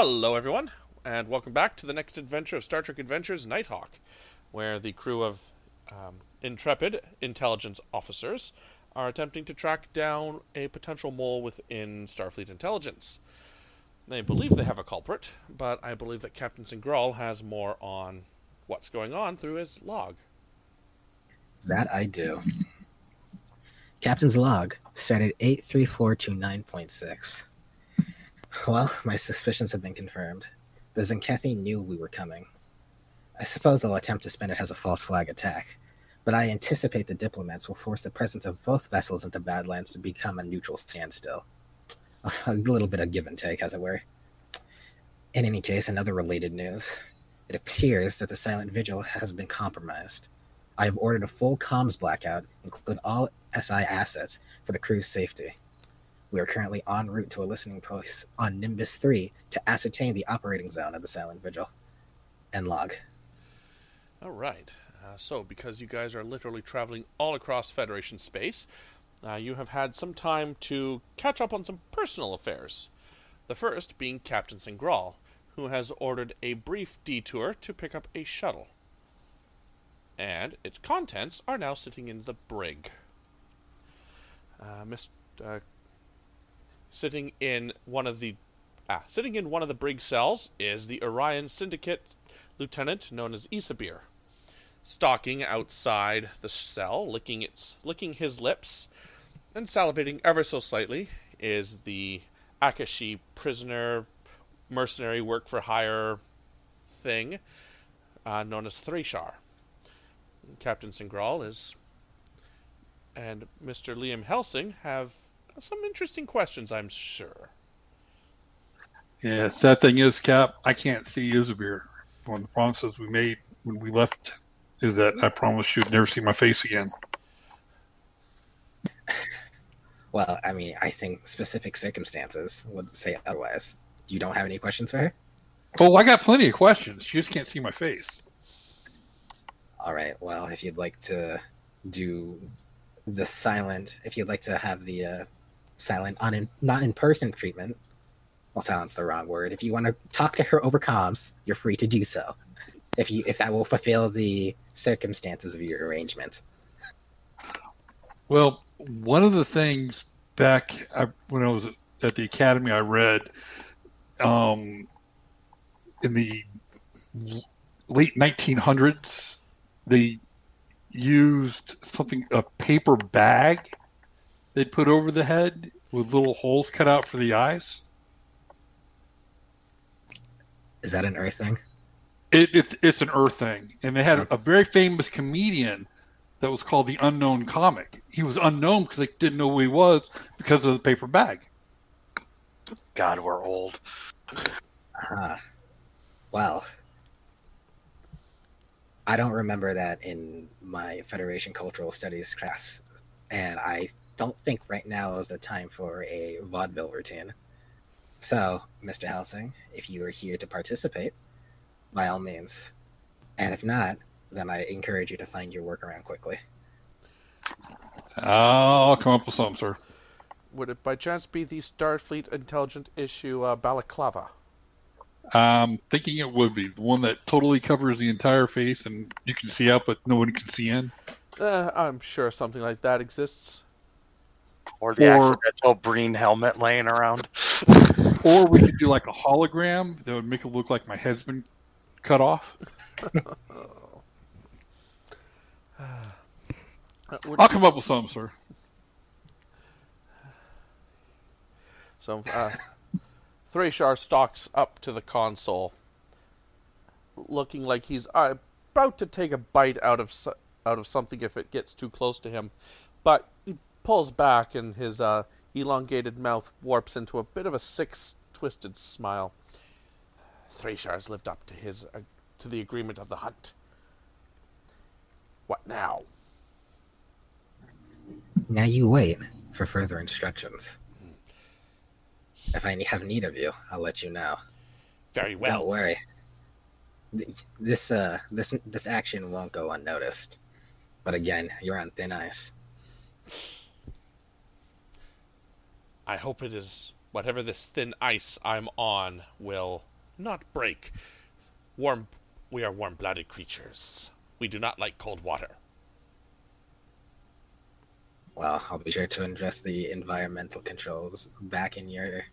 Hello, everyone, and welcome back to the next adventure of Star Trek Adventures Nighthawk, where the crew of um, intrepid intelligence officers are attempting to track down a potential mole within Starfleet intelligence. They believe they have a culprit, but I believe that Captain Singral has more on what's going on through his log. That I do. Captain's log started 83429.6. Well, my suspicions have been confirmed. The Zenkethi knew we were coming. I suppose they'll attempt to spin it as a false flag attack, but I anticipate the diplomats will force the presence of both vessels into Badlands to become a neutral standstill. A little bit of give and take, as it were. In any case, another related news. It appears that the Silent Vigil has been compromised. I have ordered a full comms blackout, including all SI assets, for the crew's safety. We are currently en route to a listening post on Nimbus 3 to ascertain the operating zone of the Silent Vigil. End log. All right. Uh, so, because you guys are literally traveling all across Federation space, uh, you have had some time to catch up on some personal affairs. The first being Captain Singral, who has ordered a brief detour to pick up a shuttle. And its contents are now sitting in the brig. Uh, Mr. Sitting in one of the ah, sitting in one of the brig cells is the Orion Syndicate lieutenant known as Isabir. Stalking outside the cell, licking its licking his lips and salivating ever so slightly is the Akashi prisoner mercenary work for hire thing uh, known as Thrashar. Captain Singral is and Mr. Liam Helsing have some interesting questions, I'm sure. Yeah, sad thing is, Cap, I can't see Isabir. One of the promises we made when we left is that I promised you'd never see my face again. Well, I mean, I think specific circumstances would say otherwise. You don't have any questions for her? Oh, I got plenty of questions. She just can't see my face. All right. Well, if you'd like to do the silent, if you'd like to have the uh, silent, on in, not in person treatment, well, silent's the wrong word. If you want to talk to her over comms, you're free to do so. If you if that will fulfill the circumstances of your arrangement. Well, one of the things back I, when I was at the academy, I read um, in the late 1900s, they used something a paper bag they'd put over the head with little holes cut out for the eyes. Is that an Earth thing? It, it's it's an Earth thing, and they had a very famous comedian that was called the Unknown Comic. He was unknown because they didn't know who he was because of the paper bag. God, we're old. Ah, well, I don't remember that in my Federation Cultural Studies class, and I don't think right now is the time for a vaudeville routine. So, Mr. Helsing, if you are here to participate, by all means. And if not, then I encourage you to find your workaround quickly. I'll come up with something, sir. Would it by chance be the Starfleet intelligent issue uh, Balaclava? I'm thinking it would be the one that totally covers the entire face and you can see out, but no one can see in. Uh, I'm sure something like that exists. Or the Or- accidental Breen helmet laying around. Or we could do like a hologram that would make it look like my head's been cut off. Uh, I'll come up with something, sir. So, uh, Thrashar stalks up to the console, looking like he's uh, about to take a bite out of out of something if it gets too close to him, but he pulls back and his uh, elongated mouth warps into a bit of a sick, twisted smile. Thrashar's lived up to his uh, to the agreement of the hunt. What now? Now you wait for further instructions. If I have need of you, I'll let you know. Very well. Don't worry. This uh this this action won't go unnoticed. But again, you're on thin ice. I hope it is whatever this thin ice I'm on will not break. Warm, we are warm-blooded creatures. We do not like cold water. Well, I'll be sure to address the environmental controls back in your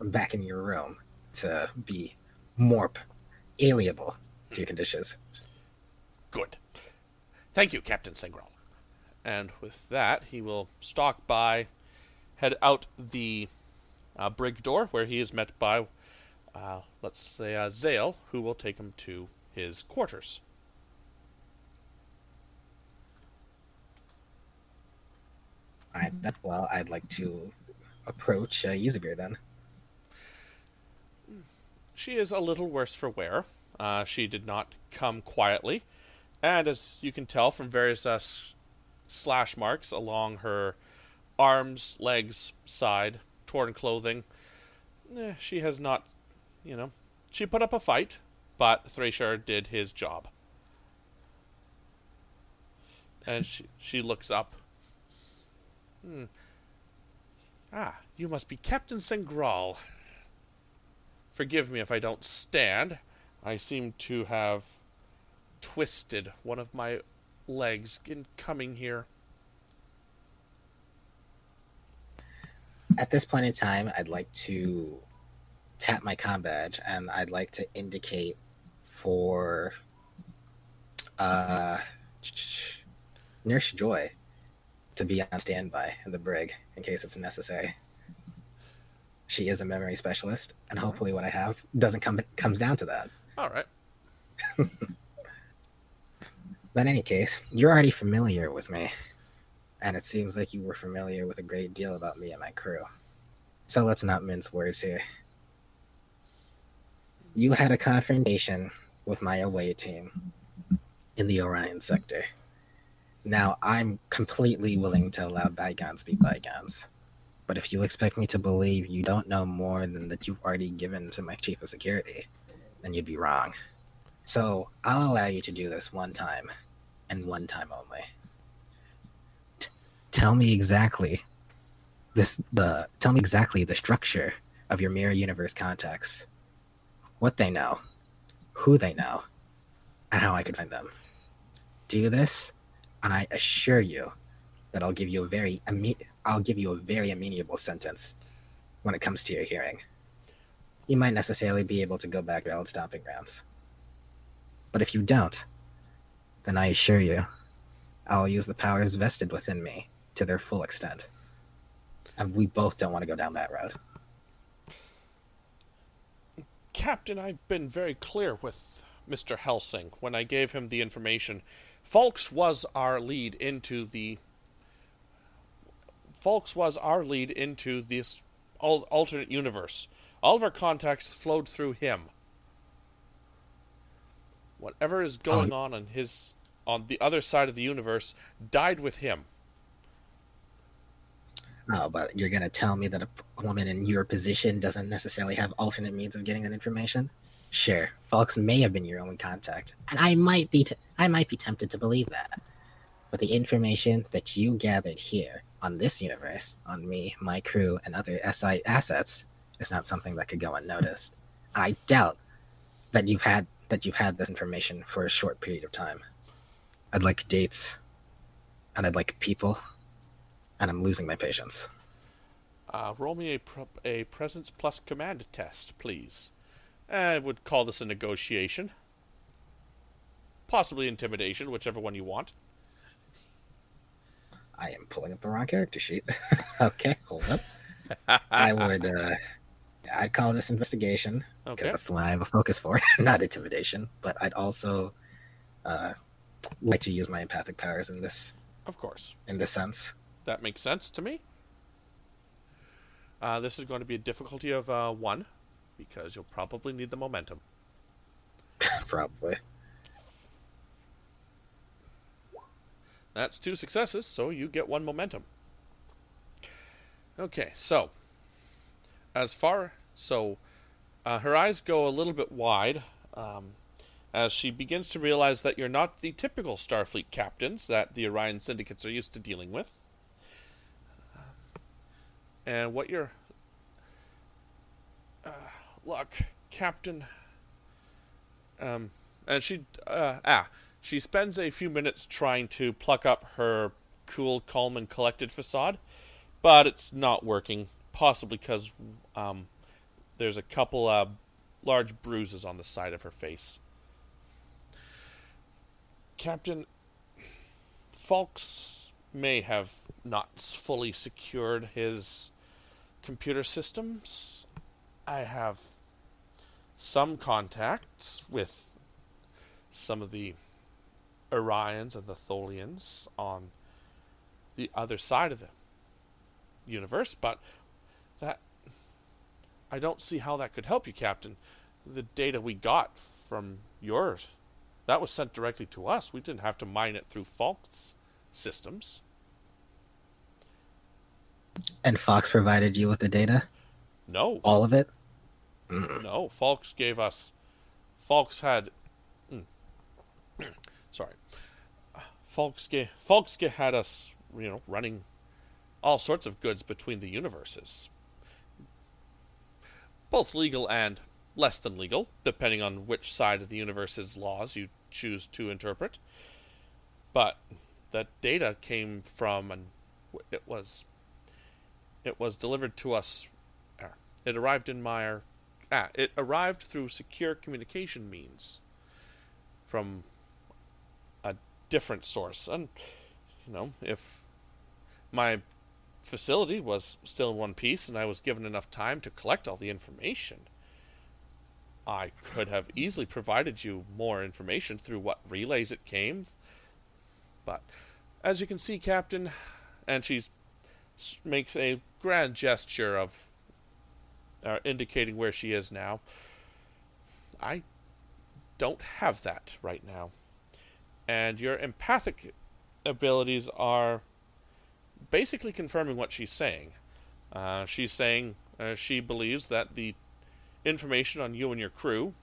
back in your room to be more alienable to your conditions. Good. Thank you, Captain Sengral. And with that, he will stalk by, head out the uh, brig door, where he is met by, uh, let's say, uh, Zale, who will take him to his quarters. All right. Well, I'd like to approach uh, Yuzabir then. She is a little worse for wear. Uh, she did not come quietly, and as you can tell from various uh, slash marks along her arms, legs, side, torn clothing, eh, she has not, you know, she put up a fight, but Thrashar did his job. And she she looks up. Hmm. Ah, you must be Captain Sengral. Forgive me if I don't stand. I seem to have twisted one of my legs in coming here. At this point in time, I'd like to tap my com badge and I'd like to indicate for uh, Nurse Joy to be on standby in the brig in case it's necessary. She is a memory specialist, and hopefully, what I have doesn't come comes down to that. All right. But in any case, you're already familiar with me, and it seems like you were familiar with a great deal about me and my crew. So let's not mince words here. You had a confrontation with my away team in the Orion sector. Now, I'm completely willing to allow bygones be bygones. But if you expect me to believe you don't know more than that you've already given to my chief of security, then you'd be wrong. So I'll allow you to do this one time, and one time only. Tell me exactly this the tell me exactly the structure of your mirror universe contacts, what they know, who they know, and how I could find them. Do this, and I assure you that I'll give you a very I'll give you a very amenable sentence when it comes to your hearing. You might necessarily be able to go back to old stomping grounds. But if you don't, then I assure you, I'll use the powers vested within me to their full extent. And we both don't want to go down that road. Captain, I've been very clear with Mr. Helsing when I gave him the information. Falks was our lead into the Falks was our lead into this alternate universe. All of our contacts flowed through him. Whatever is oh, going on on his on the other side of the universe died with him. No, but you're going to tell me that a woman in your position doesn't necessarily have alternate means of getting that information? Sure, Falks may have been your only contact, and I might be t- I might be tempted to believe that. But the information that you gathered here on this universe, on me, my crew, and other SI assets, is not something that could go unnoticed. And I doubt that you've had that you've had this information for a short period of time. I'd like dates, and I'd like people, and I'm losing my patience. Uh, roll me a, a presence plus command test, please. I would call this a negotiation. Possibly intimidation, whichever one you want. I am pulling up the wrong character sheet. okay, hold up. I would, uh, I'd call this investigation because Okay. that's the one I have a focus for, not intimidation. But I'd also uh, like to use my empathic powers in this Of course. in this sense. That makes sense to me. Uh, this is going to be a difficulty of uh, one, because you'll probably need the momentum. Probably. That's two successes, so you get one momentum. Okay, so as far so uh, her eyes go a little bit wide um, as she begins to realize that you're not the typical Starfleet captains that the Orion syndicates are used to dealing with, and what you're uh, look, Captain. Um, and she, uh, ah, she spends a few minutes trying to pluck up her cool, calm, and collected facade, but it's not working. Possibly because um, there's a couple uh, large bruises on the side of her face. Captain, Falks may have not fully secured his computer systems. I have some contacts with some of the Orions and the Tholians on the other side of the universe, but that I don't see how that could help you, Captain. The data we got from yours, that was sent directly to us. We didn't have to mine it through Falk's systems. And Fox provided you with the data? No. All of it? Mm. No, Fox gave us. Fox had. Mm, sorry. Falks gave, Falks had us, you know, running all sorts of goods between the universes. Both legal and less than legal, depending on which side of the universe's laws you choose to interpret. But that data came from, and it was, it was delivered to us. Er, it arrived in my Ah, it arrived through secure communication means from a different source. And, you know, if my facility was still in one piece and I was given enough time to collect all the information, I could have easily provided you more information through what relays it came. But as you can see, Captain, and she makes a grand gesture of uh, indicating where she is now. I don't have that right now. And your empathic abilities are basically confirming what she's saying. Uh, she's saying uh, she believes that the information on you and your crew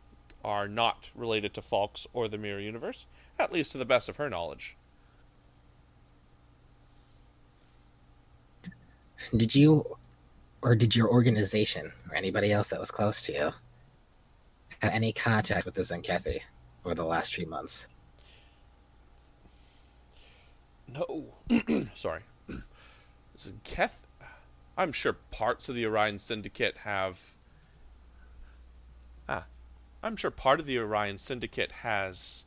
are not related to Falks or the Mirror Universe, at least to the best of her knowledge. Did you or did your organization or anybody else that was close to you have any contact with the Zenketh over the last few months? No. Sorry. Zenketh? I'm sure parts of the Orion Syndicate have. Ah. I'm sure part of the Orion Syndicate has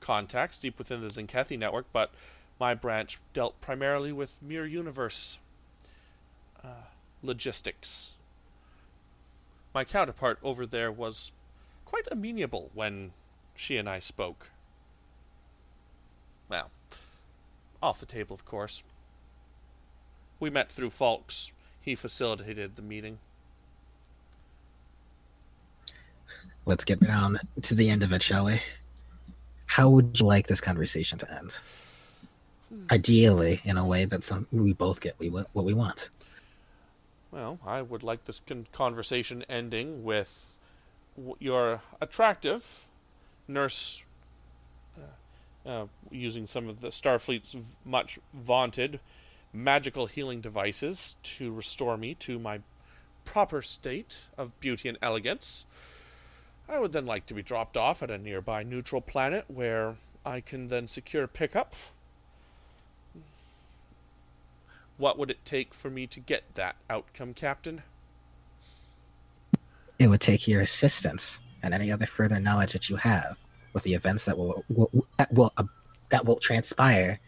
contacts deep within the Zenkethi network, but my branch dealt primarily with Mirror Universe. Uh, logistics. My counterpart over there was quite amenable when she and I spoke. Well, off the table, of course. We met through Falks. He facilitated the meeting. Let's get down to the end of it, shall we? How would you like this conversation to end? Hmm. Ideally, in a way that some we both get we what we want. Well, I would like this conversation ending with your attractive nurse uh, uh, using some of the Starfleet's much vaunted magical healing devices to restore me to my proper state of beauty and elegance. I would then like to be dropped off at a nearby neutral planet where I can then secure pickup what would it take for me to get that outcome, Captain? It would take your assistance and any other further knowledge that you have with the events that will, will that will uh, that will transpire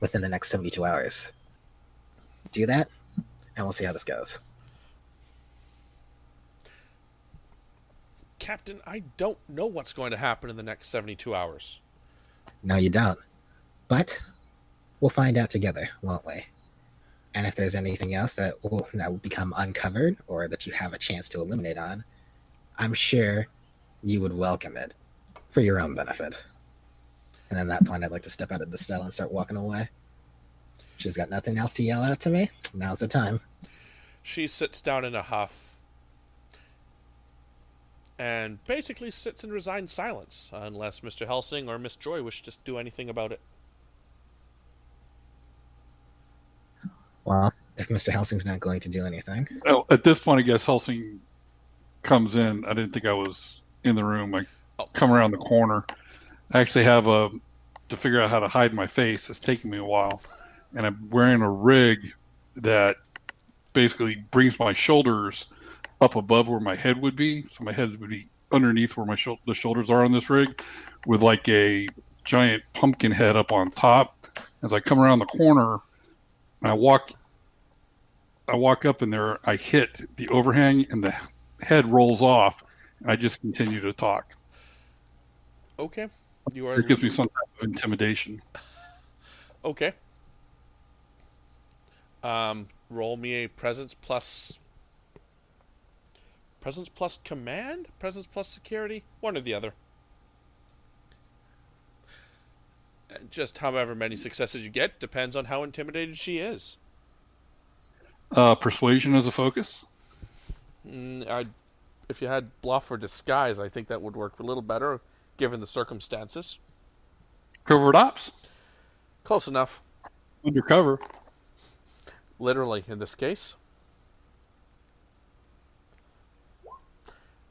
within the next 72 hours. Do that, and we'll see how this goes. Captain, I don't know what's going to happen in the next 72 hours. No, you don't. But we'll find out together, won't we? And if there's anything else that will that will become uncovered or that you have a chance to illuminate on, I'm sure you would welcome it for your own benefit. And at that point, I'd like to step out of the cell and start walking away. She's got nothing else to yell out to me. Now's the time. She sits down in a huff and basically sits in resigned silence, unless Mr. Helsing or Miss Joy wish to do anything about it. Well, if Mr. Helsing's not going to do anything. Well, at this point, I guess Helsing comes in. I didn't think I was in the room. I come around the corner. I actually have a to figure out how to hide my face. It's taking me a while, and I'm wearing a rig that basically brings my shoulders up above where my head would be. So my head would be underneath where my shou- the shoulders are on this rig, with like a giant pumpkin head up on top. As I come around the corner, and I walk, I walk up in there. I hit the overhang, and the head rolls off, and I just continue to talk. Okay. You are It gives me some type of intimidation. okay. Um, roll me a presence plus presence plus command, presence plus security, one or the other. Uh, Just however many successes you get depends on how intimidated she is. Uh, persuasion as a focus. Mm, I, if you had bluff or disguise, I think that would work a little better given the circumstances. Covert ops. Close enough, Undercover. literally in this case.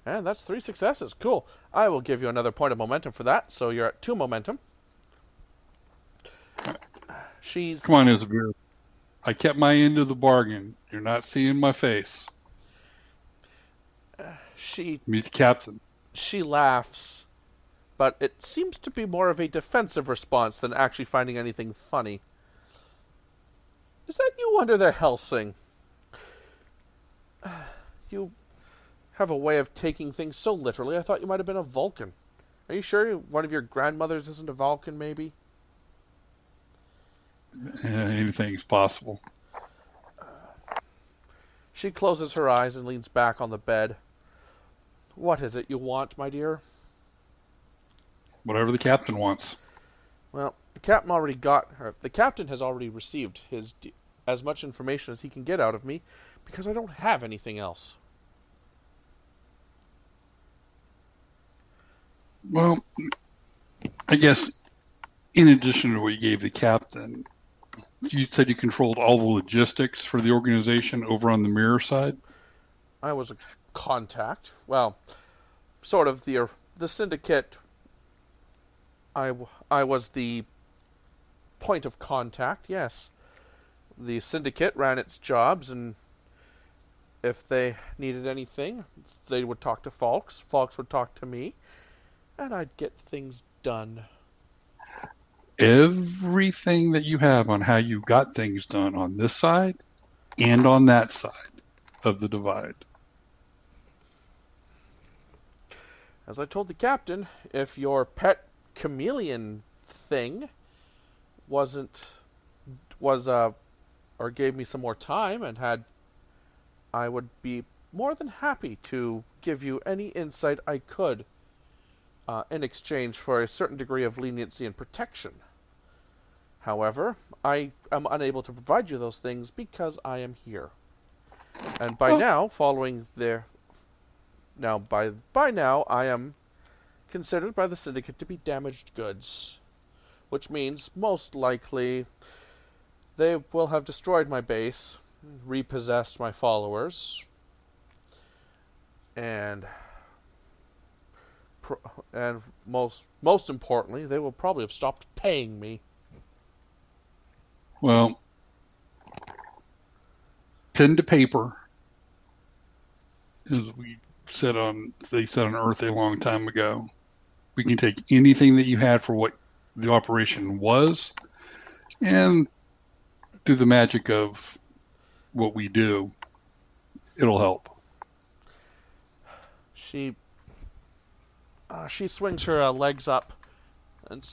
And that's three successes. Cool. I will give you another point of momentum for that, so you're at two momentum. She's Come on, Isabel. I kept my end of the bargain. You're not seeing my face. Uh, she Meet the captain. she laughs, but it seems to be more of a defensive response than actually finding anything funny. Is that you under there, Helsing? You have a way of taking things so literally. I thought you might have been a Vulcan. Are you sure one of your grandmothers isn't a Vulcan, maybe? Uh, anything's possible. She closes her eyes and leans back on the bed. What is it you want, my dear? Whatever the captain wants. Well, the captain already got her. The captain has already received his d- as much information as he can get out of me because I don't have anything else. Well, I guess in addition to what you gave the captain, you said you controlled all the logistics for the organization over on the mirror side. I was a contact. Well, sort of the the syndicate. I I was the point of contact. Yes, the syndicate ran its jobs, and if they needed anything, they would talk to Falks. Falks would talk to me, and I'd get things done. Everything that you have on how you got things done on this side and on that side of the divide. As I told the captain, if your pet chameleon thing wasn't was uh or gave me some more time and had I would be more than happy to give you any insight I could uh, in exchange for a certain degree of leniency and protection. However, I am unable to provide you those things because I am here. And by Oh. now, following their now by by now I am considered by the syndicate to be damaged goods, which means most likely they will have destroyed my base, repossessed my followers, and and most most importantly, they will probably have stopped paying me. Well, pen to paper, as we said on they said on Earth a long time ago. We can take anything that you had for what the operation was, and through the magic of what we do, it'll help. She uh, she swings her uh, legs up, and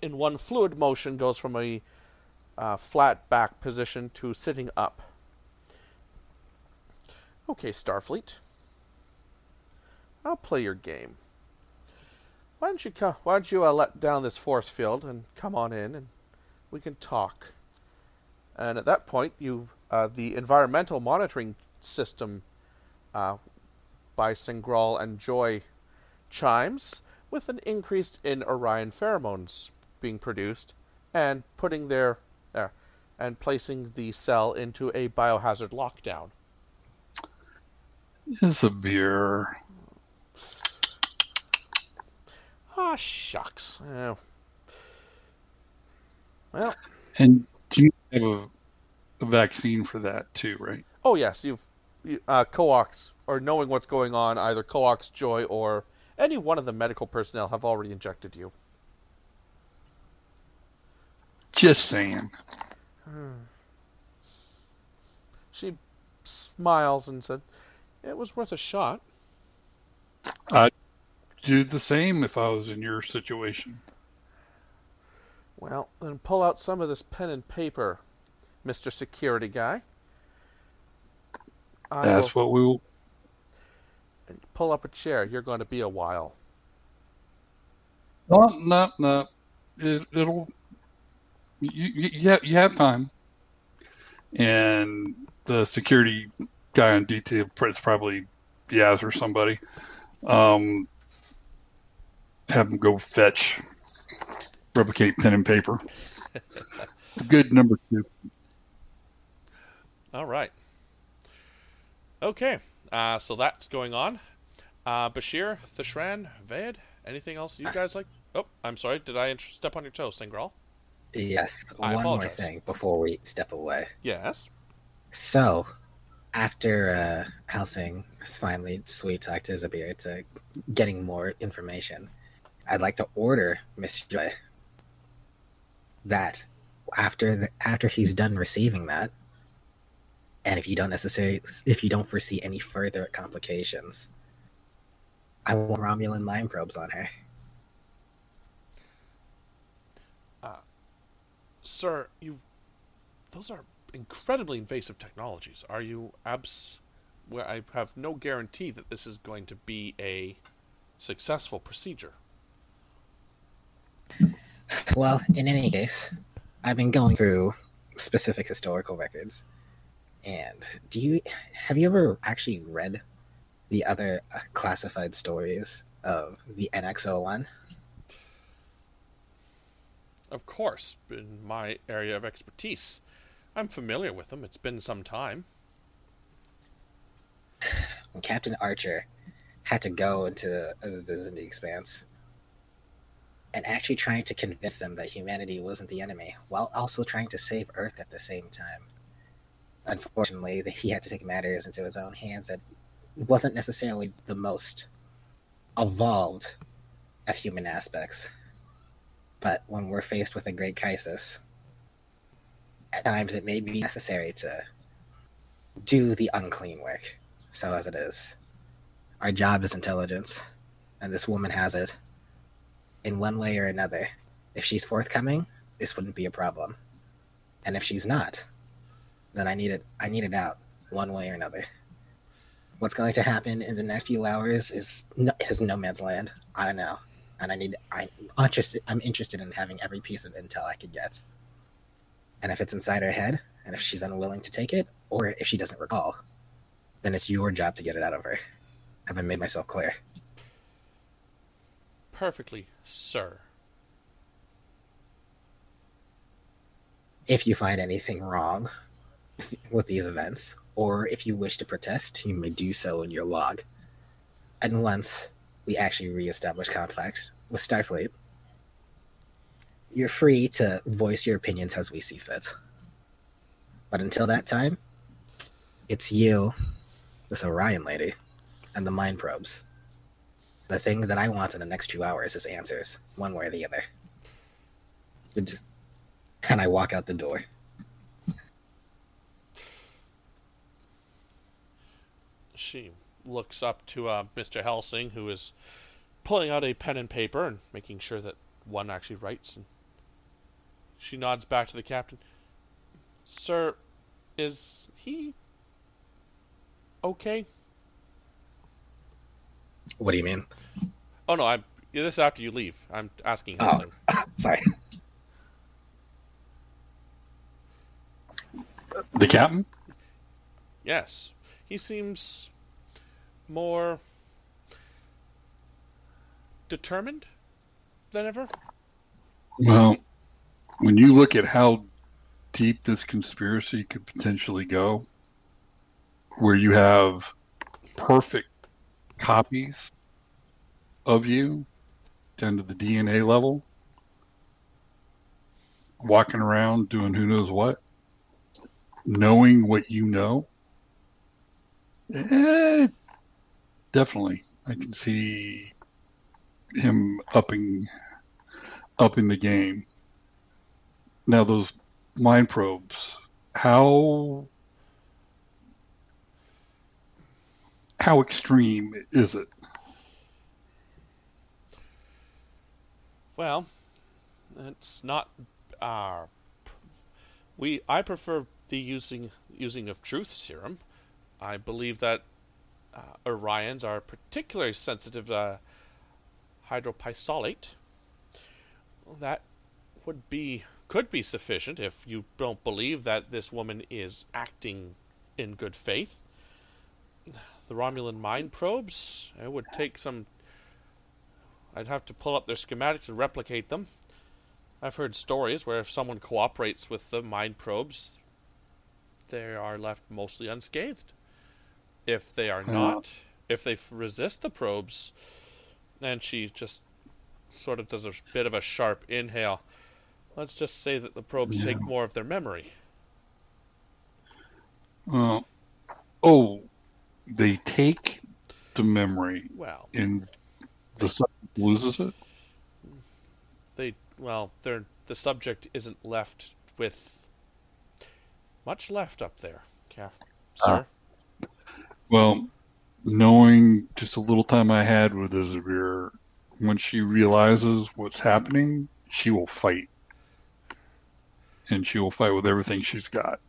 in one fluid motion goes from a uh, flat back position to sitting up. Okay, Starfleet. I'll play your game. Why don't you co- Why don't you uh, let down this force field and come on in, and we can talk. And at that point, you uh, the environmental monitoring system uh, by Singral and Joy chimes with an increase in Orion pheromones being produced and putting their there and placing the cell into a biohazard lockdown. It's a beer. Ah, shucks. Eh, well, And do you have a, a vaccine for that too, right? oh yes, you've you, uh, Coax or knowing what's going on, either Coax, Joy, or any one of the medical personnel have already injected you. Just saying. Hmm. She smiles and said, "It was worth a shot." I'd do the same if I was in your situation. Well, then pull out some of this pen and paper, Mr. Security Guy. I That's will what we will. Pull up a chair. You're going to be a while. No, no, no. It, it'll. You, you, you have, you have time. And the security guy on detail, it's probably Yaz or somebody. Um, have them go fetch, replicate pen and paper. Good number two. All right. Okay, uh, so that's going on. Uh, Bashir, Thishran, Ved, anything else you guys like? Oh, I'm sorry. Did I step on your toes, Sangral? Yes, I one more thing before we step away. Yes. So, after uh, Helsing has finally sweet talked Isabir to getting more information, I'd like to order Miss Joy that after the, after he's done receiving that, and if you don't necessarily if you don't foresee any further complications, I want Romulan mind probes on her. Uh, sir, you those are incredibly invasive technologies. Are you abs well, I have no guarantee that this is going to be a successful procedure. Well, in any case, I've been going through specific historical records. And do you have you ever actually read the other uh, classified stories of the NX01? Of course, in my area of expertise. I'm familiar with them. It's been some time. When Captain Archer had to go into the, uh, the Xindi Expanse and actually trying to convince them that humanity wasn't the enemy, while also trying to save Earth at the same time. Unfortunately, that he had to take matters into his own hands that wasn't necessarily the most evolved of human aspects. But when we're faced with a great crisis, at times it may be necessary to do the unclean work. So as it is, our job is intelligence, and this woman has it. In one way or another, if she's forthcoming, this wouldn't be a problem, and if she's not, then I need it. I need it out one way or another. What's going to happen in the next few hours is no, is no man's land. I don't know, and I need. I'm interested. I'm interested in having every piece of intel I could get. And if it's inside her head, and if she's unwilling to take it, or if she doesn't recall, then it's your job to get it out of her. Have I made myself clear? Perfectly, sir. If you find anything wrong with these events, or if you wish to protest, you may do so in your log. And once we actually reestablish contact with Starfleet, you're free to voice your opinions as we see fit. But until that time, it's you, this Orion lady, and the mind probes. The thing that I want in the next two hours is answers, one way or the other. And I walk out the door. She looks up to uh, Mr. Helsing, who is pulling out a pen and paper and making sure that one actually writes. And she nods back to the captain. Sir, is he okay? What do you mean? Oh no, I'm this is after you leave. I'm asking Oh. Helsing. Sorry. The captain? Yes, he seems more determined than ever. Well, when you look at how deep this conspiracy could potentially go, where you have perfect copies of you down to the DNA level, walking around doing who knows what, knowing what you know. Eh, definitely, I can see him upping upping the game. Now those mind probes, how how extreme is it? Well, it's not. Uh, we I prefer the using using of truth serum. I believe that uh, Orions are particularly sensitive to hydropisolate. That would be could be sufficient if you don't believe that this woman is acting in good faith. The Romulan mind probes, it would take some I'd have to pull up their schematics and replicate them. I've heard stories where if someone cooperates with the mind probes, they are left mostly unscathed. If they are not, if they resist the probes, and she just sort of does a bit of a sharp inhale, let's just say that the probes Yeah. take more of their memory. Uh, oh, they take the memory Well, and the subject loses it. they well, they're the subject isn't left with much left up there, Ca- sir. Well, knowing just a little time I had with Isabir, when she realizes what's happening, she will fight. And she will fight with everything she's got.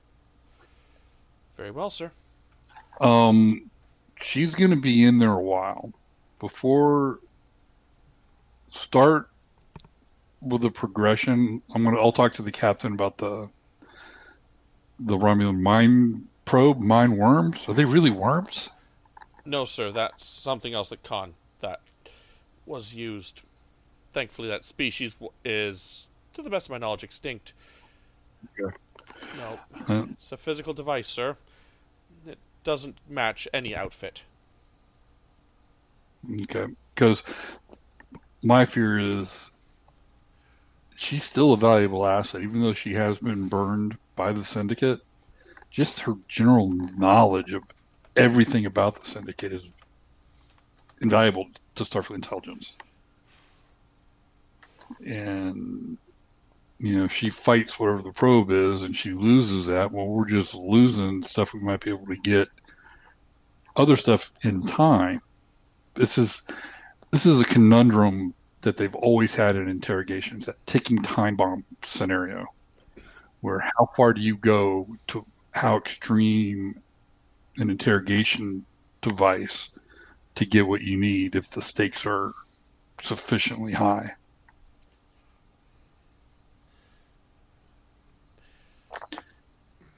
Very well, sir. Um, she's going to be in there a while. Before start with the progression, I'm gonna. I'll talk to the captain about the the Romulan mind probe, mind worms. Are they really worms? No, sir, that's something else that con that was used. Thankfully, that species is, to the best of my knowledge, extinct. Okay. No, Uh, it's a physical device, sir. It doesn't match any outfit. Okay, because my fear is she's still a valuable asset, even though she has been burned by the syndicate. Just her general knowledge of everything about the syndicate is invaluable to Starfleet intelligence. And you know, she fights whatever the probe is and she loses that, well, we're just losing stuff we might be able to get other stuff in time this is this is a conundrum that they've always had in interrogations that ticking time bomb scenario where how far do you go to how extreme an interrogation device to get what you need if the stakes are sufficiently high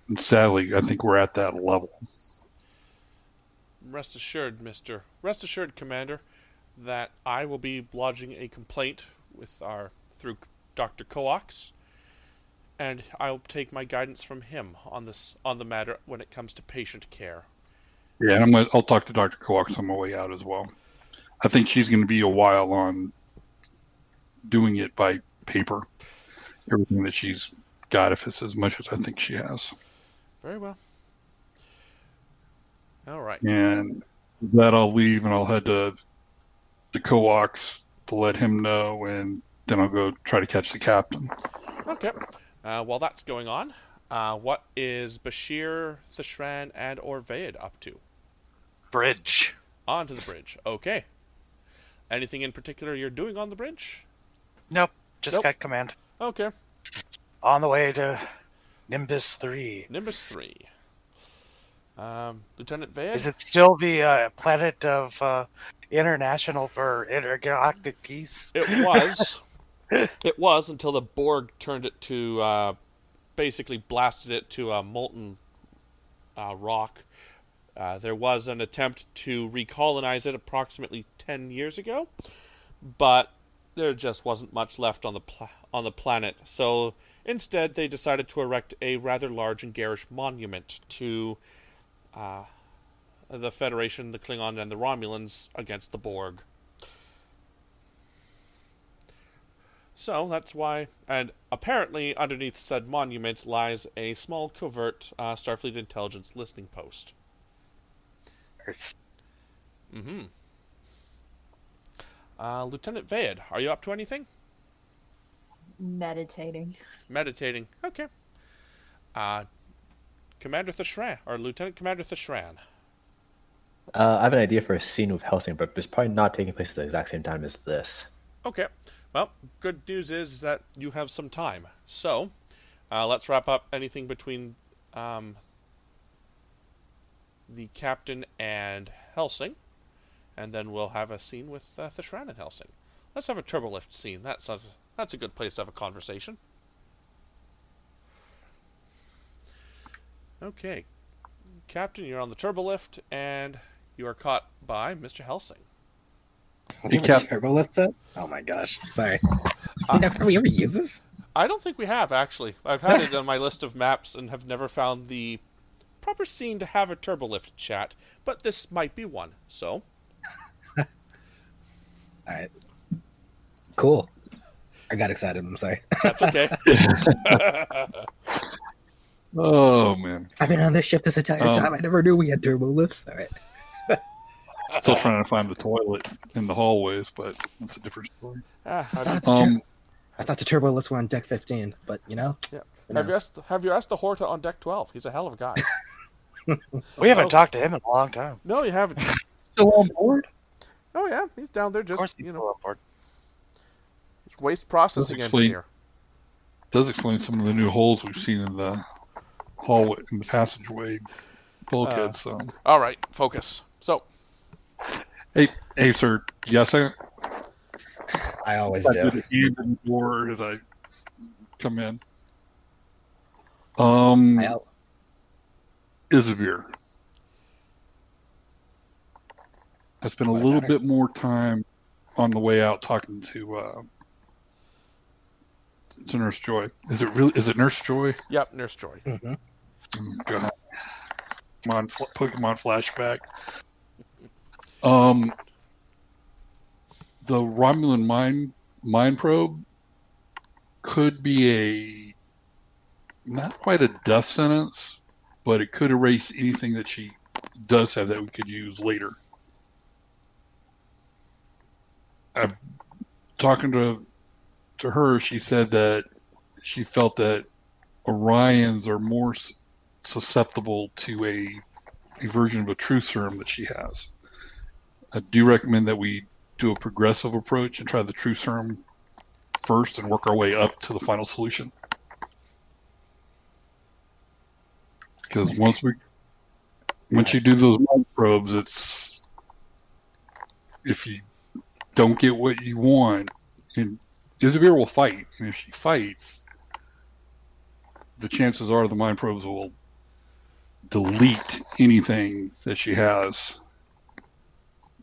and sadly i think we're at that level Rest assured, Mister. Rest assured, Commander, that I will be lodging a complaint with our through Doctor Coax, and I'll take my guidance from him on this on the matter when it comes to patient care. Yeah, and I'm gonna, I'll talk to Dr. Coax on my way out as well. I think she's going to be a while on doing it by paper. Everything that she's got, if it's as much as I think she has. Very well. All right. And that I'll leave and I'll head to the Coax to let him know, and then I'll go try to catch the captain. Okay. Uh, while that's going on, uh, what is Bashir, Thashran, and Orvaid up to? Bridge. Onto the bridge. Okay. Anything in particular you're doing on the bridge? Nope. Just Nope. got command. Okay. On the way to Nimbus 3. Nimbus 3. Um, Lieutenant Vaed? Is it still the uh, planet of uh, international or intergalactic peace? It was. it was until the Borg turned it to, uh, basically blasted it to a molten uh, rock. Uh, there was an attempt to recolonize it approximately 10 years ago, but there just wasn't much left on the on the planet. So instead, they decided to erect a rather large and garish monument to uh, the Federation, the Klingon, and the Romulans against the Borg. So that's why, and apparently underneath said monument lies a small covert uh, Starfleet intelligence listening post. Mm-hmm. Uh, Lieutenant Vayed, are you up to anything? Meditating. Meditating. Okay. Uh, Commander Thashran, or Lieutenant Commander Thashran. Uh, I have an idea for a scene with Helsing, but it's probably not taking place at the exact same time as this. Okay. Well, good news is that you have some time. So, uh, let's wrap up anything between um, the captain and Helsing, and then we'll have a scene with uh, Thashran and Helsing. Let's have a turbolift scene. That's a, that's a good place to have a conversation. Okay. Captain, you're on the turbolift, and you are caught by Mr. Helsing. We have a Cap- turbo lift set? Oh my gosh. Sorry. Uh, have we ever used this? I don't think we have actually. I've had it on my list of maps and have never found the proper scene to have a turbolift chat, but this might be one. So, Alright. Cool. I got excited. I'm sorry. that's okay. Oh man, I've been on this ship this entire Um, time. I never knew we had turbo lifts. Alright. Still trying to find the toilet in the hallways, but that's a different story. Ah, I thought, you, the tur- Um, I thought the turbo lifts were on deck 15, but you know? Yeah. have you asked have you asked the Horta on deck 12? He's a hell of a guy. We haven't Oh. talked to him in a long time. no, you haven't. still on board? Oh yeah, he's down there Of course, just he's you still know on board. waste processing Doesn't explain- engineer. Does explain some of the new holes we've seen in the hallway in the passageway bulkhead. Uh, so, All right, focus. So, hey, hey, sir. Yes, sir. I always I do. did a hand in the door as I come in. Um, I al- Isabir. I spent a little bit more time on the way out talking to uh, to Nurse Joy. Is it really? Is it Nurse Joy? yep, Nurse Joy. Mhm. Oh, God. Pokemon, Pokemon flashback. Um, the Romulan mind mind probe could be a not quite a death sentence, but it could erase anything that she does have that we could use later. I'm talking to to her. She said that she felt that Orions are more susceptible to a, a version of a truth serum that she has. I do recommend that we do a progressive approach and try the true serum first and work our way up to the final solution. Because once we once you do those mind probes, it's if you don't get what you want, and Isabel will fight, and if she fights, the chances are the mind probes will delete anything that she has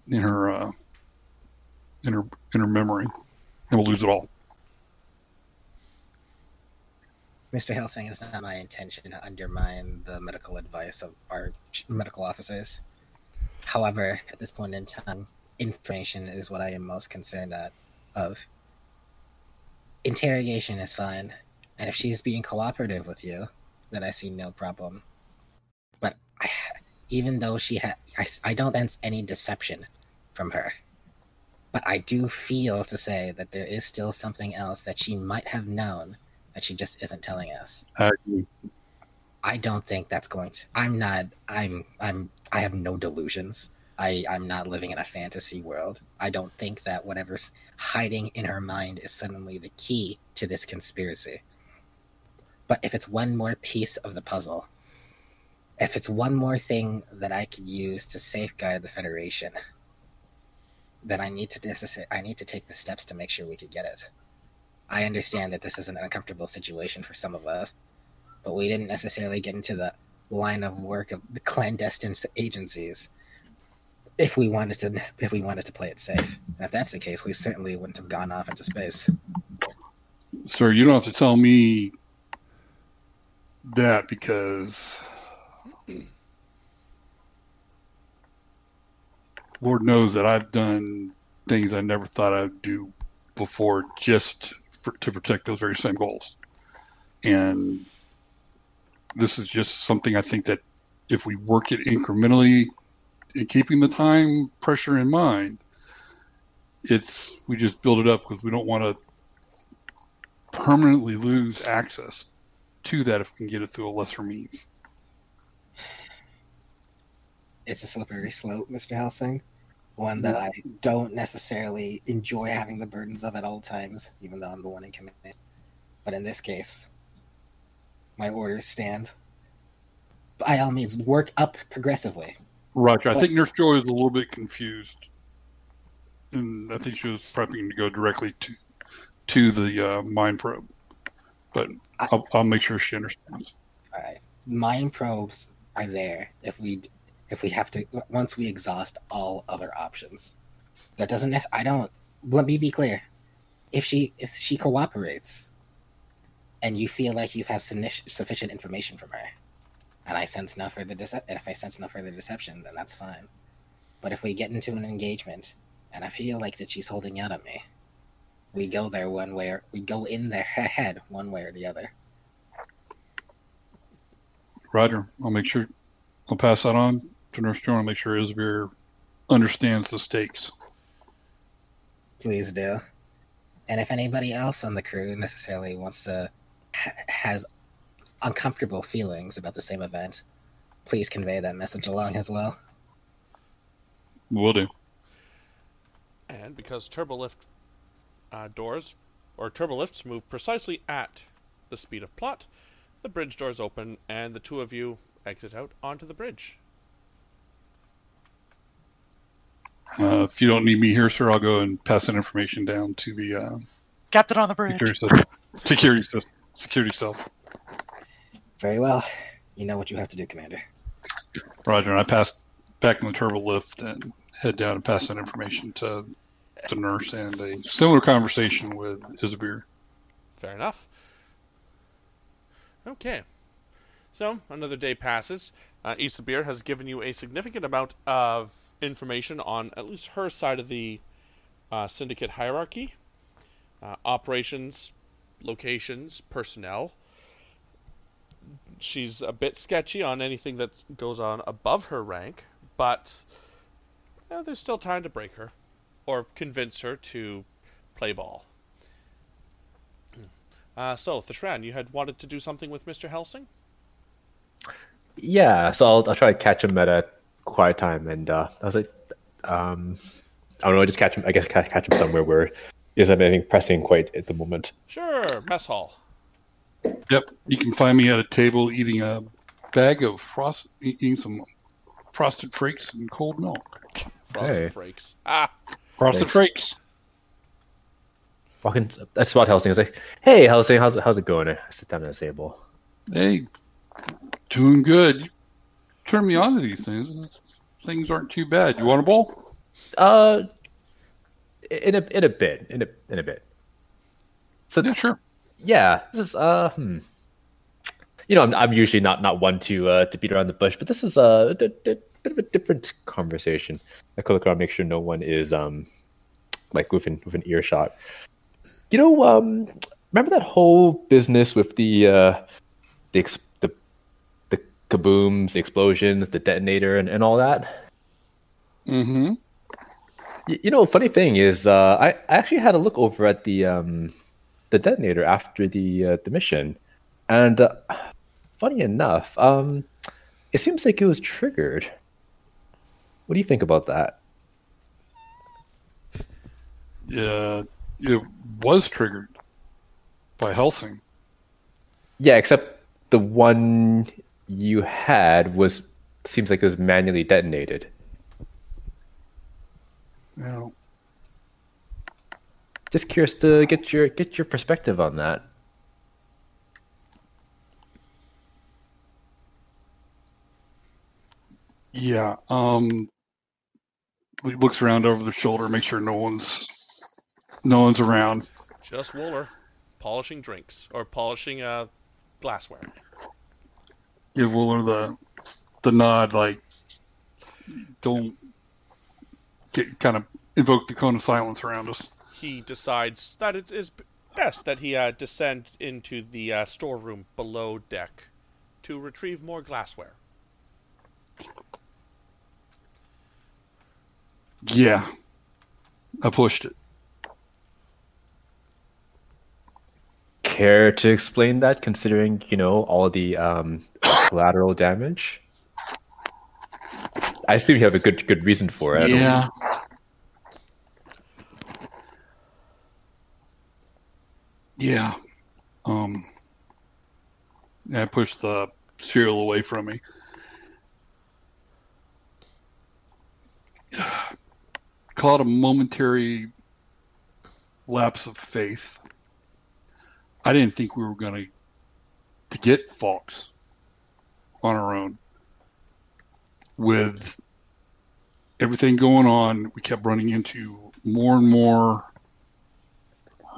in her uh, in her in her memory, and we'll lose it all. Mr. Helsing, it's not my intention to undermine the medical advice of our medical officers. However, at this point in time, information is what I am most concerned at, of. Interrogation is fine, and if she's being cooperative with you, then I see no problem. But I, even though she had, I don't sense any deception from her. But I do feel to say that there is still something else that she might have known that she just isn't telling us. I agree. I don't think that's going to. I'm not. I'm. I'm. I have no delusions. I. I'm not living in a fantasy world. I don't think that whatever's hiding in her mind is suddenly the key to this conspiracy. But if it's one more piece of the puzzle, if it's one more thing that I could use to safeguard the Federation, then I need to necessar- I need to take the steps to make sure we could get it. I understand that this is an uncomfortable situation for some of us, but we didn't necessarily get into the line of work of the clandestine agencies if we wanted to if we wanted to play it safe. And if that's the case, we certainly wouldn't have gone off into space. Sir, you don't have to tell me that because Lord knows that I've done things I never thought I'd do before just for, to protect those very same goals. And this is just something I think that if we work it incrementally and keeping the time pressure in mind, it's we just build it up because we don't want to permanently lose access to that if we can get it through a lesser means. It's a slippery slope, Mr. Helsing. One that I don't necessarily enjoy having the burdens of at all times, even though I'm the one in command. But in this case, my orders stand. By all means, work up progressively. Roger. I think Nurse Joy is a little bit confused, and I think she was prepping to go directly to to the uh, mind probe. But I- I'll, I'll make sure she understands. All right, mind probes are there if we if we have to once we exhaust all other options. That doesn't. I don't. Let me be clear. If she if she cooperates, and you feel like you have suffic- sufficient information from her, and I sense no further dece- and if I sense no further deception, then that's fine. But if we get into an engagement and I feel like that she's holding out on me, we go there one way or we go in there head one way or the other. Roger. I'll make sure I'll pass that on to Nurse Joy and make sure Isabir understands the stakes. Please do. And if anybody else on the crew necessarily wants to ha- has uncomfortable feelings about the same event, please convey that message along as well. Will do. And because turbolift uh, doors or turbolifts move precisely at the speed of plot, the bridge doors open and the two of you exit out onto the bridge. Uh, if you don't need me here, sir, I'll go and pass that information down to the uh, Captain on the bridge. security system. Security, sys- security cell. Very well. You know what you have to do, Commander. Roger. And I pass back in the turbo lift and head down and pass that information to the nurse and a similar conversation with Isabir. Fair enough. Okay. So, another day passes. Uh, Isabir has given you a significant amount of information on at least her side of the uh, syndicate hierarchy uh, operations, locations, personnel. She's a bit sketchy on anything that goes on above her rank, but uh, there's still time to break her or convince her to play ball. Uh, so, Thashran, you had wanted to do something with Mr. Helsing? Yeah, so I'll, I'll try to catch him at a quiet time, and uh, I was like, um, I don't know, I just catch him. I guess catch, catch him somewhere where he doesn't have anything pressing quite at the moment. Sure, mess hall. Yep, you can find me at a table eating a bag of frost, eating some frosted flakes and cold milk. Frosted Hey. Flakes. Ah, Frosted flakes. Walking, I spot Helsing. I was like, "Hey, Helsing, how's it, how's it going?" I sit down at the table. Hey, doing good. Turn me on to these things. Things aren't too bad. You want a bowl? Uh, in a in a bit, in a in a bit. So Yeah, sure. yeah, this is uh, hmm. You know, I'm, I'm usually not not one to uh to beat around the bush, but this is uh, a bit of a different conversation. I could look around, make sure no one is um, like within within earshot. You know, um, remember that whole business with the uh, the ex- the the kabooms, the explosions, the detonator, and, and all that. Mm-hmm. Y- You know, funny thing is, uh, I, I actually had a look over at the um, the detonator after the uh, the mission, and uh, funny enough, um, it seems like it was triggered. What do you think about that? Yeah, it was triggered by Helsing. Yeah, except the one you had was seems like it was manually detonated. Yeah. Just curious to get your get your perspective on that. Yeah. Um. He looks around over the shoulder, make sure no one's no one's around. just Wooler. Polishing drinks. Or polishing uh, glassware. Give Wooler the the nod, like don't get kind of invoke the cone of silence around us. He decides that it is best that he uh, descend into the uh, storeroom below deck to retrieve more glassware. Yeah. I pushed it. Care to explain that, considering you know all the um, collateral damage? I assume you have a good good reason for it. Yeah. Yeah. Um I pushed the cereal away from me. Caught a momentary lapse of faith. I didn't think we were gonna to get Fox on our own. With everything going on, we kept running into more and more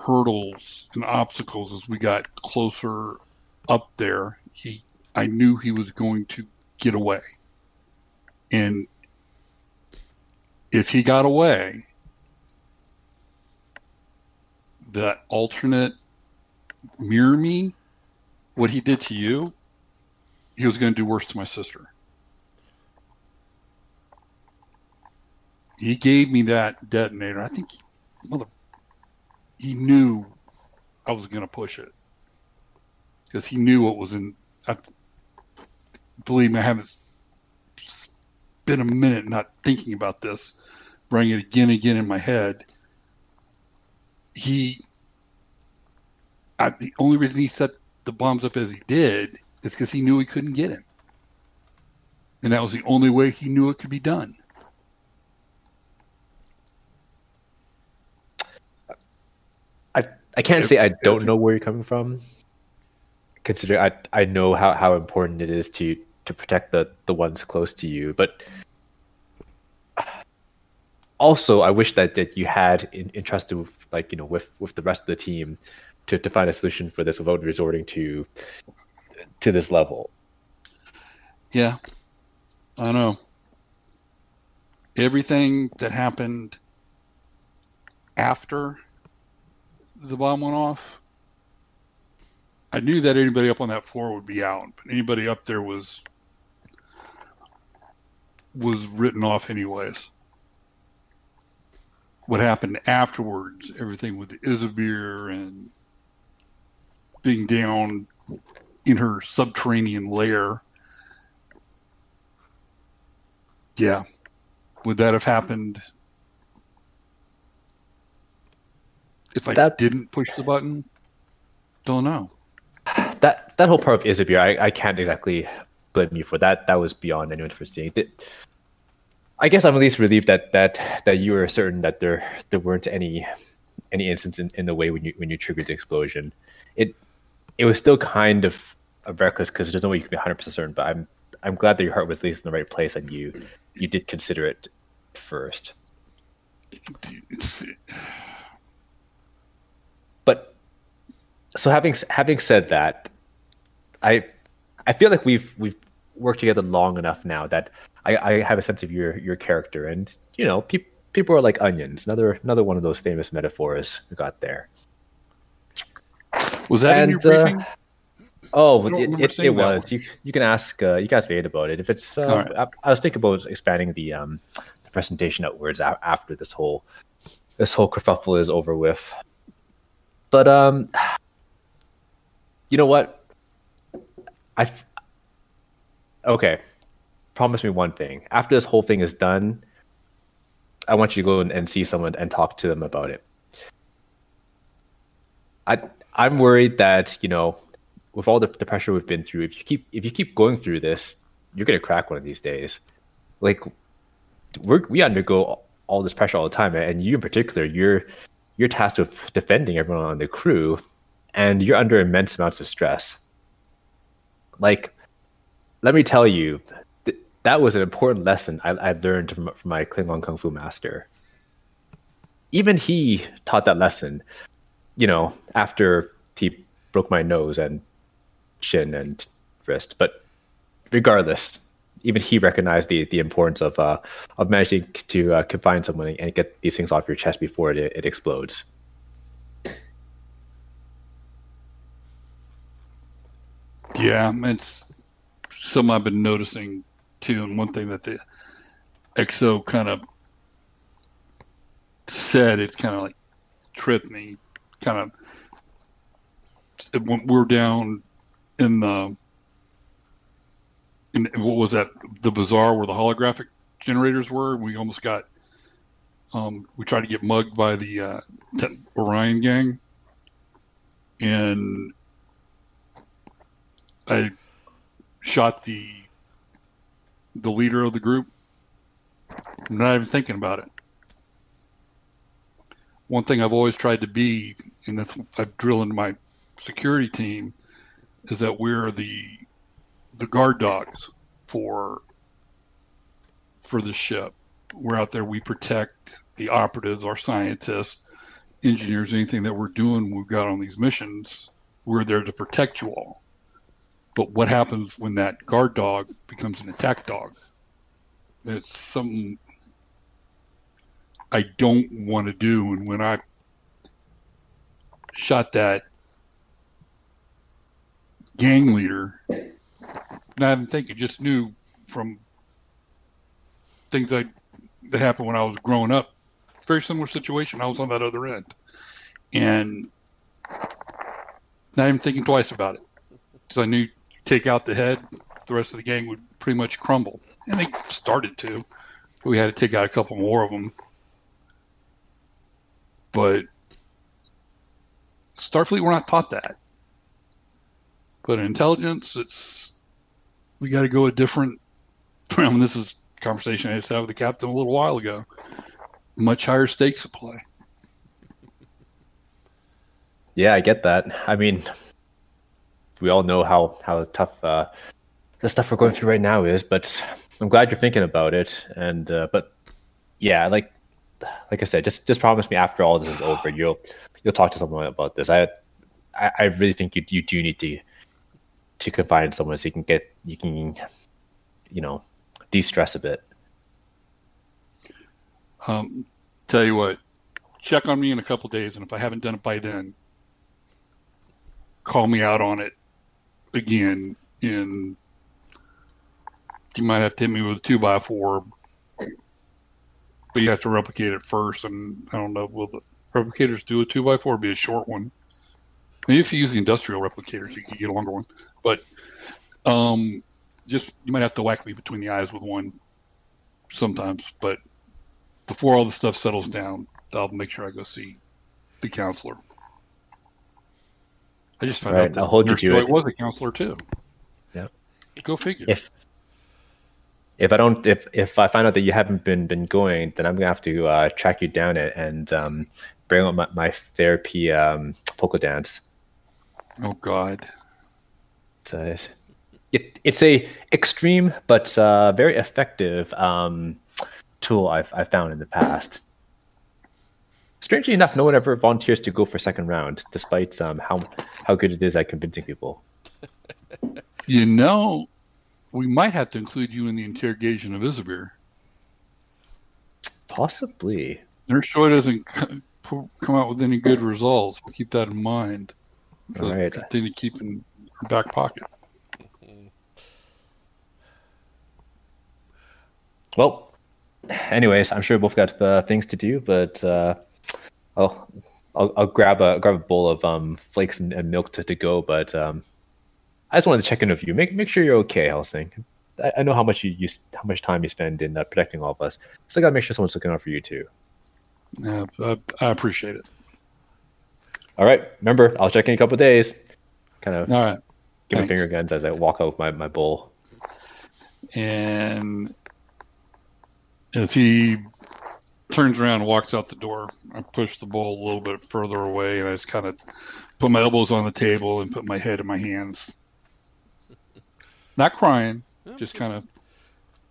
hurdles and obstacles as we got closer up there. He, I knew he was going to get away, and if he got away, that alternate mirror me, what he did to you, he was going to do worse to my sister. he gave me that detonator. I think he, mother, he knew I was going to push it because he knew what was in. I, believe me, I haven't spent a minute not thinking about this, bringing it again and again in my head. He, I, the only reason he set the bombs up as he did is because he knew he couldn't get him, and that was the only way he knew it could be done. I I can't say I don't know where you're coming from. Considering I I know how, how important it is to to protect the the ones close to you, but also I wish that that you had in, entrusted with like you know with with the rest of the team to to find a solution for this without resorting to to this level. Yeah, I know. Everything that happened after the bomb went off, I knew that anybody up on that floor would be out, but anybody up there was was written off anyways. What happened afterwards, everything with Isabir and being down in her subterranean lair. Yeah. Would that have happened if I That- didn't push the button? Don't know. that that whole part of Isabir, I, I can't exactly blame you for that. That was beyond anyone's foreseeing. I guess I'm at least relieved that that that you were certain that there there weren't any any incidents in, in the way when you when you triggered the explosion. It it was still kind of, of reckless because there's no way you can be 100 percent certain. But I'm I'm glad that your heart was at least in the right place and you you did consider it first. But so having having said that, I I feel like we've we've worked together long enough now that I, I have a sense of your your character, and you know, pe- people are like onions. Another another one of those famous metaphors we got there. Was that in And, your uh. Oh, it, it, it was. You you can ask uh, you can ask Vade about it. If it's uh, right. I, I was thinking about expanding the um the presentation outwards a- after this whole this whole kerfuffle is over with. But um, you know what? I f- okay. Promise me one thing. After this whole thing is done, I want you to go and, and see someone and talk to them about it. I I'm worried that you know with all the, the pressure we've been through, if you keep if you keep going through this, you're gonna crack one of these days. Like we we undergo all- this pressure all the time, and you in particular, you're you're tasked with defending everyone on the crew, and you're under immense amounts of stress. Like, let me tell you, th- that was an important lesson I, I learned from, from my Klingon Kung Fu master. Even he taught that lesson, you know, after he broke my nose and shin and wrist. But regardless, even he recognized the the importance of uh, of managing to uh, confine someone and get these things off your chest before it it explodes. Yeah, it's something I've been noticing too, and one thing that the XO kind of said, it's kind of like tripped me Kind of when we're down in the in what was that the bazaar where the holographic generators were. We almost got um, we tried to get mugged by the uh, Orion gang, and I shot the the leader of the group. I'm not even thinking about it. One thing I've always tried to be, and that's I drill into my security team, is that we're the the guard dogs for for the ship. We're out there. We protect the operatives, our scientists, engineers, anything that we're doing. We've got on these missions. We're there to protect you all. But what happens when that guard dog becomes an attack dog? It's something I don't want to do. And when I shot that gang leader, not even thinking, just knew from things I, that happened when I was growing up. Very similar situation. I was on that other end, and not even thinking twice about it because I knew take out the head, the rest of the gang would pretty much crumble, and they started to. We had to take out a couple more of them, but Starfleet, we're not taught that. But in intelligence, it's we got to go a different. I mean, this is conversation I just had with the captain a little while ago. Much higher stakes apply. Yeah, I get that. I mean, we all know how how tough uh, the stuff we're going through right now is. But I'm glad you're thinking about it. And uh, but yeah, like like I said, just just promise me after all this is over, you'll you'll talk to someone about this. I I, I really think you you do need to to confide in someone so you can get you can you know de-stress a bit. Um, tell you what, check on me in a couple days, and if I haven't done it by then, call me out on it again. And you might have to hit me with a two by four, but you have to replicate it first. And I don't know, will the replicators do a two by four? Be a short one. Maybe if you use the industrial replicators, you can get a longer one. But um, just you might have to whack me between the eyes with one sometimes. But before all the stuff settles down, I'll make sure I go see the counselor. I just found Right, out that I'll hold you to it. was a counselor too. Yeah. Go figure. If if I don't if if I find out that you haven't been been going, then I'm gonna have to uh, track you down it and um, bring up my, my therapy um, polka dance. oh God. It's, uh, it's- it, it's a extreme but uh, very effective um, tool I've, I've found in the past. Strangely enough, no one ever volunteers to go for second round, despite um, how how good it is at convincing people. You know, we might have to include you in the interrogation of Isabir. Possibly. Nurse Joy doesn't come out with any good results. But keep that in mind. So All right. continue to keep in back pocket. Well, anyways, I'm sure we both got uh, things to do, but uh, I'll, I'll I'll grab a grab a bowl of um, flakes and, and milk to, to go. But um, I just wanted to check in with you. Make make sure you're okay, Helsing. I, I know how much you, you how much time you spend in uh, protecting all of us. So I gotta make sure someone's looking out for you too. Yeah, I, I appreciate it. All right, remember, I'll check in a couple of days. Kind of All right. give me finger guns as I walk out with my, my bowl. And if he turns around and walks out the door, I push the bowl a little bit further away and I just kind of put my elbows on the table and put my head in my hands. Not crying, just kind of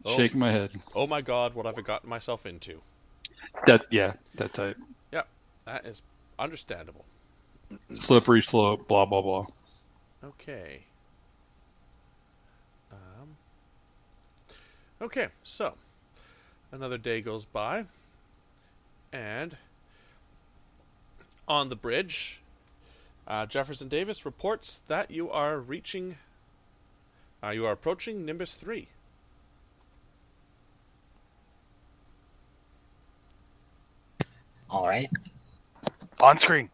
Oh, shaking my head. oh my God, what have I gotten myself into? That yeah, that type. Yeah, that is understandable. Slippery slope, blah blah blah. Okay. Um, okay, so another day goes by, and on the bridge, uh, Jefferson Davis reports that you are reaching Uh, you are approaching Nimbus 3. All right. On screen.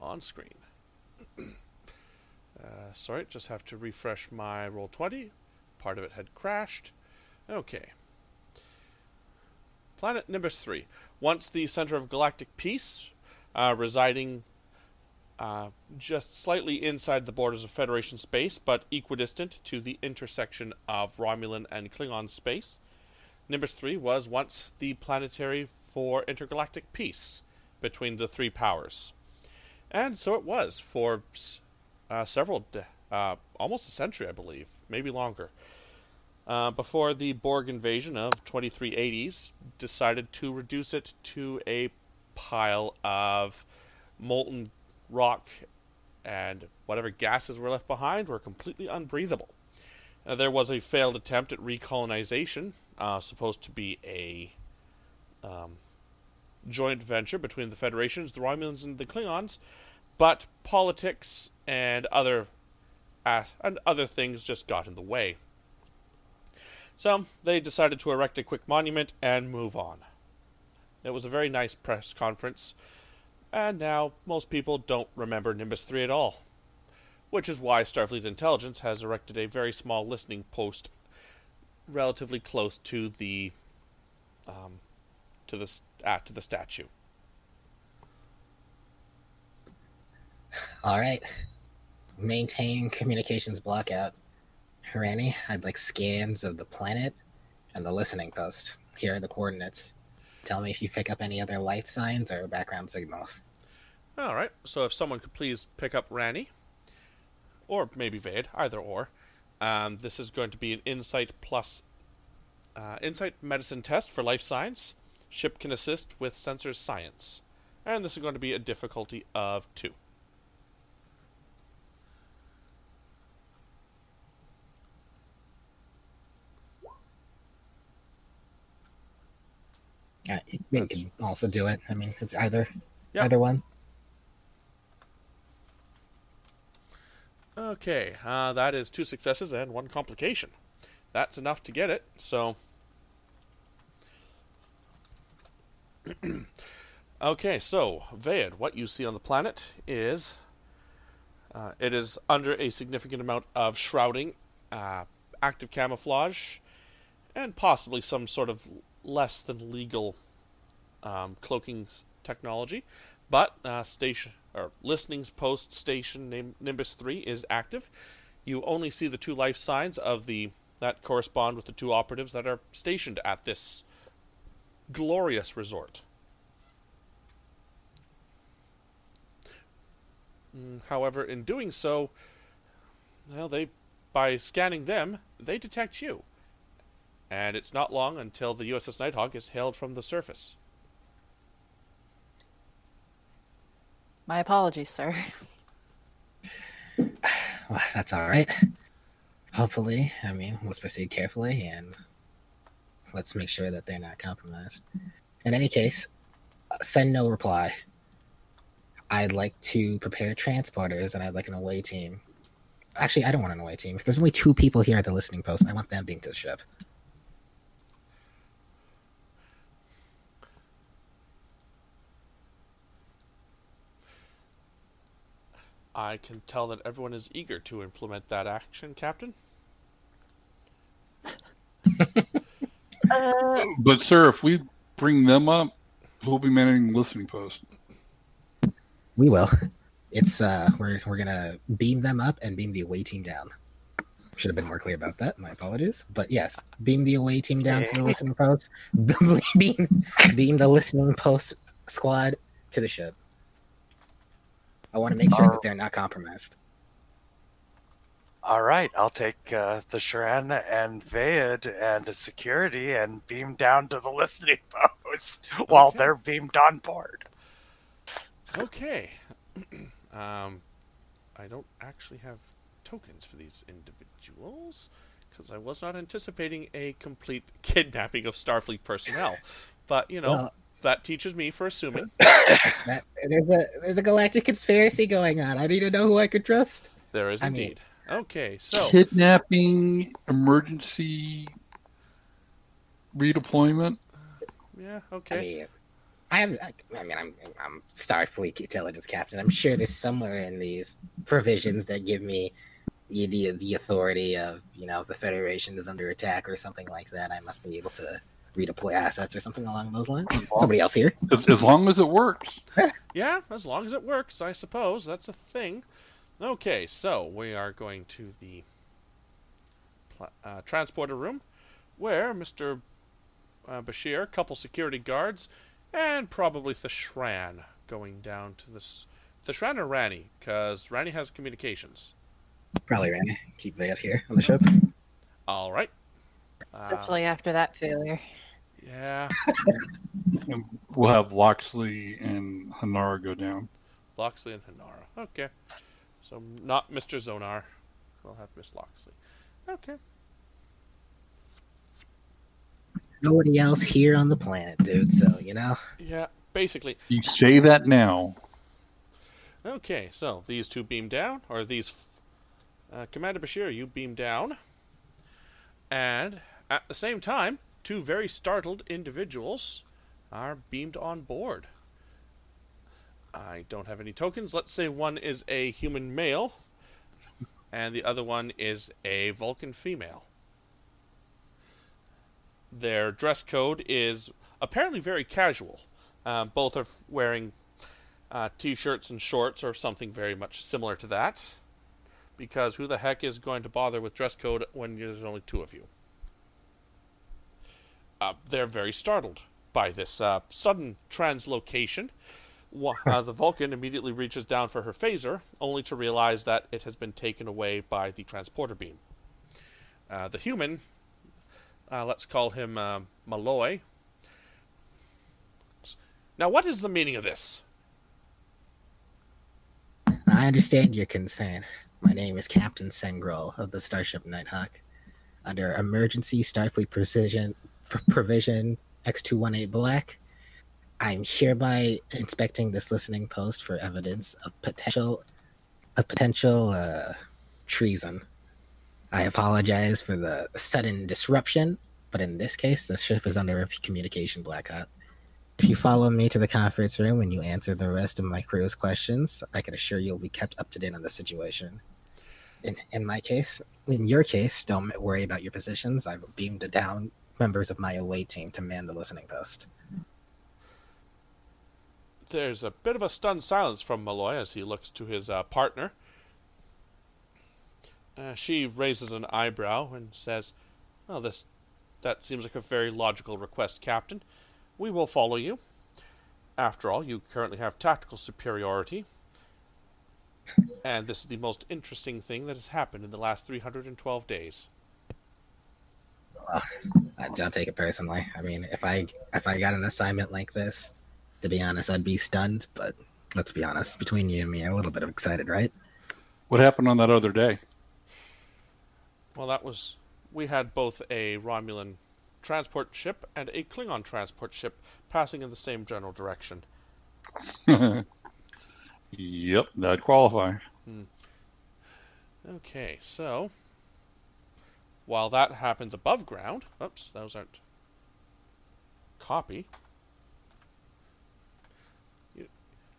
on screen. uh, sorry, just have to refresh my Roll20. Part of it had crashed. Okay. Planet Nimbus 3. Once the center of galactic peace, uh, residing uh, just slightly inside the borders of Federation space, but equidistant to the intersection of Romulan and Klingon space. Nimbus 3 was once the planetary for intergalactic peace between the three powers. And so it was for uh, several, uh, almost a century, I believe, maybe longer, uh, before the Borg invasion of 2380s decided to reduce it to a pile of molten rock and whatever gases were left behind were completely unbreathable. There was a failed attempt at recolonization, uh, supposed to be a um, joint venture between the Federations, the Romulans, and the Klingons, but politics and other uh, and other things just got in the way. So they decided to erect a quick monument and move on. It was a very nice press conference, and now most people don't remember Nimbus 3 at all, which is why Starfleet Intelligence has erected a very small listening post relatively close to the um, to the uh, to the statue. All right. Maintain communications blockout. Rani, I'd like scans of the planet and the listening post. Here are the coordinates. Tell me if you pick up any other light signs or background signals. All right. So if someone could please pick up Rani, or maybe Vade, either or. Um, this is going to be an insight plus uh, insight medicine test for life science. Ship can assist with sensors science, and this is going to be a difficulty of two. Uh, you That's- can also do it. I mean, it's either Yeah. either one. Okay, uh, that is two successes and one complication. That's enough to get it. So, okay, so Vayed, what you see on the planet is uh, it is under a significant amount of shrouding, uh, active camouflage, and possibly some sort of less than legal um, cloaking technology. But uh, station or listening post station Nimbus 3 is active. You only see the two life signs of the that correspond with the two operatives that are stationed at this glorious resort. Mm, However, in doing so, well, they by scanning them, they detect you. And it's not long until the USS Nighthawk is hailed from the surface. My apologies, sir. Well, that's all right. Hopefully, I mean, let's proceed carefully and let's make sure that they're not compromised. In any case, uh, send no reply. I'd like to prepare transporters and I'd like an away team. Actually, I don't want an away team. If there's only two people here at the listening post, I want them being to the ship. I can tell that everyone is eager to implement that action, Captain. Uh, But sir, if we bring them up, who'll be managing the listening post? We will. It's uh we're we're gonna beam them up and beam the away team down. Should have been more clear about that. My apologies. But yes, beam the away team down to the listening post. beam beam the listening post squad to the ship. I want to make sure that they're not compromised. All right, I'll take uh, Thashran and Vayed and the security and beam down to the listening post while Okay. they're beamed on board. Okay. um, I don't actually have tokens for these individuals because I was not anticipating a complete kidnapping of Starfleet personnel. But you know Well- that teaches me for assuming. That, there's a there's a galactic conspiracy going on. I need to know who I could trust. There is I mean, indeed. Okay, so Kidnapping, emergency redeployment. yeah, I okay. mean, I have. I mean, I'm I'm Starfleet intelligence captain. I'm sure there's somewhere in these provisions that give me the the, the authority of you know if the Federation is under attack or something like that. I must be able to redeploy assets or something along those lines. Somebody else here? As, as long as it works. Yeah, as long as it works, I suppose that's a thing. Okay, so we are going to the uh, transporter room, where Mr. Uh, Bashir, couple security guards, and probably Thashran going down to this. Thashran or Rani? Because Rani has communications. Probably Rani. Keep Vayet here on the ship. All right. Uh, after that failure. yeah, And we'll have Loxley and Hanara go down. Loxley and Hanara. Okay. So not Mr. Zonar. We'll have Miss Loxley. Okay. Nobody else here on the planet, dude. So you know, Yeah, basically. You say that now. Okay, so these two beam down, or these. Uh, Commander Bashir, you beam down. And at the same time, two very startled individuals are beamed on board. I don't have any tokens. Let's say one is a human male, and the other one is a Vulcan female. Their dress code is apparently very casual. Um, both are wearing uh, t-shirts and shorts or something very much similar to that because who the heck is going to bother with dress code when there's only two of you? Uh, they're very startled by this uh, sudden translocation. Uh, the vulcan immediately reaches down for her phaser only to realize that it has been taken away by the transporter beam. Uh, the human uh, let's call him uh, malloy. Now what is the meaning of this? I understand your concern. My name is Captain Sengrol of the Starship Nighthawk. Under Emergency Starfleet Precision Pr- Provision X218 Black, I'm hereby inspecting this listening post for evidence of potential a potential uh, treason. I apologize for the sudden disruption, but in this case, the ship is under a communication blackout. If you follow me to the conference room and you answer the rest of my crew's questions, I can assure you will be kept up to date on the situation. In, in my case, in your case, don't worry about your positions. I've beamed down members of my away team to man the listening post. There's a bit of a stunned silence from Malloy as he looks to his uh, partner. Uh, she raises an eyebrow and says, "Well, this that seems like a very logical request, Captain. We will follow you. After all, you currently have tactical superiority, and this is the most interesting thing that has happened in the last 312 days." Uh, don't take it personally. I mean, if I if I got an assignment like this, to be honest, I'd be stunned. But let's be honest, between you and me, I'm a little bit of excited, right? What happened on that other day? Well, that was we had both a Romulan transport ship and a Klingon transport ship passing in the same general direction. yep, that'd qualify. Hmm. Okay, so while that happens above ground, oops, those aren't copy.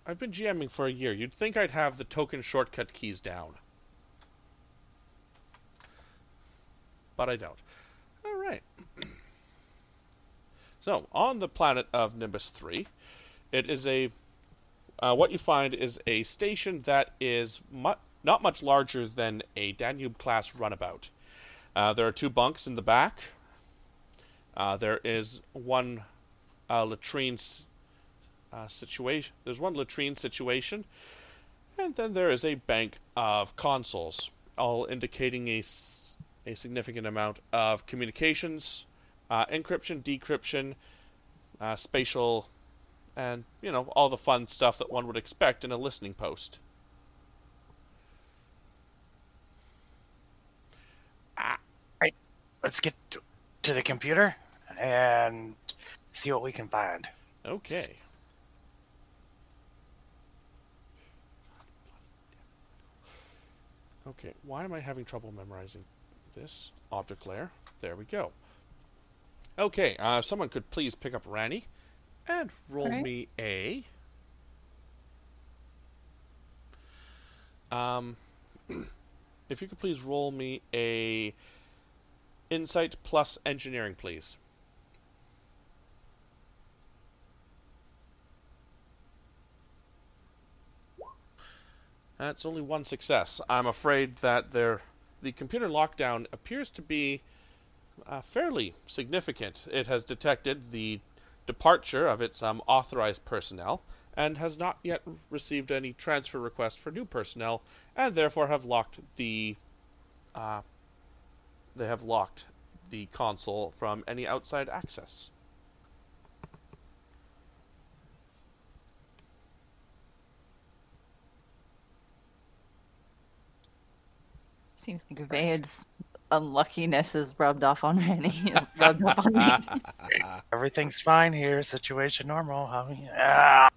I've been GMing for a year. You'd think I'd have the token shortcut keys down. But I don't. All right. So, on the planet of Nimbus 3, it is a uh, what you find is a station that is mu- not much larger than a Danube class runabout. Uh, there are two bunks in the back. Uh, there is one uh, latrine uh, situation. There's one latrine situation, and then there is a bank of consoles, all indicating a, s- a significant amount of communications, uh, encryption, decryption, uh, spatial, and you know all the fun stuff that one would expect in a listening post. Let's get to, to the computer and see what we can find. Okay. Okay, why am I having trouble memorizing this? Object layer. There we go. Okay, uh, someone could please pick up Rani and roll Alright. me a. Um, if you could please roll me a insight plus engineering, please. That's only one success. I'm afraid that there, the computer lockdown appears to be uh, fairly significant. It has detected the departure of its um, authorized personnel and has not yet received any transfer requests for new personnel, and therefore have locked the uh, they have locked the console from any outside access. Seems like Vayad's unluckiness is rubbed off on Randy. rubbed off on me. Everything's fine here. Situation normal. How? Ah.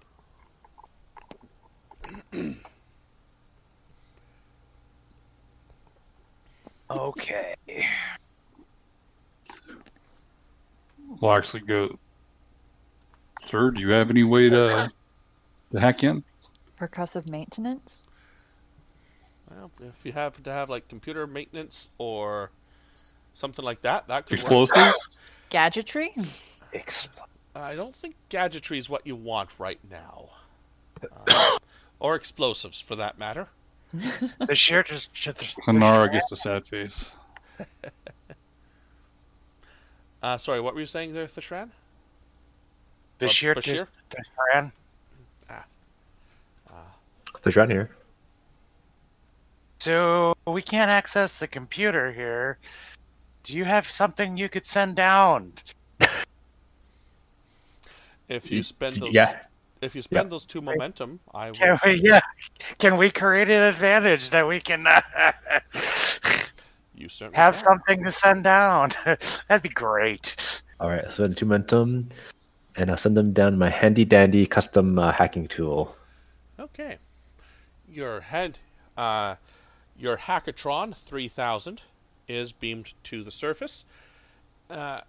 okay. We'll actually go. Sir, do you have any way to, to hack in? Percussive maintenance? Well, if you happen to have like computer maintenance or something like that, that could work. Explosive? Gadgetry? I don't think gadgetry is what you want right now. Uh, or explosives, for that matter. the sheer just, just the Hanara gets a sad face. Uh, sorry, what were you saying there, Thashran? the Uh, sheer Bashir? the Shran- There's around here. So we can't access the computer here. Do you have something you could send down? If you spend those, Yeah. if you spend those two momentum, I will. Can we, yeah, can we create an advantage that we can uh, You certainly have can. something to send down? That'd be great. All right, so two momentum, and I'll send them down my handy dandy custom uh, hacking tool. Okay. Your head, uh, your Hackatron 3000 is beamed to the surface. Uh,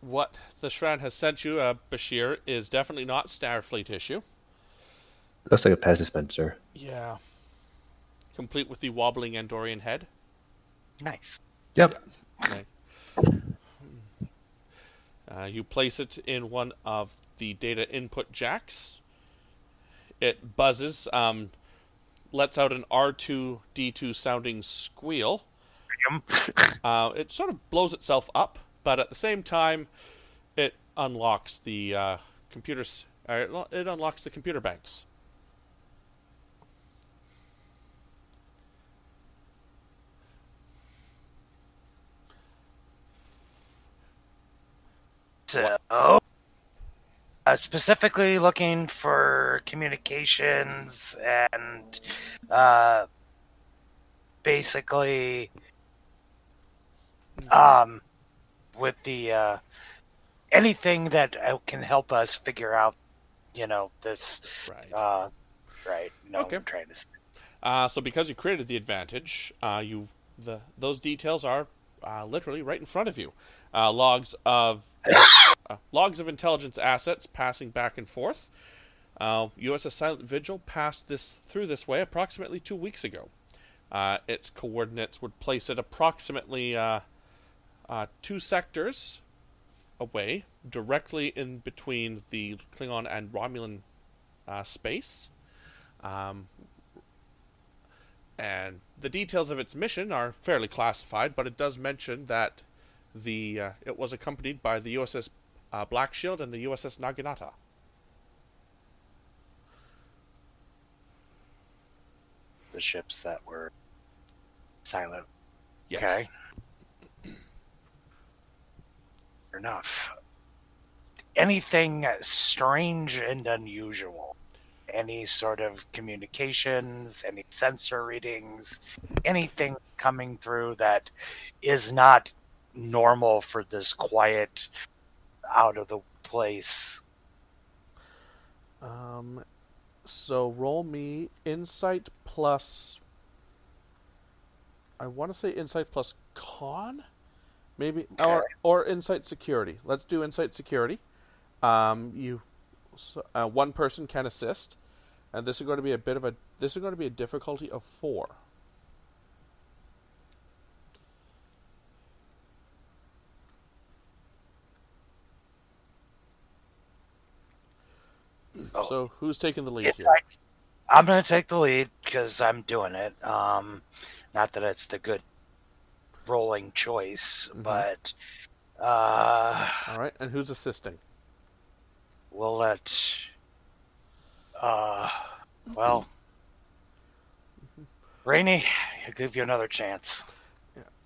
what Thashran has sent you, uh, Bashir, is definitely not Starfleet issue. Looks like a Pez dispenser. Yeah. Complete with the wobbling Andorian head. Nice. Yep. Uh, you place it in one of the data input jacks. It buzzes, um, lets out an R2D2 sounding squeal. Uh, it sort of blows itself up, but at the same time, it unlocks the uh, computers. Uh, it unlocks the computer banks. So, uh, specifically looking for communications and uh, basically um, with the uh, anything that uh, can help us figure out, you know, this. Right. Uh, right. No, Okay. I'm trying to. say. Uh, so because you created the advantage, uh, you the those details are uh, literally right in front of you. Uh, logs of uh, logs of intelligence assets passing back and forth. Uh, USS Silent Vigil passed this through this way approximately two weeks ago. Uh, its coordinates would place it approximately uh, uh, two sectors away, directly in between the Klingon and Romulan space. Um, and the details of its mission are fairly classified, but it does mention that the uh, it was accompanied by the USS uh, Black Shield and the USS Naginata. the ships that were silent. Yes. Okay. Enough. Anything strange and unusual? Any sort of communications, any sensor readings, anything coming through that is not normal for this quiet, out of the place? Um, so roll me insight plus I want to say insight plus con, maybe, or or insight security. Let's do insight security. Um, you, uh, one person can assist, and this is going to be a bit of a this is going to be a difficulty of four. So who's taking the lead It's here? like I'm gonna take the lead because I'm doing it. Um, not that it's the good rolling choice, Mhm. but uh, All right, and who's assisting? we'll let. Uh, well, Rainy, I'll give you another chance.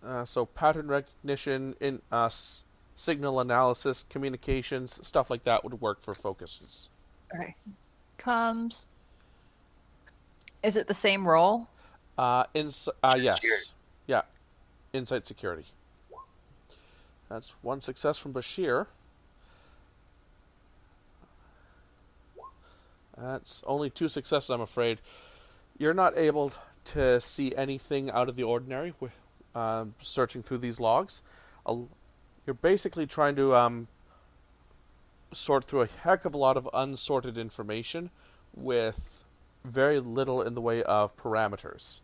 Uh, so pattern recognition, in uh, s- signal analysis, communications, stuff like that would work for focuses. Okay. Comes. Is it the same role? Uh, ins- uh, yes, Security. yeah, insight security. That's one success from Bashir. That's only two successes, I'm afraid. You're not able to see anything out of the ordinary with um, searching through these logs. You're basically trying to um, sort through a heck of a lot of unsorted information with very little in the way of parameters.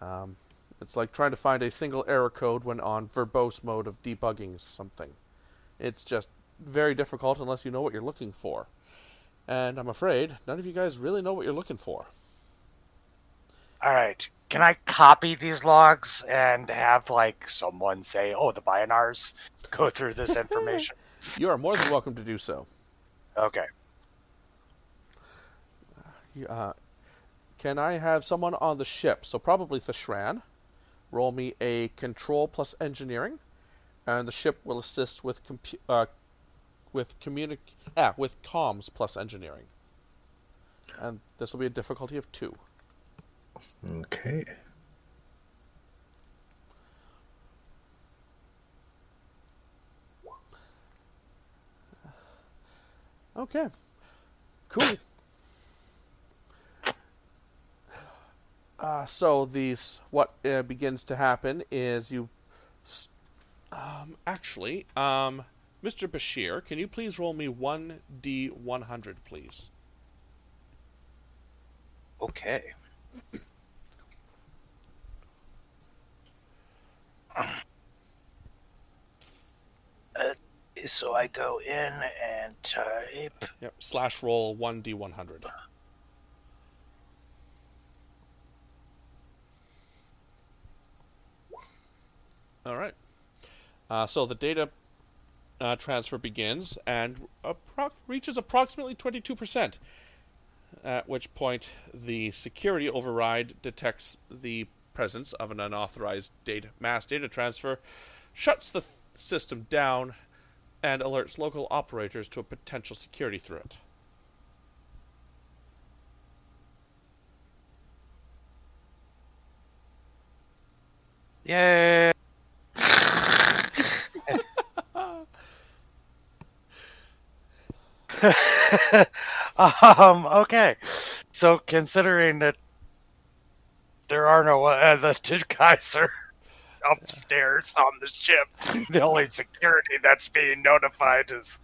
Um, it's like trying to find a single error code when on verbose mode of debugging something. It's just very difficult unless you know what you're looking for. And I'm afraid none of you guys really know what you're looking for. All right. Can I copy these logs and have like someone say, "Oh, the Bynars go through this information"? You are more than welcome to do so. okay. Uh, can I have someone on the ship? So probably Thashran. Roll me a control plus engineering, and the ship will assist with compu- uh, with communic ah, with comms plus engineering. And this will be a difficulty of two. Okay. Okay. Cool. Uh, so these what uh, begins to happen is you um, actually um, Mr. Bashir, can you please roll me 1d100 please? Okay. Uh, so I go in and type. Yep, slash roll 1d100. All right. Uh, so the data uh, transfer begins and appro- reaches approximately 22%, at which point the security override detects the presence of an unauthorized data, mass data transfer, shuts the system down, and alerts local operators to a potential security threat. Yay! um, okay. So considering that there are no uh, the two guys are upstairs on the ship, the only security that's being notified is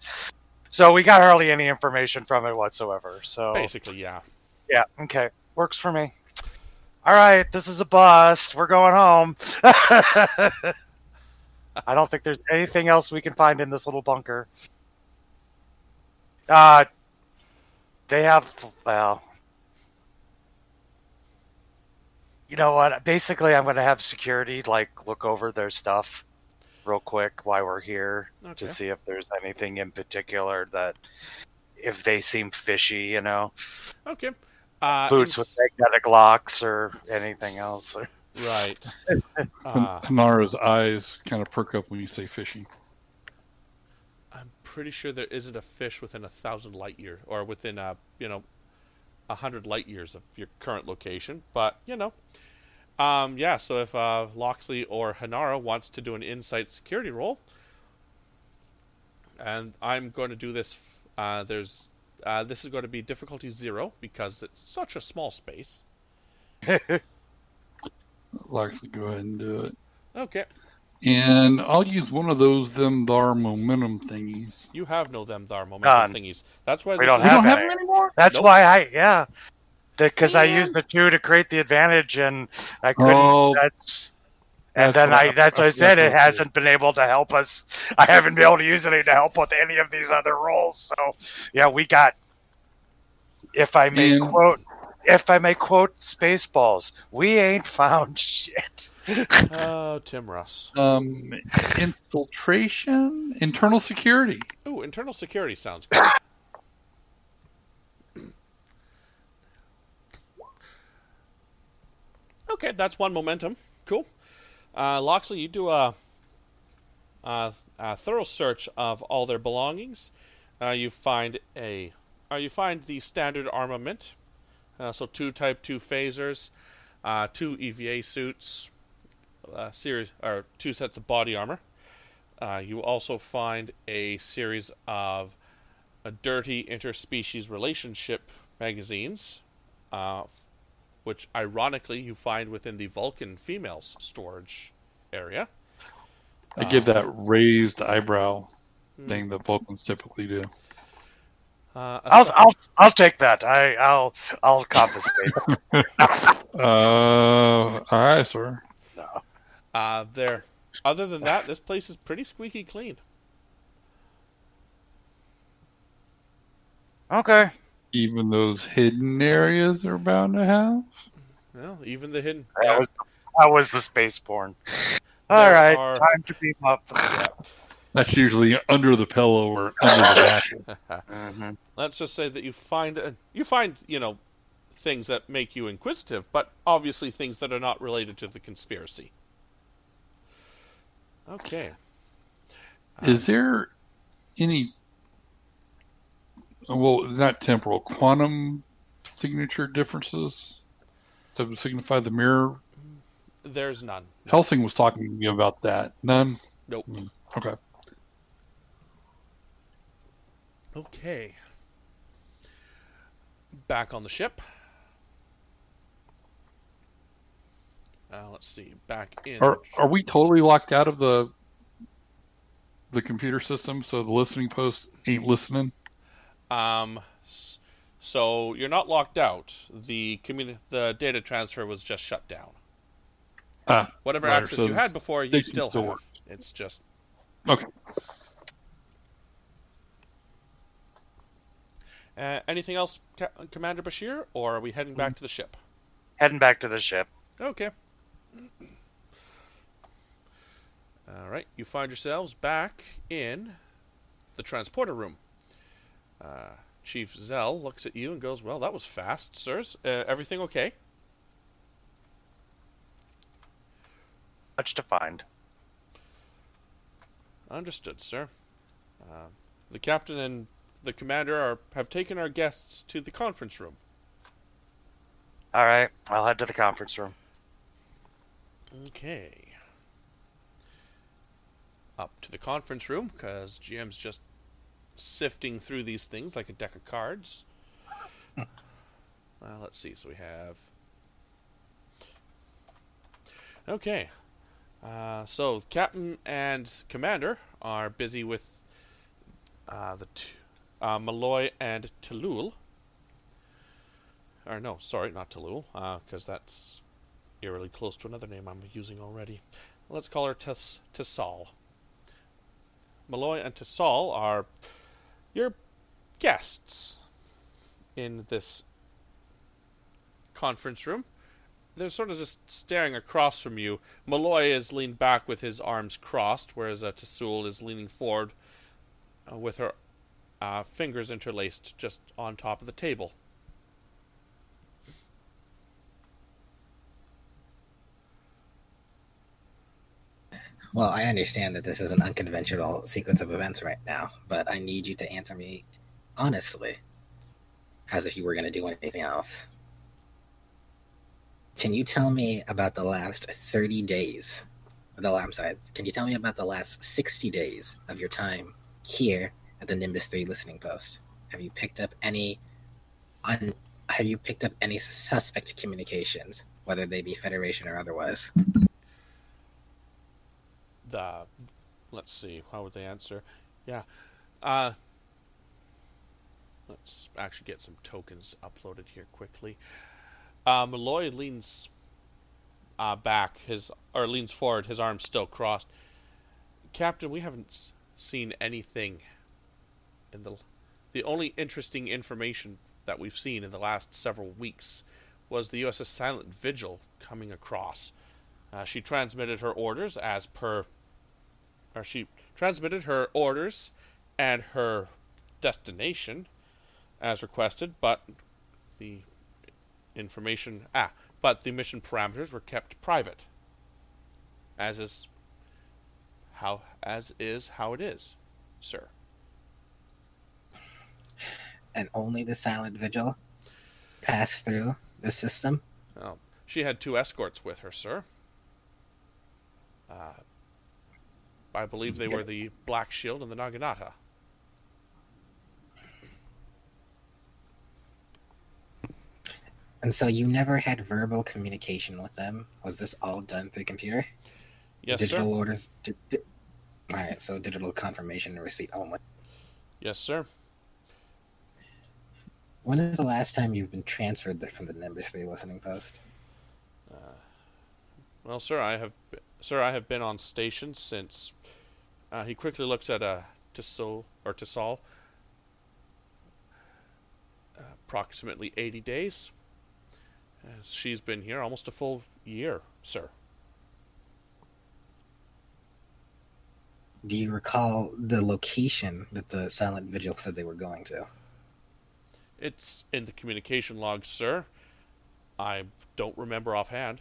so we got hardly any information from it whatsoever. So Basically, yeah. yeah, okay, works for me. All right, this is a bust. We're going home. I don't think there's anything else we can find in this little bunker. Uh, they have well. You know what? Basically, I'm going to have security like look over their stuff real quick while we're here Okay. to see if there's anything in particular that if they seem fishy, you know, Okay. Uh, boots ins- with magnetic locks or anything else. Right. Han- Uh, Hanara's eyes kind of perk up when you say fishy. I'm pretty sure there isn't a fish within a thousand light years, or within a you know, a hundred light years of your current location. But you know, um, yeah. So if uh, Loxley or Hanara wants to do an insight security roll, and I'm going to do this. Uh, there's uh, this is going to be difficulty zero because it's such a small space. Loxley, go ahead and do it. Okay. And I'll use one of those them thar momentum thingies. You have no them thar momentum None. thingies. That's why We don't have don't have them anymore? That's Nope. why I yeah, because I Man. used the two to create the advantage, and I couldn't. Oh, that's and that's then what I I- that's what I said. what It I hasn't been able to help us. I haven't been able to use any to help with any of these other roles. So yeah, we got. If I may And- quote, if I may quote Spaceballs, we ain't found shit. Oh, Tim Russ. um, infiltration, internal security. Ooh, internal security sounds good. okay, that's one momentum. Cool. Uh, Loxley, you do a, a, a thorough search of all their belongings. Uh, you find a, uh, you find the standard armament. Uh, so two Type Two phasers, uh, two EVA suits, uh, series or two sets of body armor. Uh, you also find a series of uh, dirty interspecies relationship magazines, uh, which ironically you find within the Vulcan females storage area. I give that raised eyebrow hmm, thing that Vulcans typically do. Uh, I'll I'll I'll take that. I I'll I'll confiscate. Uh, all right, sir. No. uh, there. Other than that, this place is pretty squeaky clean. okay. Even those hidden areas are bound to have. Well, even the hidden. That was that was the space porn. All There right, are- time to beam up. That's usually under the pillow or under the mattress. Mhm. Let's just say that you find uh, you find you know things that make you inquisitive, but obviously things that are not related to the conspiracy. Okay. Is there any, well, not temporal, quantum signature differences to signify the mirror? There's none. Helsing was talking to me about that. None? Nope. Mm, Okay. Okay. Back on the ship. Uh, let's see. Back in. Are, are we totally locked out of the the computer system so the listening post ain't listening? Um. So you're not locked out. The communi- the data transfer was just shut down. Ah, Whatever right, access so you had before, you still have. work. It's just. Okay. Uh, anything else, Ca- Commander Bashir, or are we heading back to the ship? Heading back to the ship. Okay. All right, you find yourselves back in the transporter room. Uh, Chief Zell looks at you and goes, "Well, that was fast, sirs. Uh, everything okay?" Much to find. Understood, sir. Uh, the captain and the commander are have taken our guests to the conference room. All right, I'll head to the conference room. Okay. Up to the conference room, because GM's just sifting through these things like a deck of cards. well, let's see. So we have. Okay. Uh, so captain and commander are busy with uh, the t- uh, Malloy and Talul. Or no, sorry, not Talul, because that's eerily close to another name I'm using already. Let's call her Tes- Tessal. Malloy and Tessal are your guests in this conference room. They're sort of just staring across from you. Malloy is leaned back with his arms crossed, whereas uh, is leaning forward uh, with her uh, fingers interlaced just on top of the table. Well, I understand that this is an unconventional sequence of events right now, but I need you to answer me honestly, as if you were going to do anything else. Can you tell me about the last 30 days? The, I'm sorry, can you tell me about the last 60 days of your time here at the Nimbus 3 listening post? Have you picked up any un, have you picked up any suspect communications whether they be Federation or otherwise. The let's see, how would they answer? Yeah. Uh let's actually get some tokens uploaded here quickly. Uh, Malloy leans uh, back, his or leans forward, his arms still crossed. Captain, we haven't seen anything in the the only interesting information that we've seen in the last several weeks was the USS Silent Vigil coming across. Uh, she transmitted her orders as per, or she transmitted her orders and her destination as requested, but the information ah, but the mission parameters were kept private. As is how as is how it is, sir. And only the Silent Vigil pass through the system. Well, she had two escorts with her, sir. Uh, I believe they were the Black Shield and the Naginata. And so you never had verbal communication with them. Was this all done through computer? Yes, digital sir. orders. Di- di- all right, so digital confirmation and receipt only. Yes, sir. When is the last time you've been transferred from the Nimbus 3 listening post? Uh, well, sir, I have, sir, I have been on station since. Uh, he quickly looks at uh, Tissol or Tissol. Uh, approximately 80 days. She's been here almost a full year, sir. Do you recall the location that the Silent Vigil said they were going to? It's in the communication logs, sir. I don't remember offhand.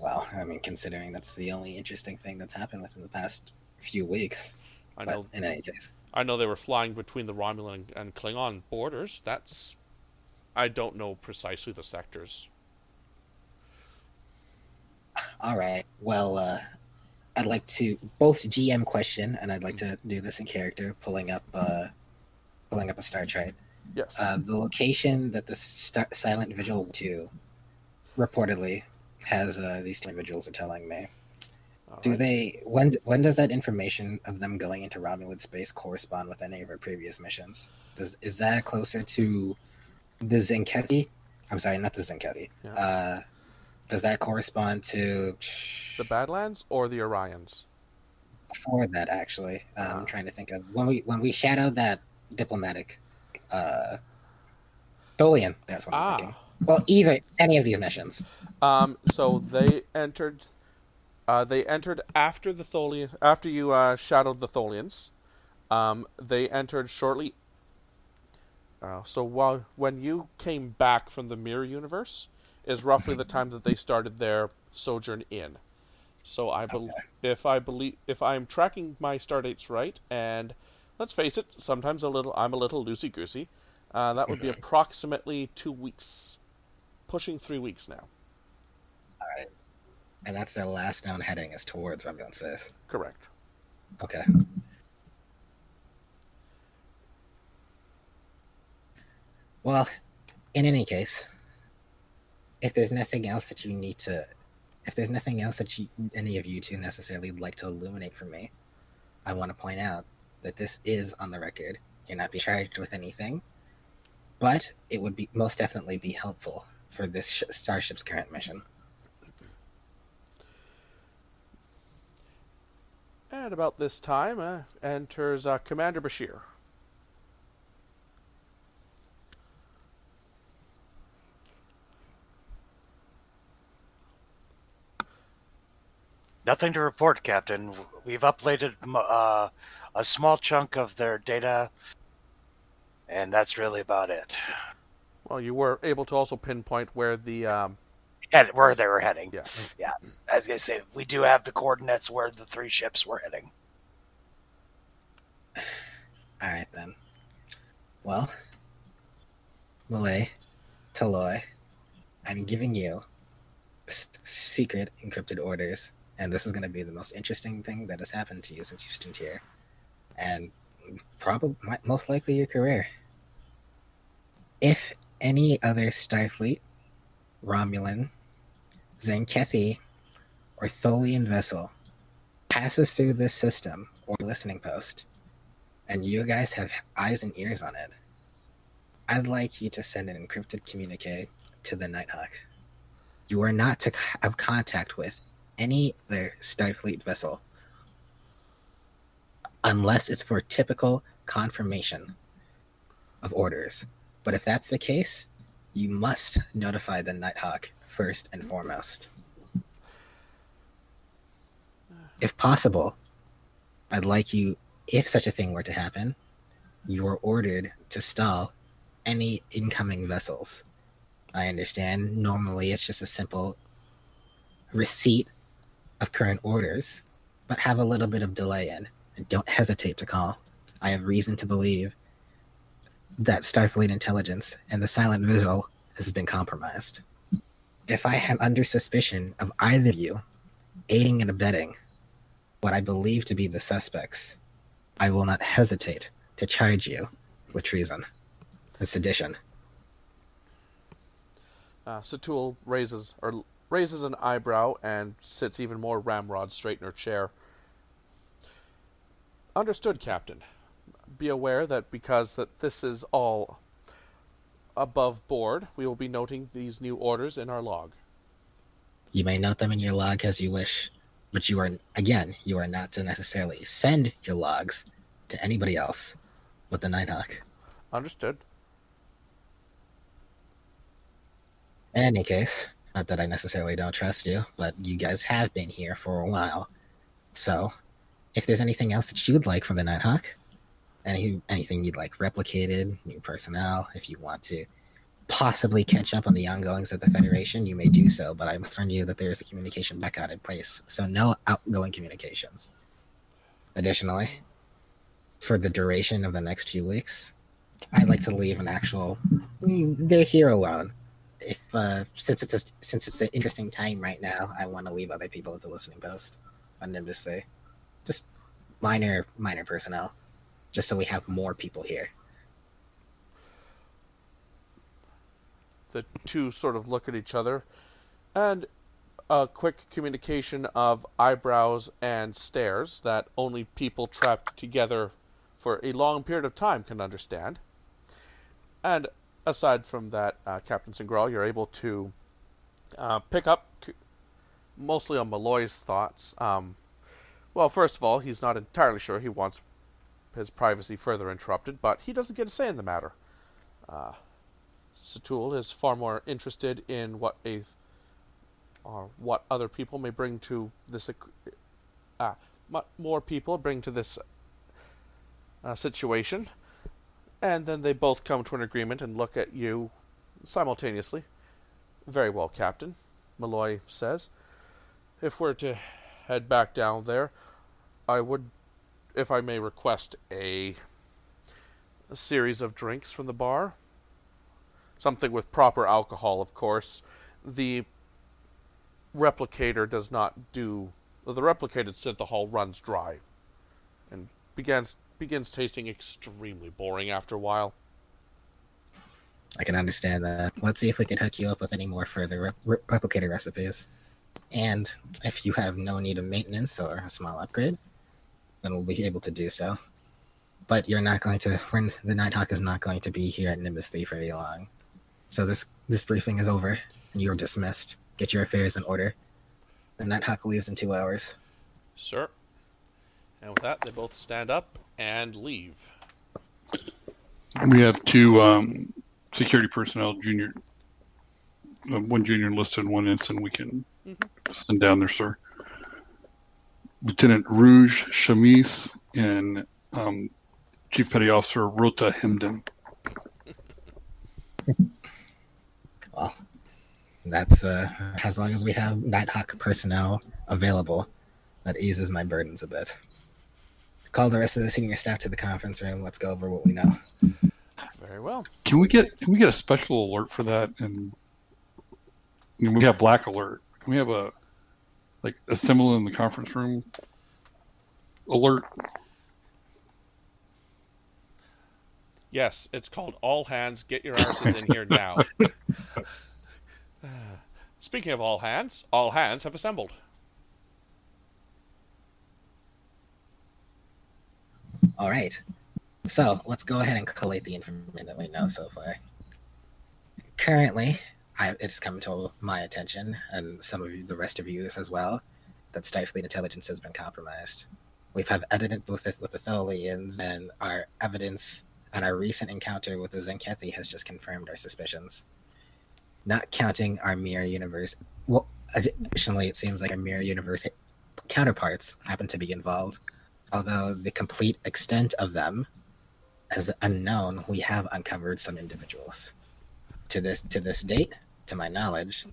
Well, I mean, considering that's the only interesting thing that's happened within the past few weeks. I know, in any case, I know they were flying between the Romulan and, and Klingon borders. That's, I don't know precisely the sectors. all right. Well, uh, I'd like to both GM question, and I'd like to do this in character, pulling up, uh, pulling up a star chart. Yes. Uh, the location that the Star- Silent Vigil to reportedly has uh, these two individuals are telling me. All Do right. they when when does that information of them going into Romulan space correspond with any of our previous missions? Does is that closer to the Zenkethi? I'm sorry, not the Zenkethi. Yeah. Uh, does that correspond to The Badlands or the Orions? before that? Actually, um. I'm trying to think of when we when we shadowed that diplomatic uh, Tholian. That's what I'm Ah. thinking. Well, either any of these missions. Um, so they entered. Uh, they entered after the Tholian. After you uh, shadowed the Tholians, um, they entered shortly. Uh, so while when you came back from the mirror universe, is roughly the time that they started their sojourn in. So I bel if I believe if I'm tracking my star dates right, and let's face it, sometimes a little I'm a little loosey goosey. Uh, that would be approximately two weeks, pushing three weeks now. All right. And that's their last known heading is towards Romulan space. Correct. Okay. Well, in any case, if there's nothing else that you need to, if there's nothing else that you, any of you two necessarily like to illuminate for me, I want to point out that this is on the record. You're not being charged with anything, but it would be most definitely be helpful for this sh- starship's current mission. At about this time, uh, enters uh, Commander Bashir. Nothing to report, Captain. We've uploaded m- uh, a small chunk of their data, and that's really about it. Well, you were able to also pinpoint where the um, And where they were heading. yeah. As I say we do have the coordinates where the three ships were heading. All right then. Well, Malloy, Taloy, I'm giving you s- secret encrypted orders, and this is going to be the most interesting thing that has happened to you since you steamed here, and probably most likely your career. If any other Starfleet Romulan, Zenkethi, or Tholian vessel passes through this system or listening post, and you guys have eyes and ears on it, I'd like you to send an encrypted communique to the Nighthawk. You are not to have contact with any other Starfleet vessel unless it's for typical confirmation of orders. But if that's the case, you must notify the Nighthawk first and foremost. If possible, I'd like you, if such a thing were to happen, you are ordered to stall any incoming vessels. I understand normally it's just a simple receipt of current orders, but have a little bit of delay in and don't hesitate to call. I have reason to believe that Starfleet intelligence and the Silent Vigil has been compromised. If I am under suspicion of either of you aiding and abetting what I believe to be the suspects, I will not hesitate to charge you with treason and sedition. Uh, Satul raises or raises an eyebrow and sits even more ramrod straight in her chair. Understood, Captain. Be aware that because that this is all above board, we will be noting these new orders in our log. You may note them in your log as you wish, but you are again, you are not to necessarily send your logs to anybody else but the Nighthawk. Understood. In any case, not that I necessarily don't trust you, but you guys have been here for a while. So, if there's anything else that you'd like from the Nighthawk, any anything you'd like replicated, new personnel, if you want to possibly catch up on the ongoings of the Federation, you may do so, but I must warn you that there is a communication blackout in place, so no outgoing communications. Additionally, for the duration of the next few weeks, I'd like to leave an actual. They're here alone. If uh, since it's a, since it's an interesting time right now, I want to leave other people at the listening post on Nimbus. Just minor minor personnel, just so we have more people here. The two sort of look at each other, and a quick communication of eyebrows and stares that only people trapped together for a long period of time can understand. And aside from that, uh, Captain Singral, you're able to uh, pick up mostly on Malloy's thoughts. Um, well, first of all, he's not entirely sure he wants his privacy further interrupted, but he doesn't get a say in the matter. Uh, Satul is far more interested in what a or what other people may bring to this uh, more people bring to this uh, situation. And then they both come to an agreement and look at you simultaneously. Very well captain malloy says. If we're to head back down there i would if i may request a, a series of drinks from the bar something with proper alcohol, of course. The replicator does not do. The replicated synthahol runs dry, and begins begins tasting extremely boring after a while. I can understand that. Let's see if we can hook you up with any more further re- replicator recipes. And if you have no need of maintenance or a small upgrade, then we'll be able to do so. But you're not going to. The Nighthawk is not going to be here at Nimbus 3 very long. So this this briefing is over, and you're dismissed. Get your affairs in order. The Nighthawk leaves in two hours. Sir. And with that, they both stand up and leave. We have two um, security personnel, junior, uh, one junior enlisted, one ensign. We can Mm-hmm. Send down there, sir. Lieutenant Rouge Chamise and um, Chief Petty Officer Rota Hemden. Well, that's uh, as long as we have Nighthawk personnel available, that eases my burdens a bit. Call the rest of the senior staff to the conference room. Let's go over what we know. Very well. Can we get can we get a special alert for that? And you know, we have black alert. Can we have a like assemble in the conference room alert? Yes, it's called All Hands Get Your Arses in Here Now. Speaking of all hands, all hands have assembled. All right. So let's go ahead and collate the information that we know so far. Currently, I, it's come to my attention, and some of you, the rest of you as well, that Starfleet intelligence has been compromised. We've had evidence with with the Tholians, and our evidence and our recent encounter with the Zenkethi has just confirmed our suspicions. Not counting our mirror universe. Well, additionally, it seems like our mirror universe counterparts happen to be involved. Although the complete extent of them is unknown, we have uncovered some individuals. To this to this date, to my knowledge,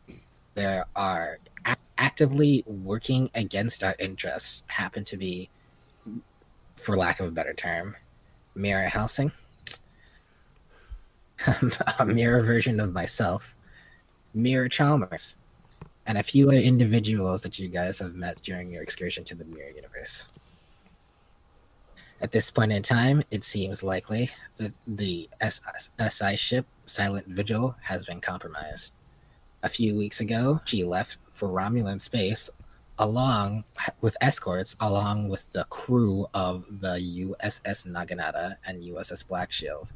there are a- actively working against our interests. Happen to be, for lack of a better term, mirror housing. a mirror version of myself, Mirror Chalmers, and a few other individuals that you guys have met during your excursion to the Mirror Universe. At this point in time, it seems likely that the SI ship Silent Vigil has been compromised. A few weeks ago, she left for Romulan space along with escorts, along with the crew of the USS Naginata and USS Black Shield,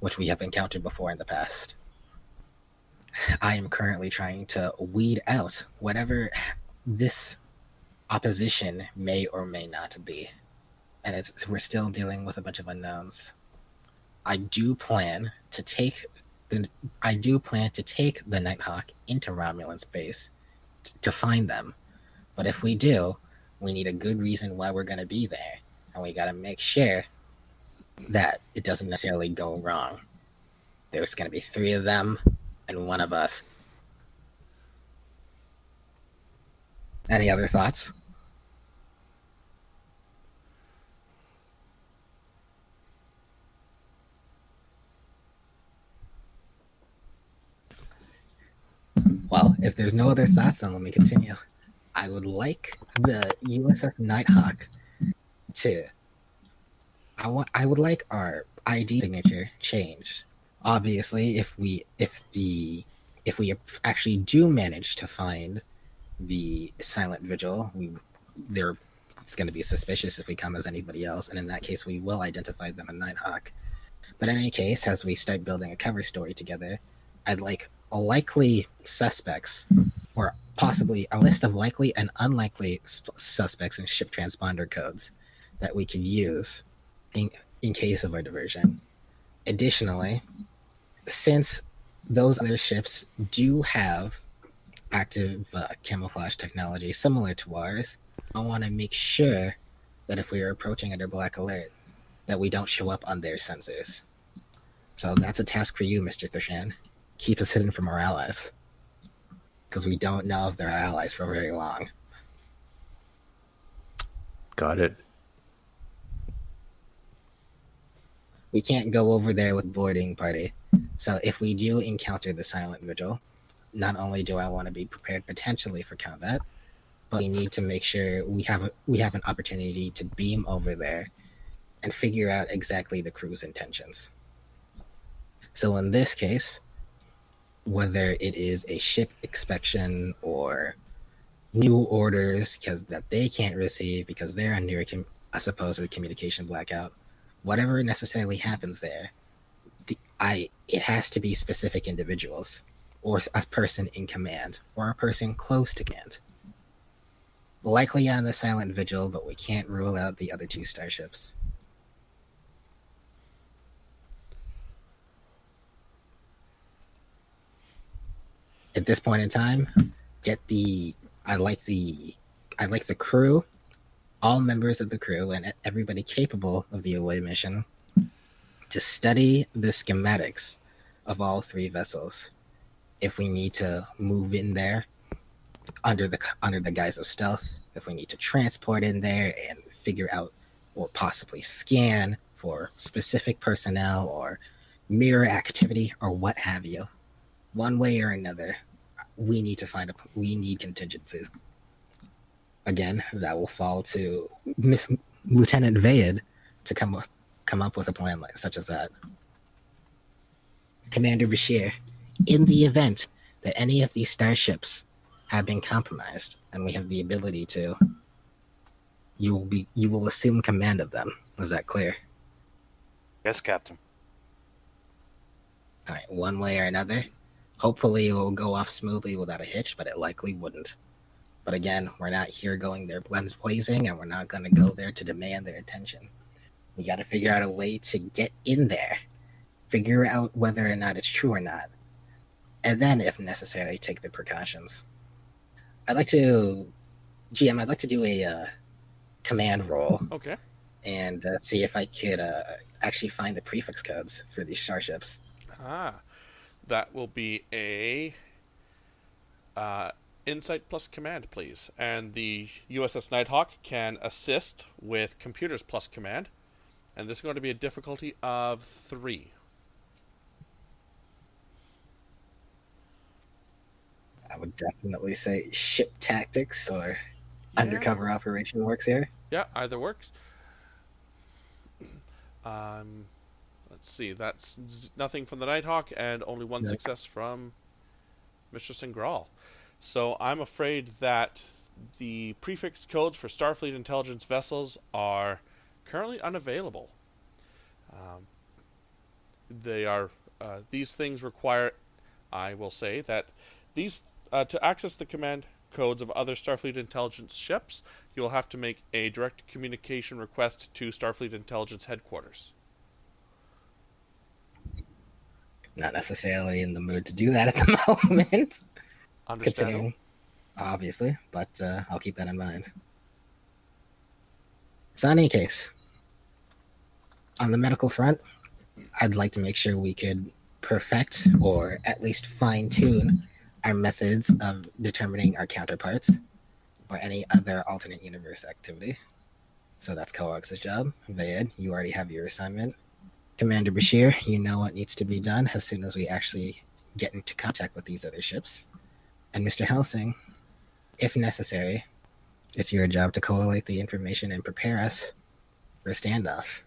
which we have encountered before in the past. I am currently trying to weed out whatever this opposition may or may not be and it's we're still dealing with a bunch of unknowns. I do plan to take the I do plan to take the Nighthawk into Romulan space t- to find them. But if we do, we need a good reason why we're going to be there, and we got to make sure that it doesn't necessarily go wrong. There's going to be three of them and one of us. Any other thoughts? Well, if there's no other thoughts, then let me continue. I would like the USS Nighthawk to. I want. I would like our ID signature changed. Obviously, if we if the if we actually do manage to find the silent vigil, we there it's going to be suspicious if we come as anybody else, and in that case, we will identify them as Nighthawk. But in any case, as we start building a cover story together, I'd like likely suspects, or possibly a list of likely and unlikely sp- suspects and ship transponder codes that we could use in, in case of a diversion. Additionally, since those other ships do have active uh, camouflage technology similar to ours, I want to make sure that if we are approaching under black alert, that we don't show up on their sensors. So that's a task for you, Mr. Thashran keep us hidden from our allies. Because we don't know if they're allies for very long. Got it. We can't go over there with boarding party. So if we do encounter the silent vigil, not only do I want to be prepared potentially for combat, but we need to make sure we have a, we have an opportunity to beam over there and figure out exactly the crew's intentions. So in this case, whether it is a ship inspection or new orders because that they can't receive because they're under a, com- a supposed communication blackout whatever necessarily happens there the, i it has to be specific individuals or a person in command or a person close to command. Likely on the silent vigil but we can't rule out the other two starships at this point in time, get the I like the I like the crew, all members of the crew, and everybody capable of the away mission to study the schematics of all three vessels. If we need to move in there under the under the guise of stealth, if we need to transport in there and figure out or possibly scan for specific personnel or mirror activity or what have you one way or another, we need to find a we need contingencies. Again, that will fall to Miss Lieutenant Vayed to come up come up with a plan like such as that. Commander Bashir, in the event that any of these starships have been compromised and we have the ability to, you will be you will assume command of them. Is that clear? Yes, Captain. All right, one way or another. Hopefully, it will go off smoothly without a hitch, but it likely wouldn't. But again, we're not here going there blends blazing, and we're not going to go there to demand their attention. We got to figure out a way to get in there, figure out whether or not it's true or not, and then, if necessary, take the precautions. I'd like to, GM, I'd like to do a uh, command roll Okay. and uh, see if I could uh, actually find the prefix codes for these starships. Ah, that will be a uh, insight plus command, please. And the USS Nighthawk can assist with computers plus command. And this is going to be a difficulty of three. I would definitely say ship tactics or Yeah. undercover operation works here. Yeah, either works. Um, let's see. That's z- nothing from the Nighthawk, and only one Yeah. success from Mistress Ingral. So I'm afraid that the prefix codes for Starfleet intelligence vessels are currently unavailable. Um, they are. Uh, these things require. I will say that these uh, to access the command codes of other Starfleet intelligence ships, you will have to make a direct communication request to Starfleet Intelligence Headquarters. Not necessarily in the mood to do that at the moment, considering, obviously, but uh, I'll keep that in mind. So, in any case, on the medical front, I'd like to make sure we could perfect or at least fine tune our methods of determining our counterparts or any other alternate universe activity. So that's Coax's job. Vayed, you already have your assignment. Commander Bashir, you know what needs to be done as soon as we actually get into contact with these other ships. And Mr. Helsing, if necessary, it's your job to collate the information and prepare us for a standoff.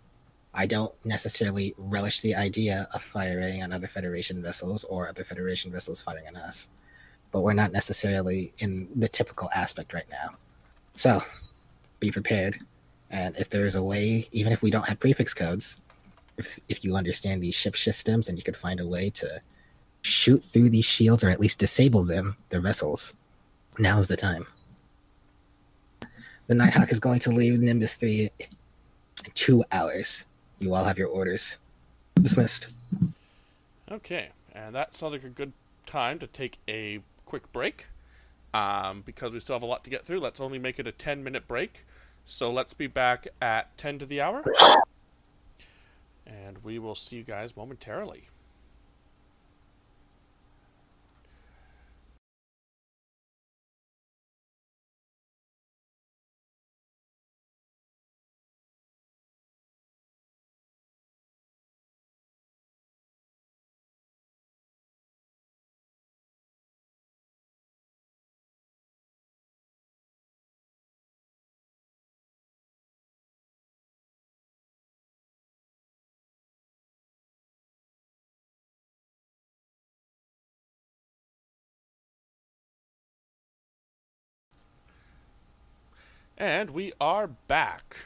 I don't necessarily relish the idea of firing on other Federation vessels or other Federation vessels firing on us, but we're not necessarily in the typical aspect right now. So, be prepared. And if there's a way, even if we don't have prefix codes, if, if you understand these ship systems and you could find a way to shoot through these shields or at least disable them, their vessels, now's the time. The Nighthawk is going to leave Nimbus 3 in two hours. You all have your orders. Dismissed. Okay, and that sounds like a good time to take a quick break. Um, because we still have a lot to get through, let's only make it a 10 minute break. So let's be back at 10 to the hour. And we will see you guys momentarily. And we are back.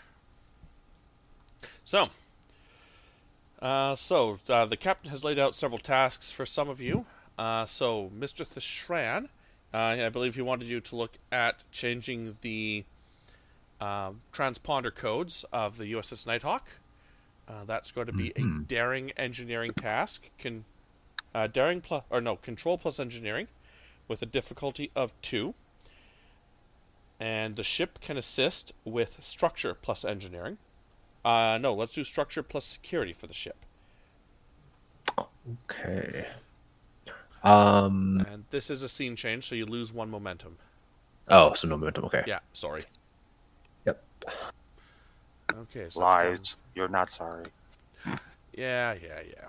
So, uh, so uh, the captain has laid out several tasks for some of you. Uh, so, Mr. Thashran, uh, I believe he wanted you to look at changing the uh, transponder codes of the USS Nighthawk. Uh, that's going to be a Mhm. daring engineering task. Can uh, daring plus or no control plus engineering, with a difficulty of two and the ship can assist with structure plus engineering. Uh, no, let's do structure plus security for the ship. Okay. Um. And this is a scene change, so you lose one momentum. Oh, so no momentum. Okay. Yeah, sorry. Yep. Okay, so Lies. You're not sorry. Yeah, yeah, yeah.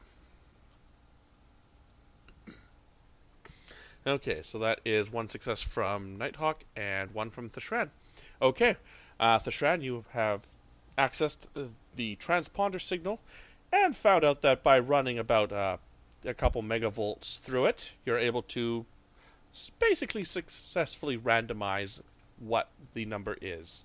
Okay, so that is one success from Nighthawk and one from Thashran. Okay, uh, Thashran, you have accessed the, the transponder signal and found out that by running about uh, a couple megavolts through it, you're able to basically successfully randomize what the number is.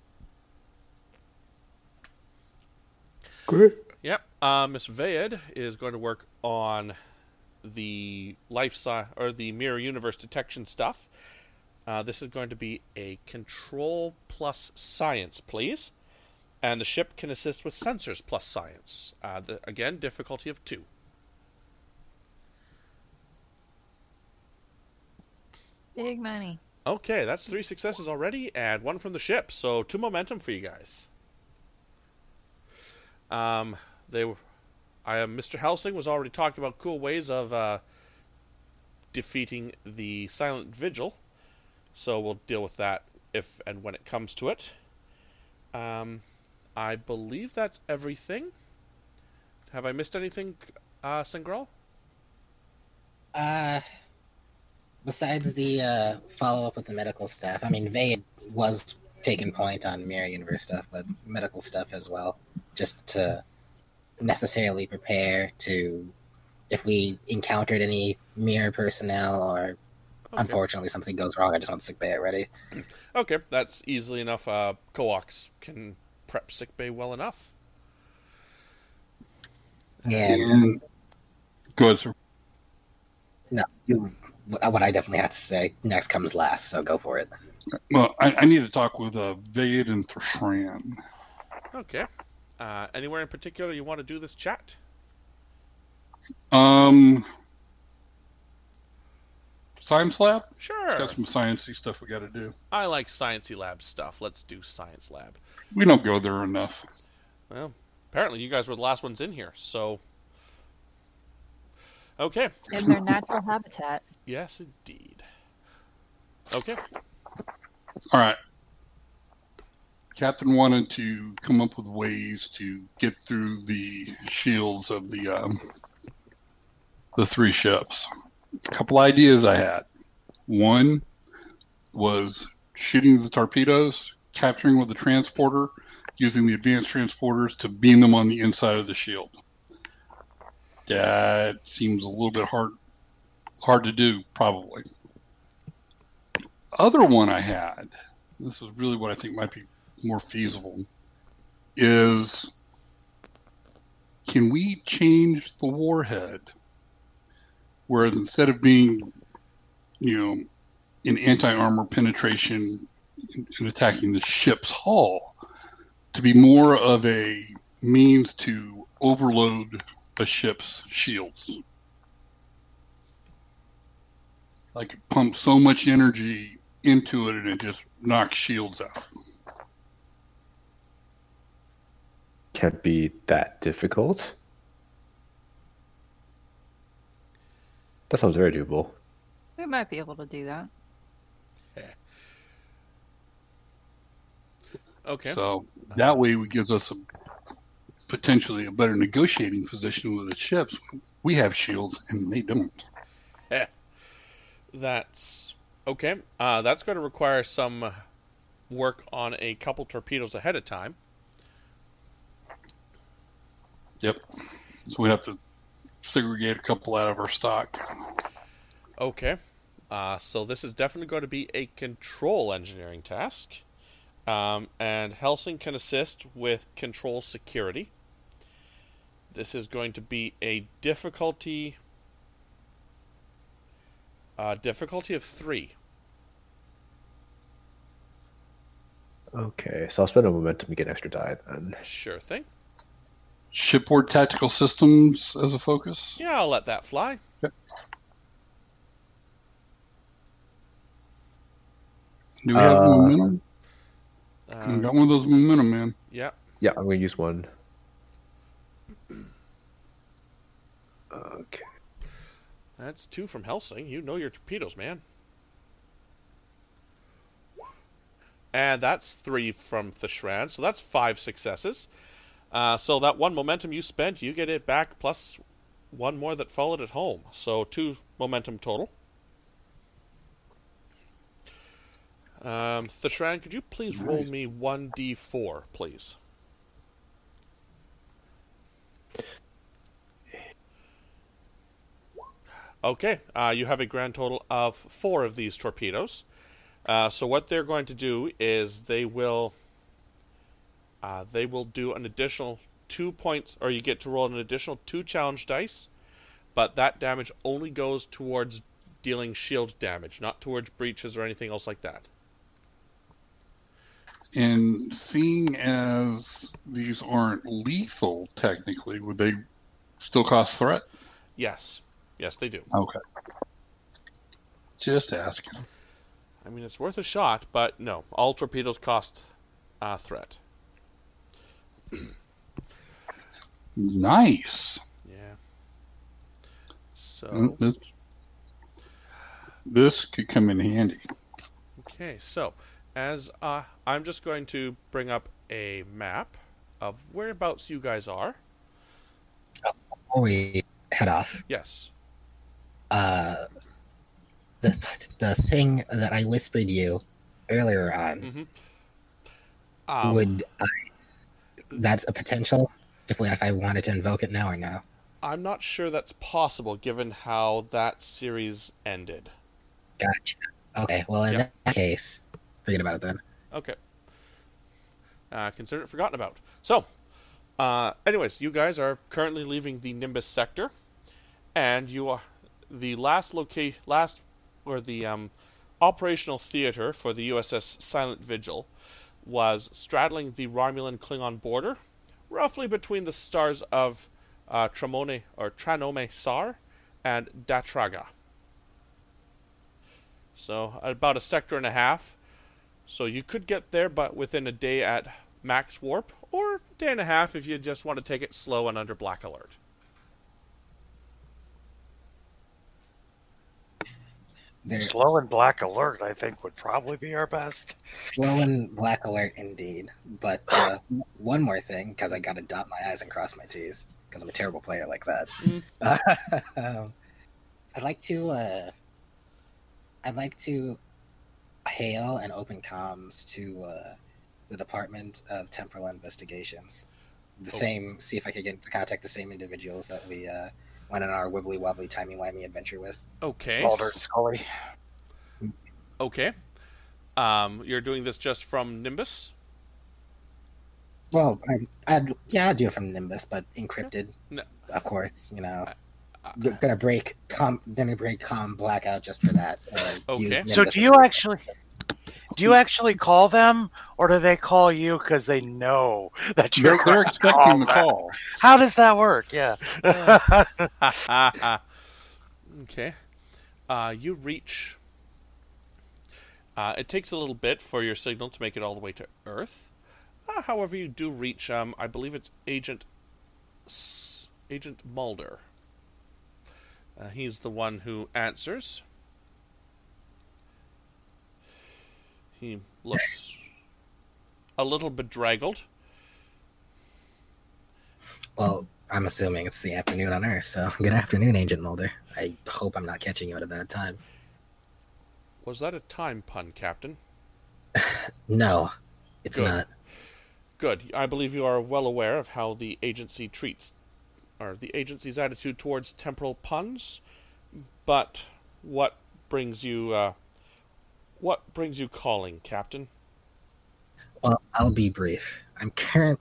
Great. Yep. Uh, Miss Vayed is going to work on the life sci- or the mirror universe detection stuff. Uh, this is going to be a control plus science, please. And the ship can assist with sensors plus science. Uh, the, again, difficulty of two. Big money. Okay, that's three successes already, and one from the ship. So two momentum for you guys. Um, they, were- I, Mr. Helsing was already talking about cool ways of uh, defeating the Silent Vigil. So we'll deal with that if and when it comes to it. Um, I believe that's everything. Have I missed anything, uh, Singral? Uh, besides the uh, follow up with the medical staff, I mean, Vade was taking point on Mirror Universe stuff, but medical stuff as well, just to necessarily prepare to if we encountered any mirror personnel or Okay. unfortunately something goes wrong. I just want sick bay ready. Okay, that's easily enough. Uh, Coax can prep sick bay well enough. And And go no, what I definitely have to say next comes last, so go for it. Well, I, I need to talk with uh, Vade and Thashran. Okay. Uh, anywhere in particular you want to do this chat? Um, science lab. Sure. Got some sciencey stuff we got to do. I like sciencey lab stuff. Let's do science lab. We don't go there enough. Well, apparently you guys were the last ones in here, so. Okay. In their natural habitat. Yes, indeed. Okay. All right. Captain wanted to come up with ways to get through the shields of the um, the three ships. A couple ideas I had. One was shooting the torpedoes, capturing with the transporter, using the advanced transporters to beam them on the inside of the shield. That seems a little bit hard hard to do, probably. Other one I had this is really what I think might be more feasible, is can we change the warhead? Whereas instead of being, you know, in anti armor penetration and attacking the ship's hull, to be more of a means to overload a ship's shields. Like it pumps so much energy into it and it just knocks shields out. Can't be that difficult. That sounds very doable. We might be able to do that. Okay. So that way it gives us a potentially a better negotiating position with the ships. We have shields and they don't. Yeah. That's okay. Uh, that's going to require some work on a couple torpedoes ahead of time. Yep. So we have to segregate a couple out of our stock. Okay. Uh, so this is definitely going to be a control engineering task. Um, and Helsing can assist with control security. This is going to be a difficulty uh, difficulty of three. Okay, so I'll spend a momentum to get an extra die then. Sure thing. Shipboard tactical systems as a focus. Yeah, I'll let that fly. Do we have Uh, momentum? we Um, got one of those momentum, man. yeah. Yeah, I'm gonna use one. Okay. That's two from Helsing. You know your torpedoes, man. And that's three from Thashran, so that's five successes. Uh, so that one momentum you spent, you get it back plus one more that followed at home. So two momentum total. Um, Thashran, could you please roll me 1d4, please? Okay, uh, you have a grand total of four of these torpedoes. Uh, so what they're going to do is they will uh, they will do an additional two points, or you get to roll an additional two challenge dice, but that damage only goes towards dealing shield damage, not towards breaches or anything else like that. And seeing as these aren't lethal, technically, would they still cause threat? Yes, yes, they do. Okay. Just asking. I mean, it's worth a shot, but no, all torpedoes cost uh, threat. Nice. Yeah. So. This, this could come in handy. Okay, so as uh, I'm just going to bring up a map of whereabouts you guys are. Before we head off, Yes. uh, the the thing that I whispered you earlier on Mm-hmm. Um, would I, that's a potential if we if I wanted to invoke it now or no. I'm not sure that's possible given how that series ended. Gotcha. Okay. Well, in Yeah. that case, forget about it then. Okay. Uh, consider it forgotten about. So, uh, anyways, you guys are currently leaving the Nimbus sector, and you are the last locate last or the um, operational theater for the USS Silent Vigil was straddling the Romulan Klingon border, roughly between the stars of uh, Tramone or Tranome Sar and Datraga. So about a sector and a half. So you could get there, but within a day at max warp, or day and a half if you just want to take it slow and under black alert. There, Slow and black alert, I think, would probably be our best. slow and black alert indeed. But uh, one more thing, because I got to dot my i's and cross my t's, because I'm a terrible player like that. Mm. um, I'd like to. Uh, I'd like to hail and open comms to uh, the Department of Temporal Investigations. The Oh. same. See if I could get into contact the same individuals that we uh, went on our wibbly wobbly timey wimey adventure with. Okay. Mulder and Scully. Okay. Um, you're doing this just from Nimbus. Well, I, I'd yeah, I'd do it from Nimbus, but encrypted, No. of course. You know, G- gonna break com, gonna break com blackout just for that. Uh, Okay. So do you actually do you actually call them, or do they call you because they know that you're? They're, they're gonna expecting the them? call. How does that work? Yeah. okay. Uh, you reach. Uh, it takes a little bit for your signal to make it all the way to Earth. Uh, however, you do reach. Um, I believe it's Agent Agent Mulder. Uh, he's the one who answers. He looks a little bedraggled. Well, I'm assuming it's the afternoon on Earth. So good afternoon, Agent Mulder. I hope I'm not catching you at a bad time. Was that a time pun, Captain? No, it's Good. not. Good. I believe you are well aware of how the agency treats, or the agency's attitude towards temporal puns. But what brings you, uh, what brings you calling, Captain? Well, I'll be brief. I'm current.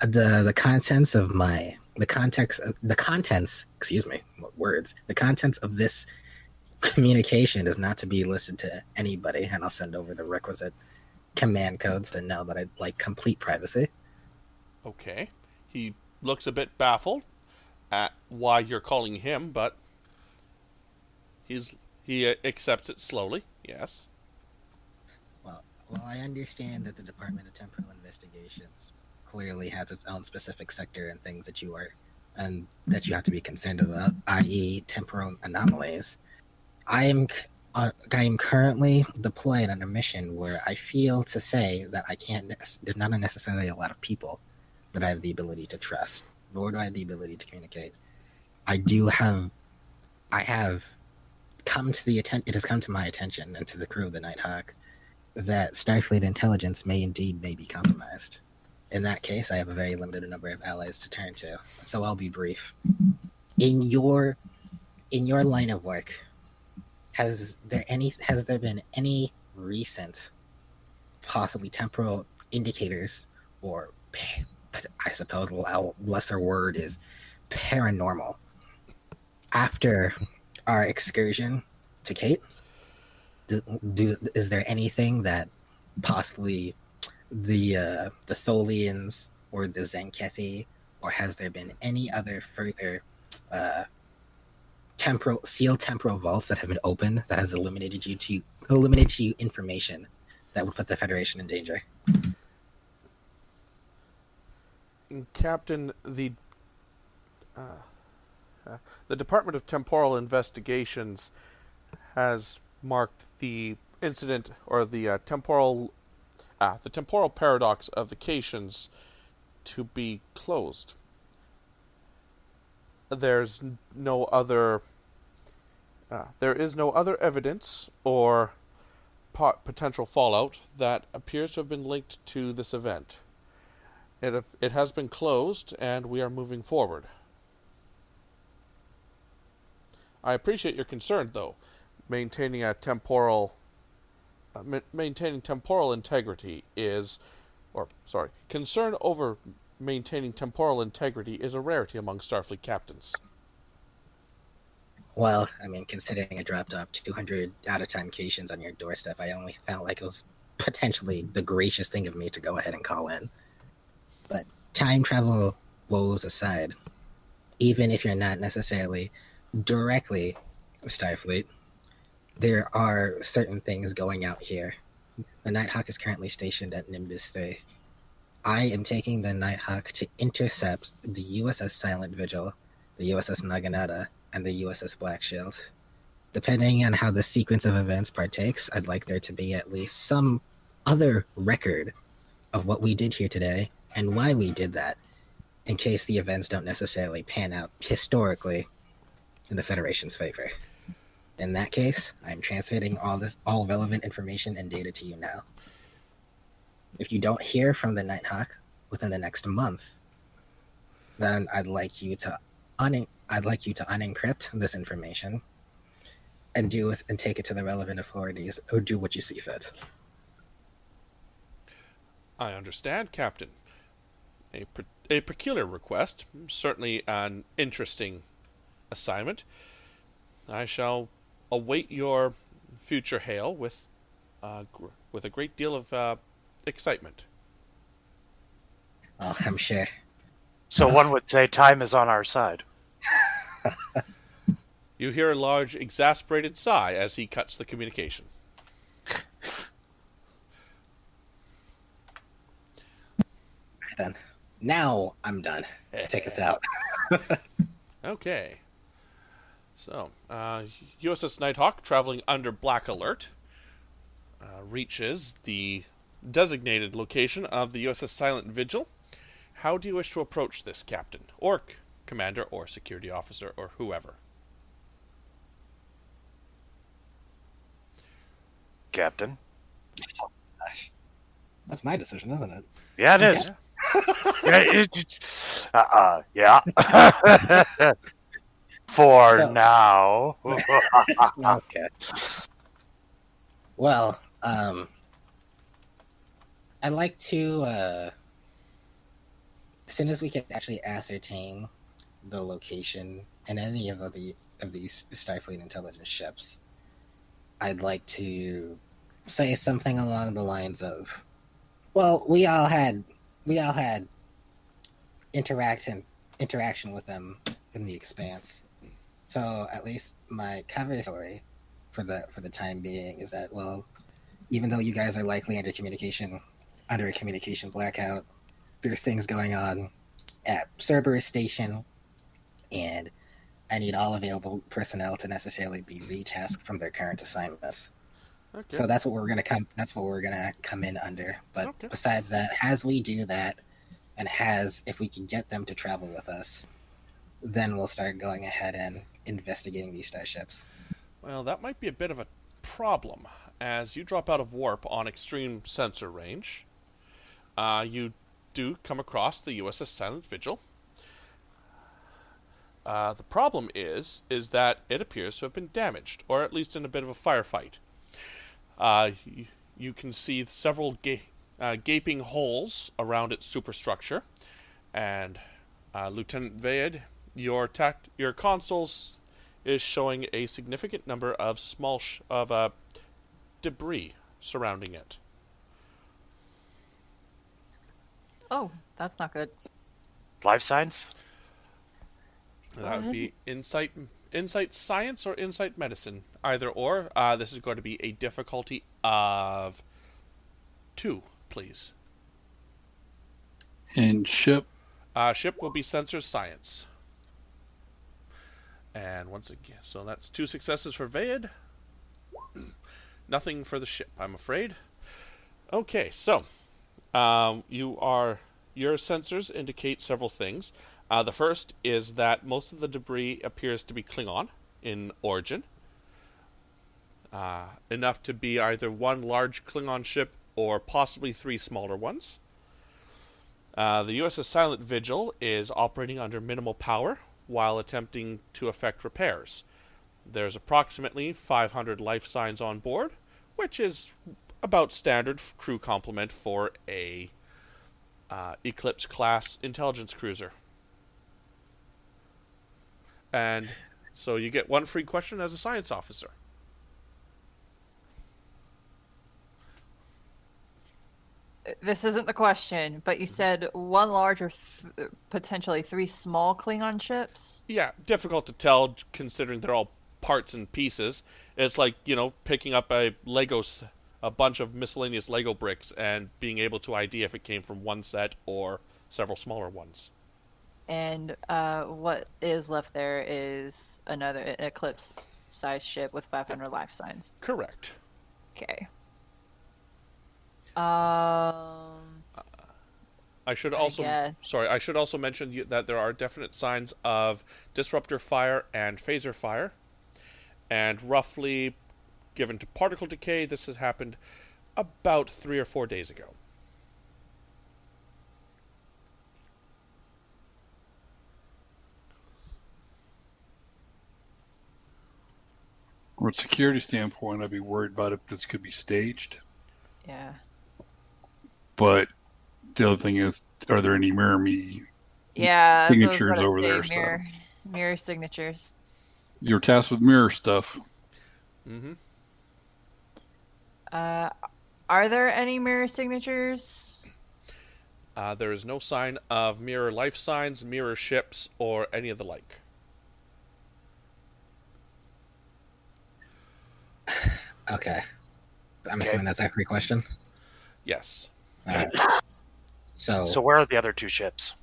The the contents of my the context of, the contents. Excuse me, words? The contents of this communication is not to be listed to anybody, and I'll send over the requisite command codes to know that I like complete privacy. Okay. He looks a bit baffled at why you're calling him, but he's he uh, accepts it slowly. Yes. Well, well, I understand that the Department of Temporal Investigations clearly has its own specific sector and things that you are and that you have to be concerned about, i.e., temporal anomalies. I am uh, I am currently deployed on a mission where I feel to say that I can't. There's not necessarily a lot of people that I have the ability to trust, nor do I have the ability to communicate. I do have, I have come to the atten- It has come to my attention and to the crew of the Nighthawk that Starfleet intelligence may indeed may be compromised. In that case, I have a very limited number of allies to turn to, so I'll be brief. In your in your line of work, has there any has there been any recent, possibly temporal indicators, or I suppose a lesser word is paranormal. After our excursion to Cait, do, do is there anything that possibly the uh, the Tholians or the Zenkethi, or has there been any other further uh, temporal sealed temporal vaults that have been opened that has eliminated you to eliminated you information that would put the Federation in danger? Captain, the uh, the Department of Temporal Investigations has marked the incident or the uh, temporal uh, the temporal paradox of the Caitians to be closed. There's no other uh, there is no other evidence or potential fallout that appears to have been linked to this event. It, it has been closed and we are moving forward. I appreciate your concern, though. Maintaining a temporal uh, ma maintaining temporal integrity is, or sorry, concern over maintaining temporal integrity is a rarity among Starfleet captains. Well, I mean, considering I dropped off 200 out of time Caitians on your doorstep, I only felt like it was potentially the gracious thing of me to go ahead and call in. But time travel woes aside, even if you're not necessarily directly Starfleet, there are certain things going out here. The Nighthawk is currently stationed at Nimbus 3. I am taking the Nighthawk to intercept the USS Silent Vigil, the USS Naginata, and the USS Black Shield. Depending on how the sequence of events partakes, I'd like there to be at least some other record of what we did here today and why we did that, in case the events don't necessarily pan out historically in the Federation's favor. In that case, I'm transmitting all this all relevant information and data to you now. If you don't hear from the Nighthawk within the next month, then I'd like you to un I'd like you to unencrypt this information and do with and take it to the relevant authorities or do what you see fit. I understand, Captain. A, a peculiar request, certainly an interesting assignment. I shall await your future hail with uh, with a great deal of uh, excitement. Oh, I'm sure. So one would say time is on our side. you hear a large, exasperated sigh as he cuts the communication. Then, now I'm done. Take us out. okay. So, uh, USS Nighthawk, traveling under black alert, uh, reaches the designated location of the USS Silent Vigil. How do you wish to approach this, Captain, or Commander, or Security Officer, or whoever? Captain. Oh, That's my decision, isn't it? Yeah, it is. yeah, it, uh, uh, yeah. For so, now. okay. Well, um, I'd like to, uh, as soon as we can actually ascertain the location and any of the of these Starfleet intelligence ships, I'd like to say something along the lines of, "Well, we all had we all had interaction interaction with them in the expanse, so at least my cover story for the for the time being is that well, even though you guys are likely under communication under a communication blackout, there's things going on at Cerberus Station, and I need all available personnel to necessarily be retasked from their current assignments. Okay. So that's what we're gonna come. That's what we're gonna come in under. But okay. besides that, as we do that, and has if we can get them to travel with us, then we'll start going ahead and investigating these starships. Well, that might be a bit of a problem, as you drop out of warp on extreme sensor range. Uh, you do come across the USS Silent Vigil. Uh, the problem is, is that it appears to have been damaged, or at least in a bit of a firefight. Uh, you, you can see several ga- uh, gaping holes around its superstructure, and uh, Lieutenant Vayed, your tact- your consoles is showing a significant number of small sh- of uh, debris surrounding it. Oh, that's not good. Life signs? That would be insight, insight science or insight medicine, either or. Uh, this is going to be a difficulty of two, please. And ship. Uh, ship will be sensor science. And once again, so that's two successes for Vayed. Nothing for the ship, I'm afraid. Okay, so um, you are your sensors indicate several things. Uh, the first is that most of the debris appears to be Klingon in origin, uh, enough to be either one large Klingon ship or possibly three smaller ones. Uh, the USS Silent Vigil is operating under minimal power while attempting to effect repairs. There's approximately 500 life signs on board, which is about standard crew complement for a uh, Eclipse class intelligence cruiser. And so you get one free question as a science officer. This isn't the question, but you said one large or th- potentially three small Klingon ships. Yeah, difficult to tell considering they're all parts and pieces. It's like, you know, picking up a Lego a bunch of miscellaneous Lego bricks and being able to ID if it came from one set or several smaller ones. And uh, what is left there is another Eclipse sized ship with 500 life signs. Correct. Okay. Um, I should also guess. sorry, I should also mention that there are definite signs of disruptor fire and phaser fire. And roughly given to particle decay, this has happened about 3 or 4 days ago. From a security standpoint, I'd be worried about if this could be staged. yeah. But the other thing is, are there any mirror me? Yeah, that's what I was Signatures over say, there, so. Mirror, mirror signatures. You're tasked with mirror stuff. Mm-hmm. Uh, are there any mirror signatures? Uh, there is no sign of mirror life signs, mirror ships, or any of the like. Okay. I'm Okay. assuming that's every question. Yes. Alright. So, So where are the other two ships?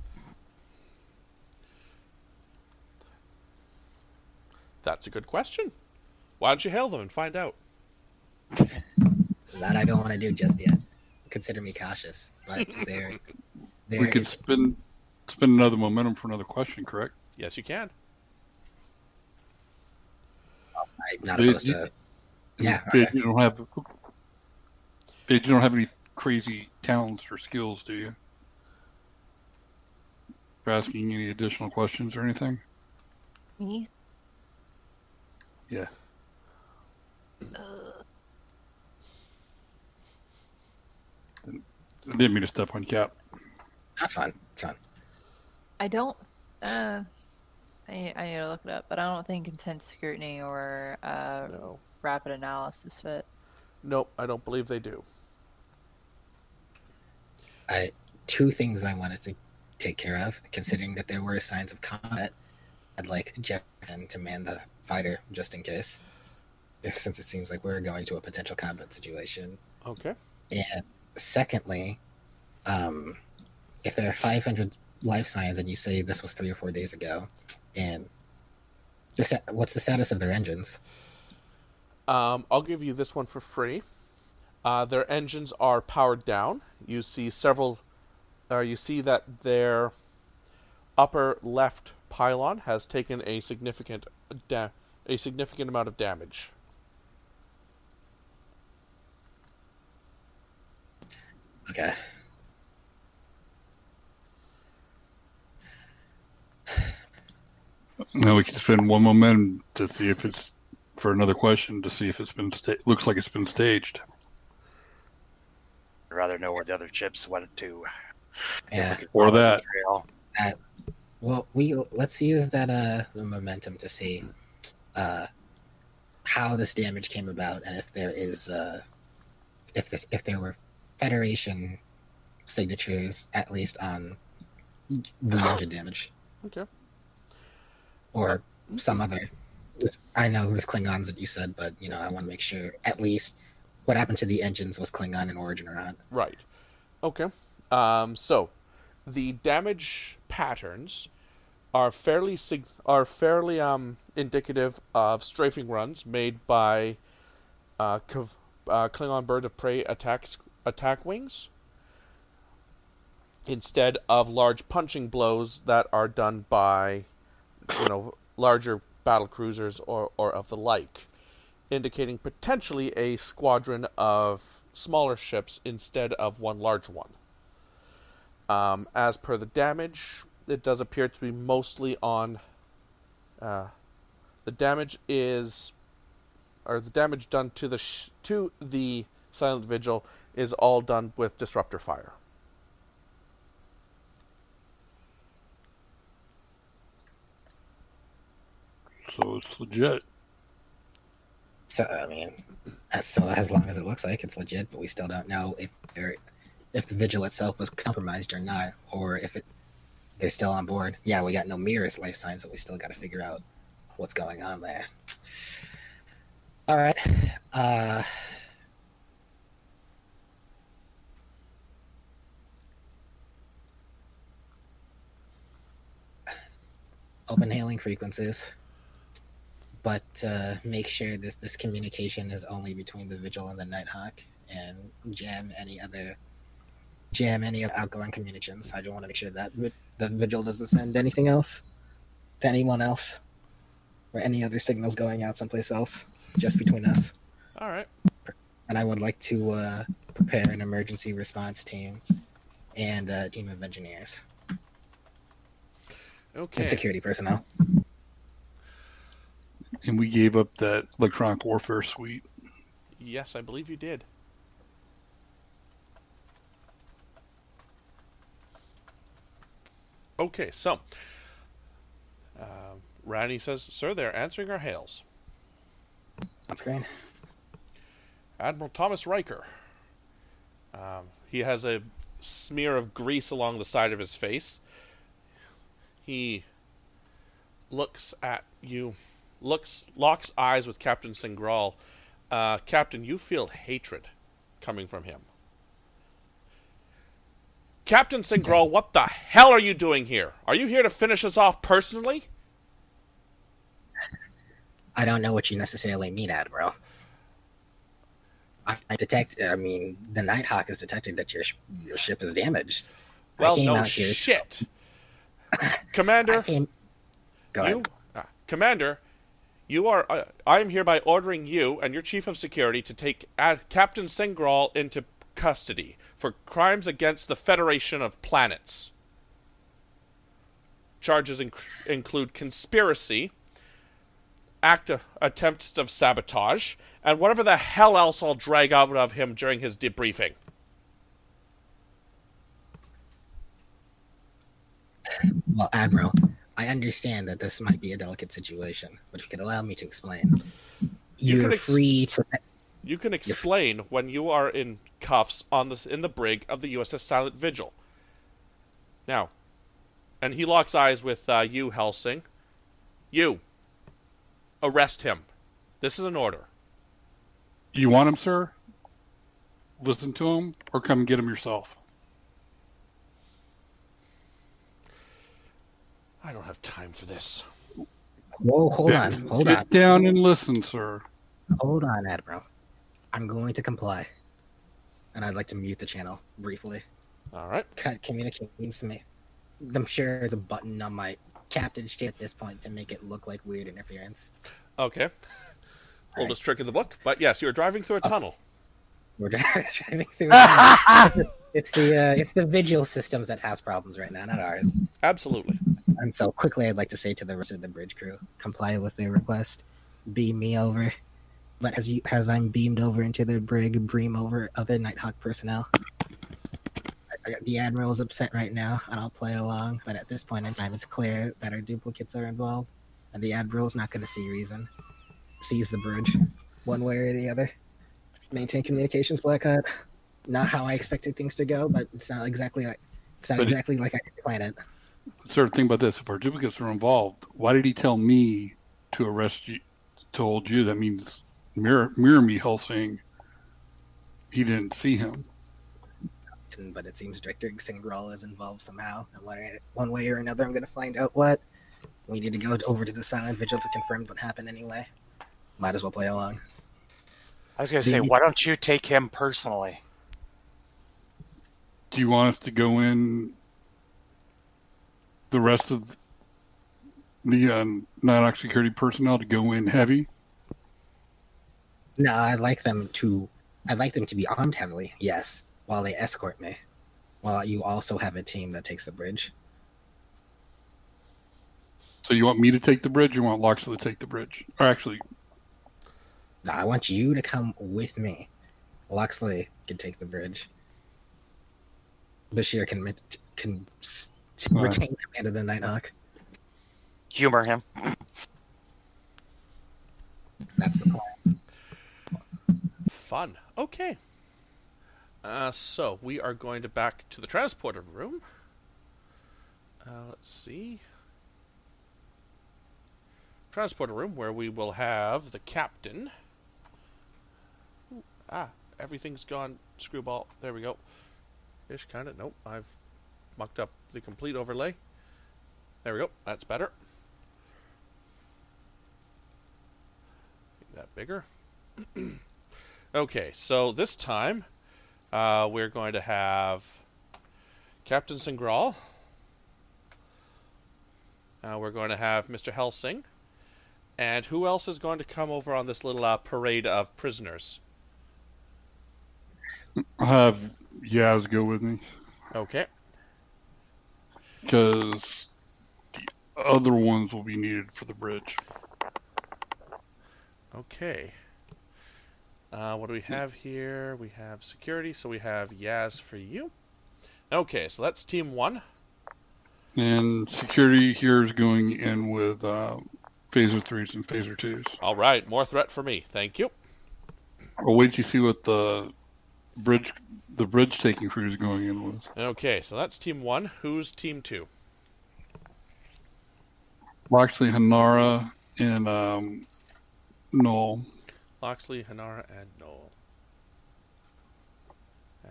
That's a good question. Why don't you hail them and find out? that I don't want to do just yet. Consider me cautious, but there, there we could is- spin spin another momentum for another question, correct? Yes, you can. I'm not But it- opposed to. Yeah, okay. you don't have. You don't have any crazy talents or skills, do you? For asking any additional questions or anything? Me? Yeah. Uh, I didn't mean to step on Cap. That's fine. It's fine. I don't. Uh, I, I need to look it up, but I don't think intense scrutiny or uh, No. rapid analysis fit. Nope, I don't believe they do. I two things I wanted to take care of, considering that there were signs of combat. I'd like Jefferson to man the fighter just in case, if since it seems like we're going to a potential combat situation. Okay. And secondly, um, if there are 500 life signs and you say this was three or four days ago, and the what's the status of their engines? Um, I'll give you this one for free. Uh, their engines are powered down. You see several. Uh, you see that their upper left pylon has taken a significant da- a significant amount of damage. Okay. Now we can spend one momentum to see if it's for another question to see if it's been sta- looks like it's been staged. I'd rather know where the other chips went to. Yeah. Or that. Trail. Well, we let's use that uh the momentum to see uh how this damage came about and if there is uh if this if there were Federation signatures at least on the engine damage Okay. or some other. I know there's Klingons that you said, but you know I want to make sure at least what happened to the engines was Klingon in origin or not. Right. Okay. Um, so the damage patterns are fairly sig- are fairly um, indicative of strafing runs made by uh, uh, Klingon bird of prey attacks attack wings instead of large punching blows that are done by you know larger battle cruisers or, or of the like indicating potentially a squadron of smaller ships instead of one large one. Um, as per the damage, it does appear to be mostly on. Uh, the damage is, or the damage done to the sh- to the silent vigil is all done with disruptor fire. So it's legit. So I mean, as, so as long as it looks like it's legit, but we still don't know if there, if the vigil itself was compromised or not, or if it they're still on board. Yeah, we got no mirrors life signs, but we still got to figure out what's going on there. All right. Uh, open hailing frequencies but uh, make sure this this communication is only between the vigil and the nighthawk and jam any other jam any other outgoing communications i don't want to make sure that the vigil doesn't send anything else to anyone else or any other signals going out someplace else just between us All right. and i would like to uh, prepare an emergency response team and a team of engineers Okay. and security personnel And we gave up that electronic warfare suite. Yes, I believe you did. Okay, so uh, Randy says, "Sir, they're answering our hails." that's great Admiral Thomas Riker. Um, he has a smear of grease along the side of his face. He looks at you, looks locks eyes with Captain Singral. Uh, Captain, you feel hatred coming from him. Captain Singral, what the hell are you doing here? Are you here to finish us off personally? I don't know what you necessarily mean, Admiral. I, I detect. I mean, the Nighthawk has detected that your your ship is damaged. Well, no shit. Commander, came. Go you, ahead. uh, Commander, you are. Uh, I am hereby ordering you and your chief of security to take Ad, Captain Singral into custody for crimes against the Federation of Planets. Charges inc- include conspiracy, act of, attempts of sabotage, and whatever the hell else I'll drag out of him during his debriefing. Well, Admiral, I understand that this might be a delicate situation, but if you could allow me to explain, You you're could ex- free to. You can explain when you are in cuffs on this in the brig of the USS Silent Vigil. Now, and he locks eyes with uh, you, Helsing. You arrest him. This is an order. You want him, sir? Listen to him, or come and get him yourself. I don't have time for this. Whoa, hold Sit- on, hold sit on, down and listen, sir. hold on, Admiral. I'm going to comply, and I'd like to mute the channel briefly. All right. Cut communications to me. I'm sure there's a button on my captain's ship at this point to make it look like weird interference. Okay. Oldest trick in the book, but yes, you're driving through a oh. tunnel. We're driving through. a tunnel. it's the uh, it's the vigil systems that has problems right now, not ours. Absolutely. And so quickly, I'd like to say to the rest of the bridge crew, comply with their request, beam me over. But as you as I'm beamed over into the brig, beam over other Nighthawk personnel. I- I- The admiral's upset right now, and I'll play along. But at this point in time, it's clear that our duplicates are involved, and the admiral's not going to see reason. Seize the bridge, one way or the other. Maintain communications, Blackheart. Not how I expected things to go, but it's not exactly like it's not But it- exactly like I planned it. Sort of think about this: if our duplicates are involved, why did he tell me to arrest you, to hold you? That means mirror mirror me, Helsing. He didn't see him. but it seems Director Singral is involved somehow. And one, one way or another, I'm going to find out what. We need to go over to the Silent Vigil to confirm what happened anyway. Might as well play along. I was gonna say, why don't you take him personally? Do you want us to go in? The rest of the uh, non security personnel to go in heavy. No, I'd like them to. I'd like them to be armed heavily, yes, while they escort me. While you also have a team that takes the bridge. So you want me to take the bridge? You want Loxley to take the bridge? Or actually, No, I want you to come with me. Loxley can take the bridge. Bashir can can s- t- All right. retain command of the Nighthawk. Humor him. That's the plan. Fun. Okay. Uh, so we are going to back to the transporter room. Uh, let's see. Transporter room where we will have the captain. Ooh, ah, everything's gone screwball. There we go. Ish, kind of. Nope, I've mucked up the complete overlay. There we go. That's better. Make that bigger. Okay, so this time uh, we're going to have Captain Singral. Uh, we're going to have Mr. Helsing. And who else is going to come over on this little uh, parade of prisoners? Have Yaz go with me Okay. because the other ones will be needed for the bridge. Okay. Uh, what do we have here? We have security, so we have Yaz for you. Okay, so that's team one. And security here is going in with uh, phaser threes and phaser twos. All right, more threat for me. Thank you. I'll wait to see what the bridge the bridge taking crew is going in with. Okay, so that's team one. Who's team two? Loxley, Hanara, and um, Noel. Loxley, Hanara, and Noel.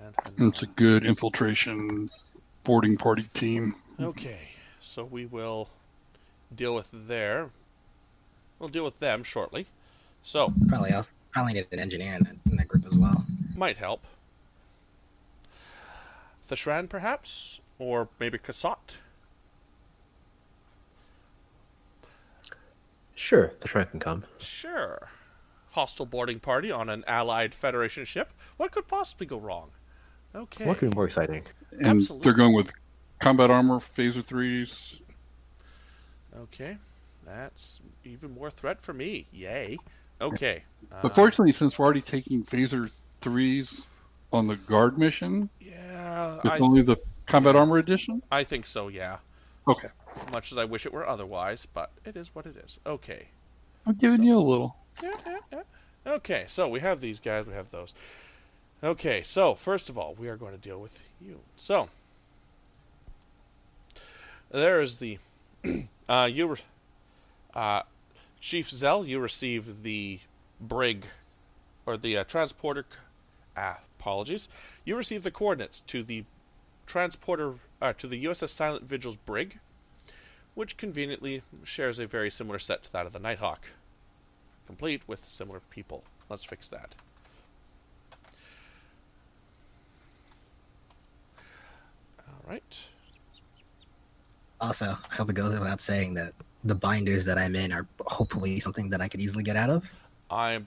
And And It's a good infiltration boarding party team. Okay, so we will deal with their. We'll deal with them shortly. So, Probably also probably need an engineer in that, in that group as well. Might help. Thashran, perhaps? Or maybe Kasat? Sure, Thashran can come. Sure. Hostile boarding party on an allied Federation ship. What could possibly go wrong? Okay. What could be more exciting? And Absolutely. they're going with combat armor, phaser threes. Okay. That's even more threat for me. Yay. Okay. Uh, Unfortunately, since we're already taking phaser threes on the guard mission, yeah, it's I, only the combat armor edition. I think so, yeah. Okay, Much as I wish it were otherwise, but it is what it is. Okay. I'm giving So- you a little. Yeah, yeah, yeah. Okay, so we have these guys, we have those. Okay, so first of all, we are going to deal with you. So, there is the uh, you, re- uh, Chief Zell. You receive the brig or the uh, transporter. Ah, apologies. You receive the coordinates to the transporter uh, to the USS Silent Vigil's brig, which conveniently shares a very similar set to that of the Nighthawk complete with similar people. Let's fix that. All right. Also, I hope it goes without saying that the binders that I'm in are hopefully something that I could easily get out of. I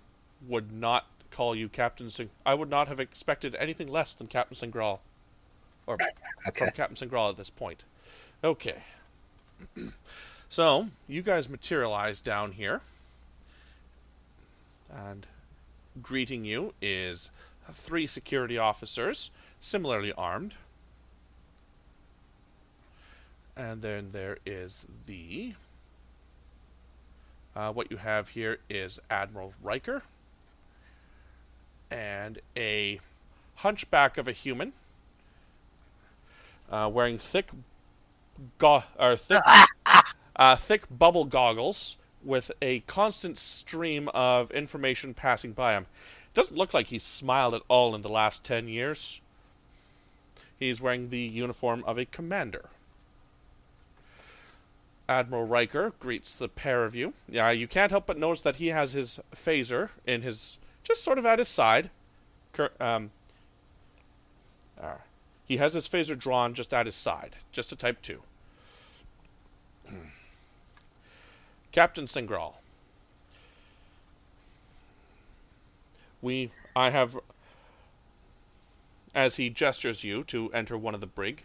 would not call you Captain Sing. I would not have expected anything less than Captain Singral, or Okay. from Captain Singral at this point. Okay. So, you guys materialize down here. And greeting you is three security officers, similarly armed. And then there is the. Uh, what you have here is Admiral Riker and a hunchback of a human uh, wearing thick, go- or thick, uh, thick bubble goggles with a constant stream of information passing by him. Doesn't look like he's smiled at all in the last ten years. He's wearing the uniform of a commander. Admiral Riker greets the pair of you. Yeah, you can't help but notice that he has his phaser in his just sort of at his side. Um, uh, he has his phaser drawn just at his side, just a Type Two. Captain Singral. We, I have, as he gestures you to enter one of the brig.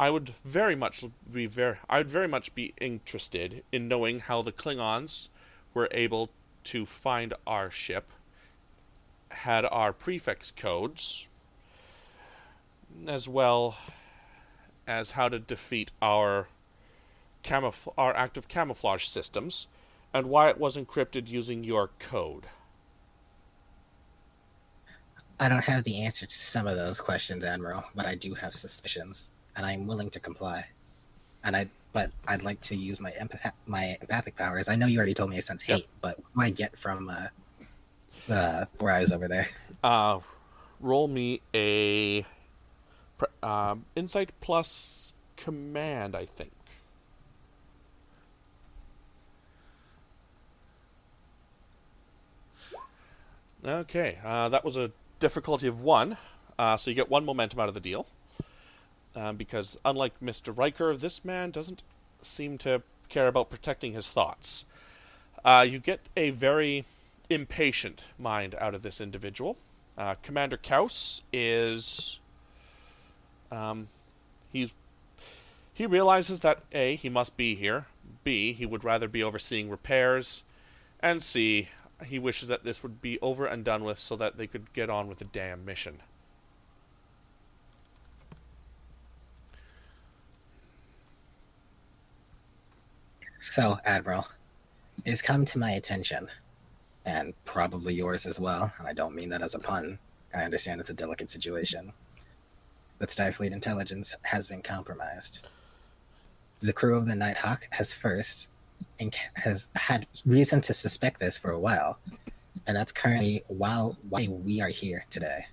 I would very much be very, I would very much be interested in knowing how the Klingons were able to find our ship, had our prefix codes, as well as how to defeat our camouf- our active camouflage systems, and why it was encrypted using your code. I don't have the answer to some of those questions, Admiral, but I do have suspicions, and I'm willing to comply. And I, but I'd like to use my empath- my empathic powers. I know you already told me I sense Yep. hate, but what do I get from uh, the four eyes over there? Uh, roll me a um, insight plus command, I think. Okay, uh, that was a difficulty of one, uh, so you get one momentum out of the deal. Um, because unlike Mr. Riker, this man doesn't seem to care about protecting his thoughts. Uh, you get a very impatient mind out of this individual. Uh, Commander Kaus is um, he's he realizes that a he must be here, b he would rather be overseeing repairs, and c he wishes that this would be over and done with so that they could get on with the damn mission. So, Admiral, it's come to my attention, and probably yours as well, and I don't mean that as a pun. I understand it's a delicate situation. That Starfleet intelligence has been compromised. The crew of the Nighthawk has first and has had reason to suspect this for a while, and that's currently while why we are here today.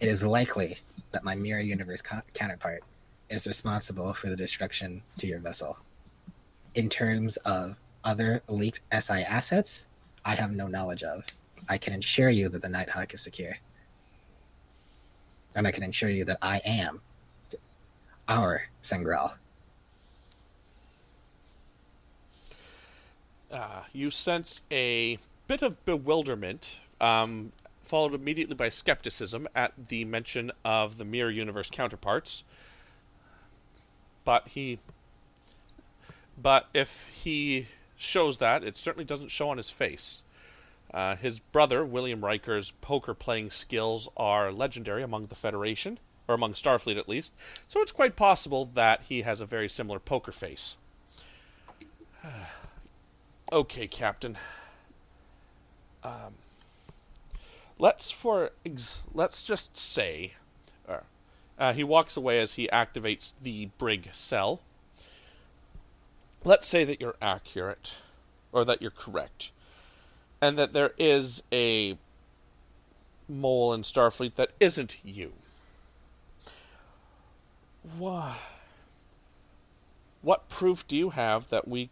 It is likely that my mirror universe co- counterpart is responsible for the destruction to your vessel in terms of other leaked SI assets, I have no knowledge of. I can assure you that the Nighthawk is secure. And I can assure you that I am our Singral. Uh, you sense a bit of bewilderment, um, followed immediately by skepticism at the mention of the mirror universe counterparts. But he, but if he shows that, it certainly doesn't show on his face. Uh, his brother, William Riker's poker playing skills are legendary among the Federation, or among Starfleet at least, so it's quite possible that he has a very similar poker face. Okay, Captain. Um, let's for ex- let's just say, uh, uh, he walks away as he activates the brig cell. Let's say that you're accurate, or that you're correct, and that there is a mole in Starfleet that isn't you. Why? What proof do you have that we?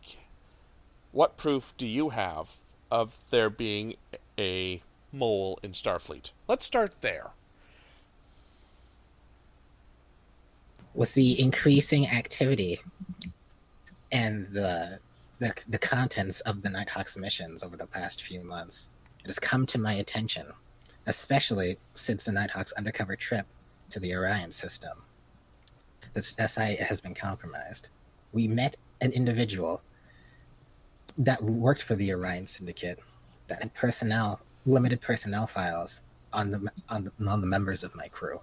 What proof do you have of there being a mole in Starfleet? Let's start there. With the increasing activity and the, the the contents of the Nighthawk's missions over the past few months, it has come to my attention, especially since the Nighthawk's undercover trip to the Orion system. This SI has been compromised. we met an individual that worked for the Orion Syndicate that had personnel, limited personnel files on the on the, on the members of my crew.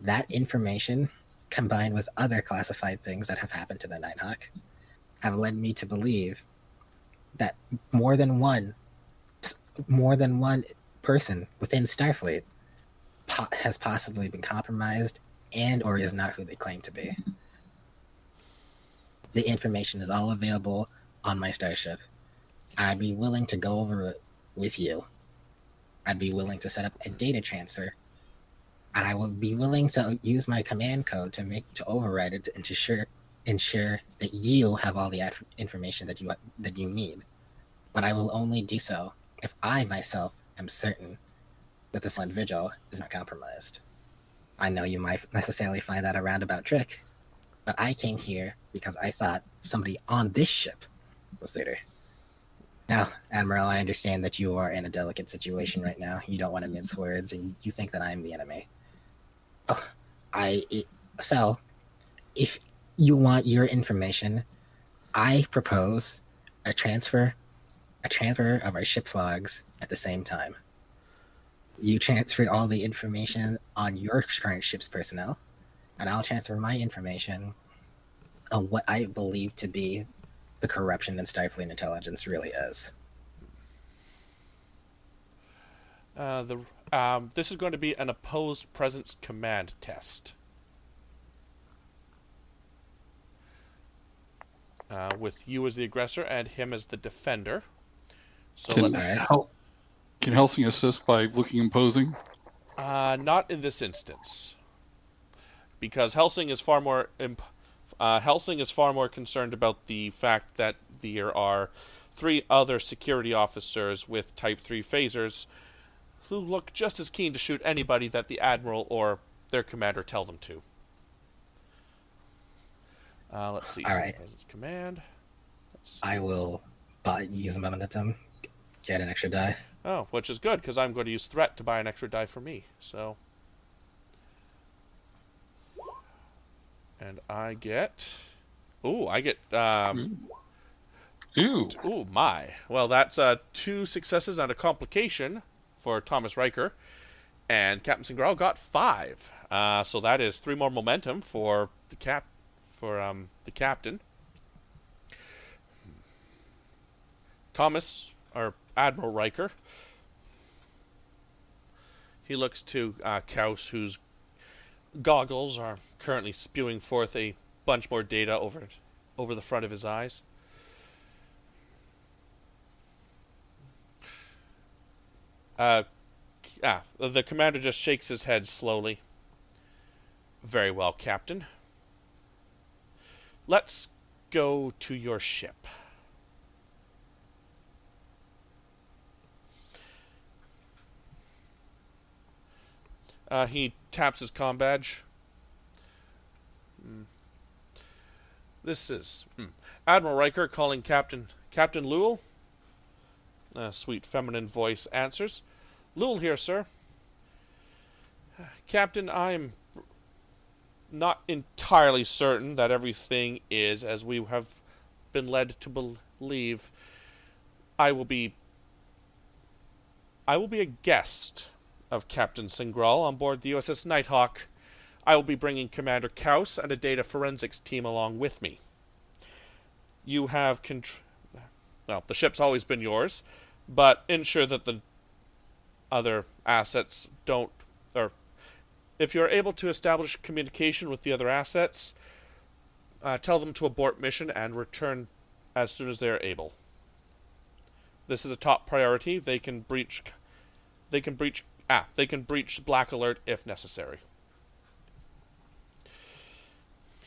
That information, combined with other classified things that have happened to the Nighthawk, have led me to believe that more than one, more than one person within Starfleet po- has possibly been compromised and or is not who they claim to be. The information is all available on my starship. I'd be willing to go over it with you. I'd be willing to set up a data transfer. And I will be willing to use my command code to make to override it and to sure ensure that you have all the af- information that you that you need. But I will only do so if I myself am certain that silent vigil is not compromised. I know you might necessarily find that a roundabout trick, but I came here because I thought somebody on this ship was there. Now, Admiral, I understand that you are in a delicate situation right now. You don't want to mince words, and you think that I'm the enemy. I so if you want your information, I propose a transfer, a transfer of our ship's logs at the same time. You transfer all the information on your current ship's personnel, and I'll transfer my information on what I believe to be the corruption and Starfleet Intelligence really is. Uh, the um, this is going to be an opposed presence command test. Uh, with you as the aggressor and him as the defender. So Can, let's Hel- can Helsing assist by looking imposing? Uh, not in this instance, because Helsing is far more imp- uh, Helsing is far more concerned about the fact that there are three other security officers with Type Three phasers who look just as keen to shoot anybody that the admiral or their commander tell them to. Uh, let's see. All so right. Command. Let's see. I will buy, use a momentum, get an extra die. Oh, which is good because I'm going to use threat to buy an extra die for me. So, and I get, ooh, I get, um, Ew. ooh, my. Well, that's uh, two successes and a complication for Thomas Riker, and Captain Singral got five. Uh, so that is three more momentum for the cap, for um the captain. Thomas or Admiral Riker. He looks to uh, Kaus, whose goggles are currently spewing forth a bunch more data over over the front of his eyes. Uh, ah, the commander just shakes his head slowly. Very well, Captain. Let's go to your ship. Uh, he taps his com badge. Hmm. This is hmm. Admiral Riker calling Captain Captain Lewell. A sweet feminine voice answers. Lewell here, sir. Captain, I'm not entirely certain that everything is as we have been led to believe. I will be I will be a guest of Captain Singral on board the USS Nighthawk. I will be bringing Commander Kaus and a data forensics team along with me. You have contr- well, the ship's always been yours, but ensure that the other assets don't or if you're able to establish communication with the other assets, uh, tell them to abort mission and return as soon as they are able. This is a top priority. They can breach they can breach ah, they can breach black alert if necessary.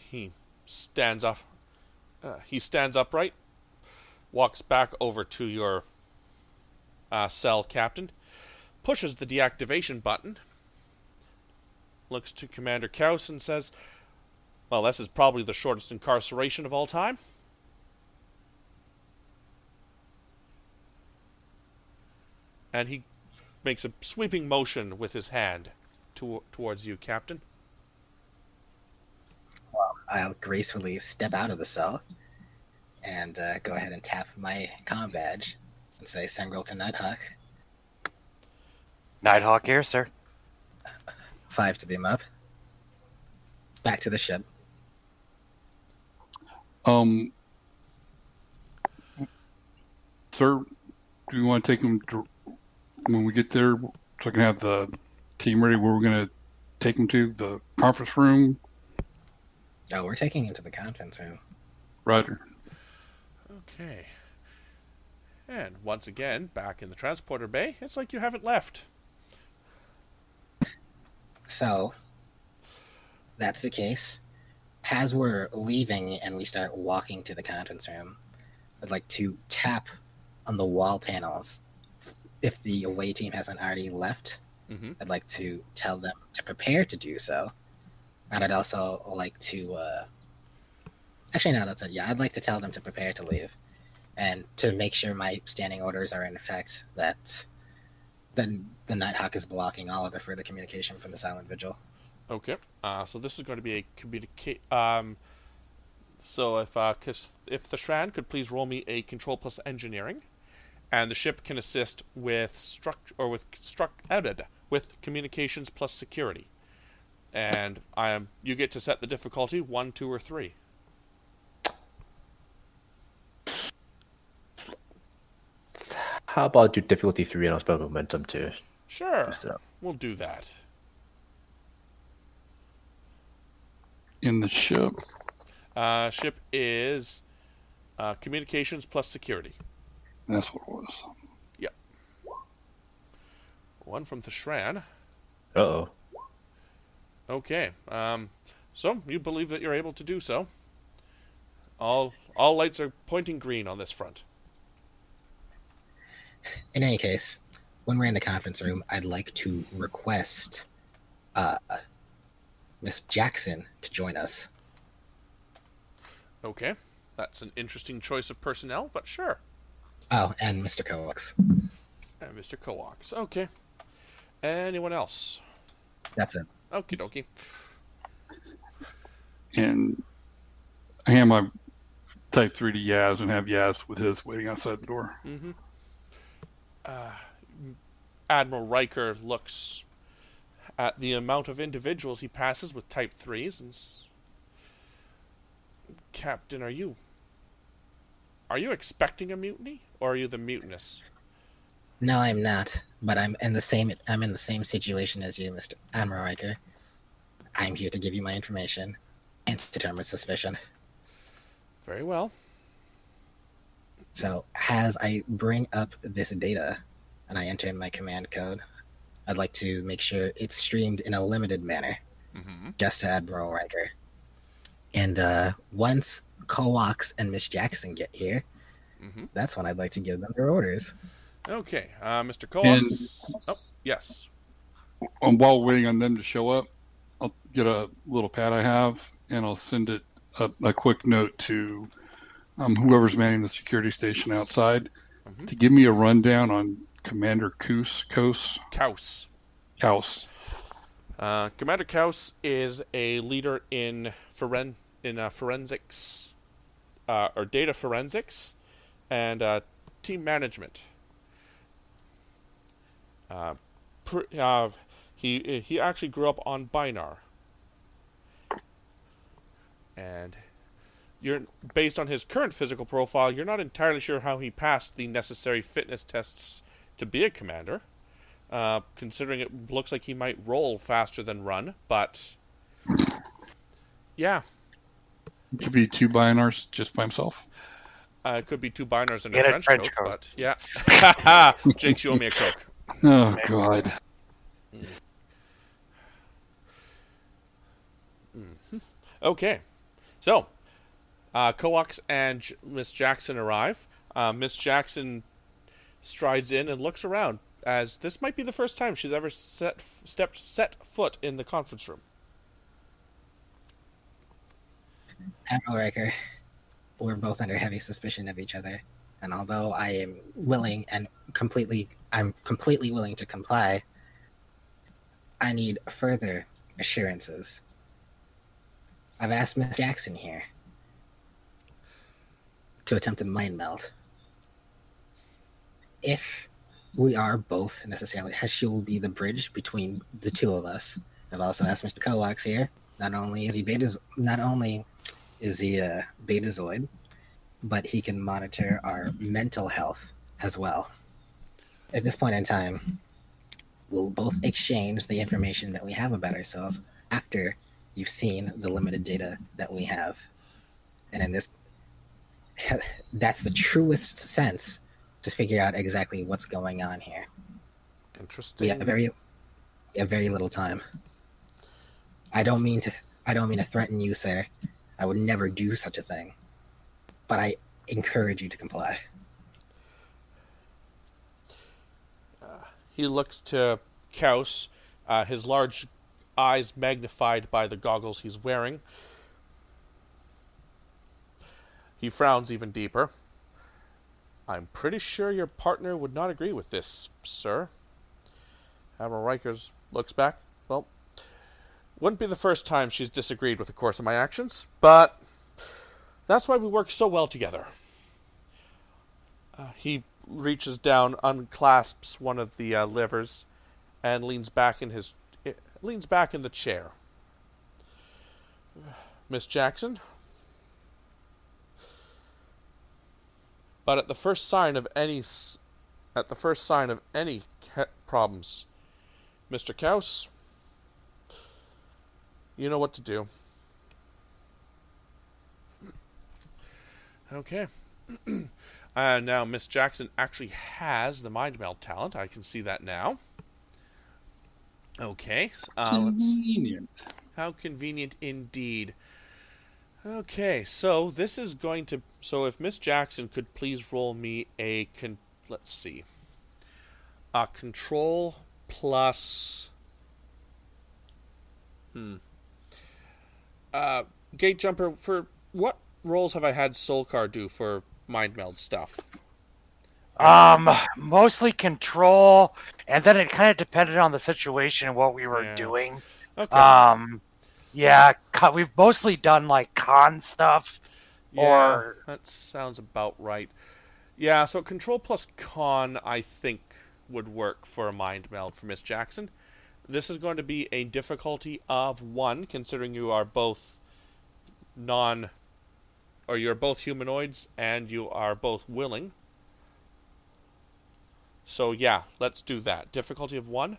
He stands up uh, he stands upright, walks back over to your uh, cell captain, pushes the deactivation button, looks to Commander Kaus and says, Well, this is probably the shortest incarceration of all time. And he makes a sweeping motion with his hand to, towards you, Captain. I'll gracefully step out of the cell and uh, go ahead and tap my comm badge and say, "Singral to Nighthawk." Nighthawk here, sir. Five to beam up. Back to the ship. Um, sir, do you want to take them to, when we get there so I can have the team ready where we're going to take them to the conference room? Oh, we're taking him to the conference room. Roger. Okay. And once again, back in the transporter bay, it's like you haven't left. So, that's the case. As we're leaving and we start walking to the conference room, I'd like to tap on the wall panels. If the away team hasn't already left, Mm-hmm. I'd like to tell them to prepare to do so. And I'd also like to, uh, actually, no, that's it. Yeah, I'd like to tell them to prepare to leave and to make sure my standing orders are in effect that then the Nighthawk is blocking all of the further communication from the Silent Vigil. Okay. Uh, so this is going to be a communicate. Um, so if uh, if Thashran could please roll me a control plus engineering, and the ship can assist with struct or with struct added with communications plus security, and I am you get to set the difficulty one, two, or three. How about do difficulty three and I'll spell momentum too? Sure, boost it up? we'll do that. In the ship. Uh, ship is uh, communications plus security. That's what it was. Yeah. One from Thashran. Uh oh. Okay. Um, so you believe that you're able to do so. All all lights are pointing green on this front. In any case, when we're in the conference room, I'd like to request uh, Miss Jackson to join us. Okay. That's an interesting choice of personnel, but sure. Oh, and Mr. Coax. And Mr. Coax. Okay. Anyone else? That's it. Okie dokie. And I hand my type 3 to Yaz and have Yaz with his waiting outside the door. Mm-hmm. Uh, Admiral Riker looks at the amount of individuals he passes with Type 3s and... s- Captain, are you... Are you expecting a mutiny? Or are you the mutinous? No, I'm not. But I'm in the same. I'm in the same situation as you, Mr. Admiral Riker. I'm here to give you my information and to determine suspicion. Very well. So, as I bring up this data and I enter in my command code, I'd like to make sure it's streamed in a limited manner, Mm-hmm. just to Admiral Riker. And uh, once Coax and Miss Jackson get here, Mm-hmm. that's when I'd like to give them their orders. Okay, uh, Mr. Coax. Oh, yes. And while waiting on them to show up, I'll get a little pad I have and I'll send it a, a quick note to um, whoever's manning the security station outside Mhm. to give me a rundown on Commander Koos, Koos, Kaus. Kaus. Uh, Commander Kaus is a leader in foren in uh, forensics uh, or data forensics and uh, team management. Uh, pr- uh, he he actually grew up on Binar, and you're based on his current physical profile. You're not entirely sure how he passed the necessary fitness tests to be a commander. Uh, considering it looks like he might roll faster than run, but yeah, It could be two Bynars just by himself. uh, it could be two Bynars and a Get a trench, trench coat, coat. but yeah. Haha, Jinx, you owe me a coke. Oh, God. Okay, so uh, Coax and J- Miss Jackson arrive. Uh, Miss Jackson strides in and looks around, as this might be the first time she's ever set stepped set foot in the conference room. Admiral Riker, we're both under heavy suspicion of each other, and although I am willing and completely, I'm completely willing to comply. I need further assurances. I've asked Miss Jackson here to attempt a mind meld. If we are both necessarily, she will be the bridge between the two of us. I've also asked Mr. Kowax here. Not only is he beta, not only is he a betazoid, but he can monitor our mental health as well. At this point in time, we'll both exchange the information that we have about ourselves after you've seen the limited data that we have. And in this, that's the truest sense to figure out exactly what's going on here. Interesting. Have very, have very little time. I don't mean to, I don't mean to threaten you, sir. I would never do such a thing. But I encourage you to comply. He looks to Kaus, uh, his large eyes magnified by the goggles he's wearing. He frowns even deeper. I'm pretty sure your partner would not agree with this, sir. Admiral Rikers looks back. Well, wouldn't be the first time she's disagreed with the course of my actions, but that's why we work so well together. Uh, he reaches down, unclasps one of the uh, levers, and leans back in his leans back in the chair. Miss Jackson. But at the first sign of any at the first sign of any problems, Mr. Kaus, you know what to do. Okay. uh, now, Miss Jackson actually has the mind meld talent. I can see that now. Okay. Uh, convenient. How convenient indeed. Okay, so this is going to. So if Miss Jackson could please roll me a con. Let's see. A control plus. Hmm. Uh, gate jumper for what roles have I had Solkar do for mind meld stuff? Um, mostly control, and then it kind of depended on the situation and what we were Yeah. doing. Okay. Um, yeah, we've mostly done like con stuff. yeah, or- that sounds about right. Yeah, so control plus con I think would work for a mind meld for Miss Jackson. This is going to be a difficulty of one, considering you are both non, or you're both humanoids and you are both willing. So yeah, let's do that. Difficulty of one,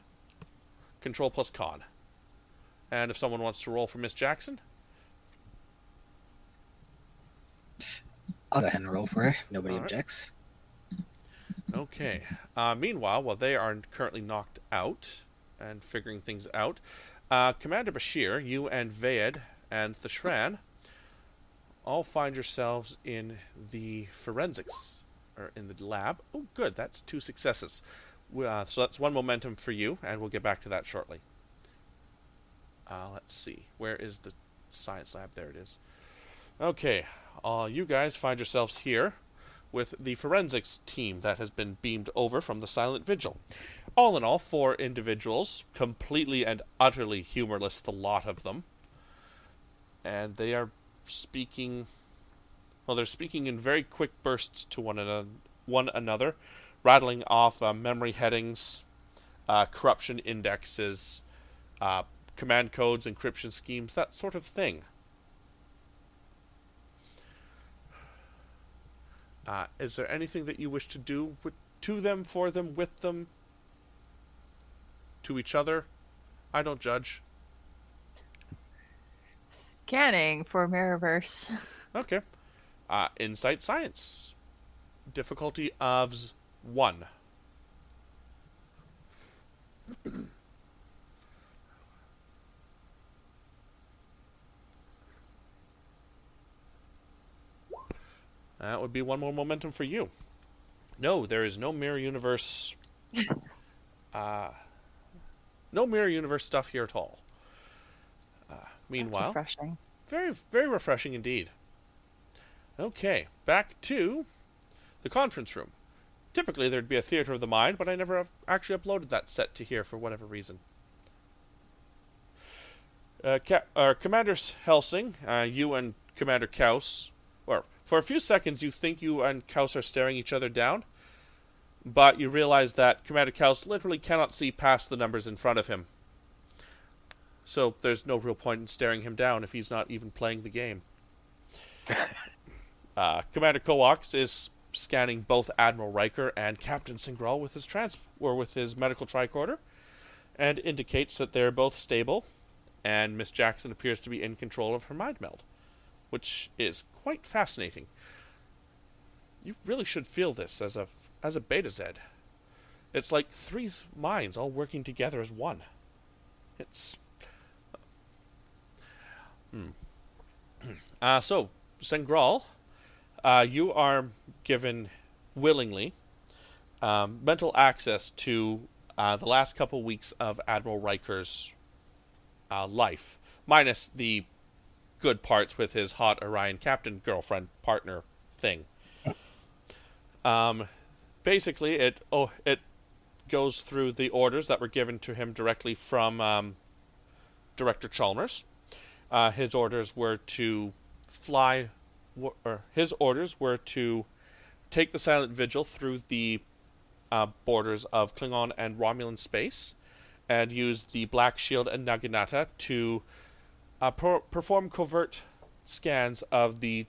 control plus con. And if someone wants to roll for Miss Jackson, I'll go ahead and roll for her. Nobody All right. objects. Okay. Uh, meanwhile, while they are currently knocked out and figuring things out, uh, Commander Bashir, you and Vayed and Thashran all find yourselves in the forensics, or in the lab. Oh, good. That's two successes. Uh, so that's one momentum for you, and we'll get back to that shortly. Uh, let's see. Where is the science lab? There it is. Okay. Uh, you guys find yourselves here with the forensics team that has been beamed over from the Silent Vigil. All in all, four individuals, completely and utterly humorless, the lot of them. And they are speaking. Well, they're speaking in very quick bursts to one another, one another rattling off uh, memory headings, uh, corruption indexes, uh, command codes, encryption schemes, that sort of thing. Uh, is there anything that you wish to do with, to them, for them, with them, to each other? I don't judge. Scanning for Mirrorverse. okay. Uh, insight Science. Difficulty of 1. That would be one more momentum for you. No, there is no mirror universe. uh, no mirror universe stuff here at all. Uh, meanwhile, refreshing. very, very refreshing indeed. Okay, back to the conference room. Typically, there'd be a theater of the mind, but I never actually uploaded that set to here for whatever reason. Uh, Ca- uh, Commander Helsing, uh, you and Commander Kaus, for a few seconds you think you and Kaus are staring each other down, but you realize that Commander Kaus literally cannot see past the numbers in front of him. So there's no real point in staring him down if he's not even playing the game. uh, Commander Kowax is scanning both Admiral Riker and Captain Singral with his trans or with his medical tricorder, and indicates that they're both stable, and Miss Jackson appears to be in control of her mind meld, which is quite fascinating. You really should feel this as a as a Beta Z. It's like three minds all working together as one. It's hmm. Uh, so, Singral, uh, you are given willingly um, mental access to uh, the last couple weeks of Admiral Riker's uh, life, minus the good parts with his hot Orion captain girlfriend partner thing. Um, basically, it oh it goes through the orders that were given to him directly from um, Director Chalmers. Uh, his orders were to fly, or his orders were to take the Silent Vigil through the uh, borders of Klingon and Romulan space, and use the Black Shield and Naginata to uh, per- perform covert scans of the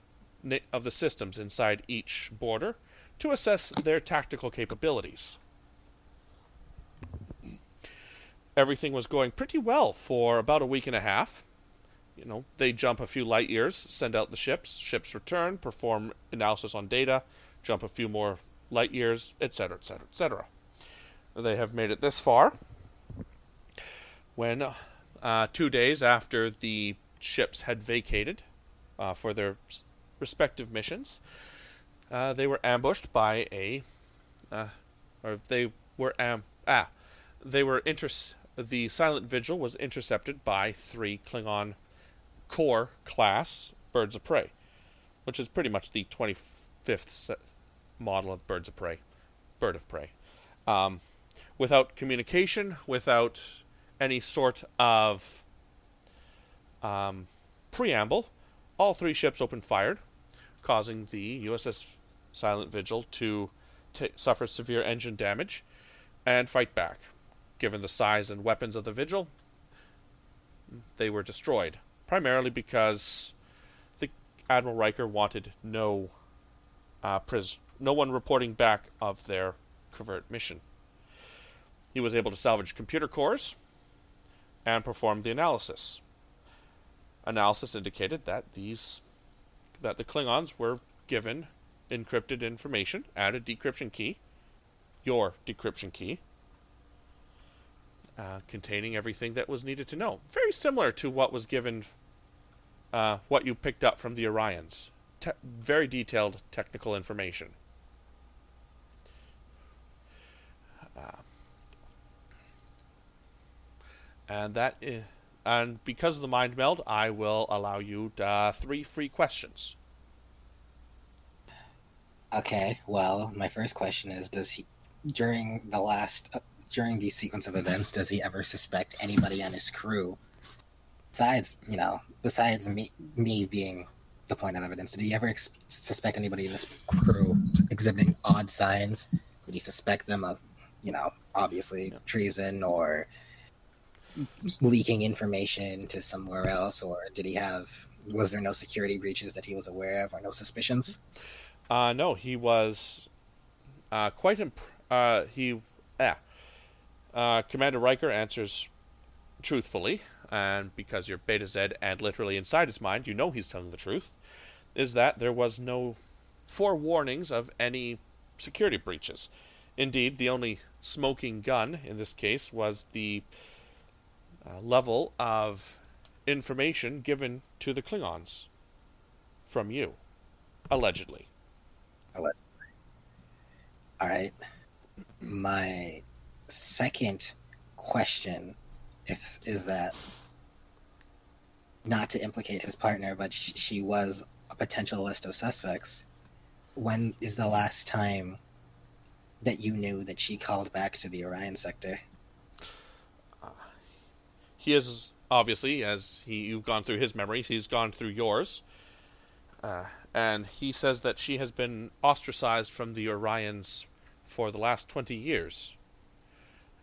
of the systems inside each border to assess their tactical capabilities. Everything was going pretty well for about a week and a half. You know, they jump a few light years, send out the ships, ships return, perform analysis on data, jump a few more light years, etc., etc., etc. They have made it this far. When uh, two days after the ships had vacated uh, for their respective missions, uh, they were ambushed by a, uh, or they were am ah, they were inter the Silent Vigil was intercepted by three Klingon core class birds of prey, which is pretty much the 25th model of birds of prey, bird of prey. Um, without communication, without any sort of um, preamble, all three ships opened fire, causing the USS Silent Vigil to t- suffer severe engine damage and fight back. Given the size and weapons of the Vigil, they were destroyed, primarily because the Admiral Riker wanted no uh, pris- no one reporting back of their covert mission. He was able to salvage computer cores and performed the analysis. Analysis indicated that these that the Klingons were given encrypted information and a decryption key, your decryption key, uh, containing everything that was needed to know. Very similar to what was given, uh, what you picked up from the Orions. Te- very detailed technical information. Uh, and that is, and because of the mind meld, I will allow you uh, three free questions. Okay, well, my first question is: Does he, during the last, uh, during the sequence of events, does he ever suspect anybody on his crew, besides, you know, besides me, me being the point of evidence? Did he ever ex- suspect anybody in his crew exhibiting odd signs? Did he suspect them of, you know, obviously treason or leaking information to somewhere else, or did he have? Was there no security breaches that he was aware of, or no suspicions? Uh, no, he was uh, quite imp- uh, he. Uh, Commander Riker answers truthfully, and because you're Betazed and literally inside his mind, you know he's telling the truth. Is that there was no forewarnings of any security breaches. Indeed, the only smoking gun in this case was the uh, level of information given to the Klingons from you, allegedly. All right. My second question if is that not to implicate his partner, but sh- she was a potential list of suspects. When is the last time that you knew that she called back to the Orion sector? He is obviously, as he, you've gone through his memories, he's gone through yours. Uh, and he says that she has been ostracized from the Orions for the last 20 years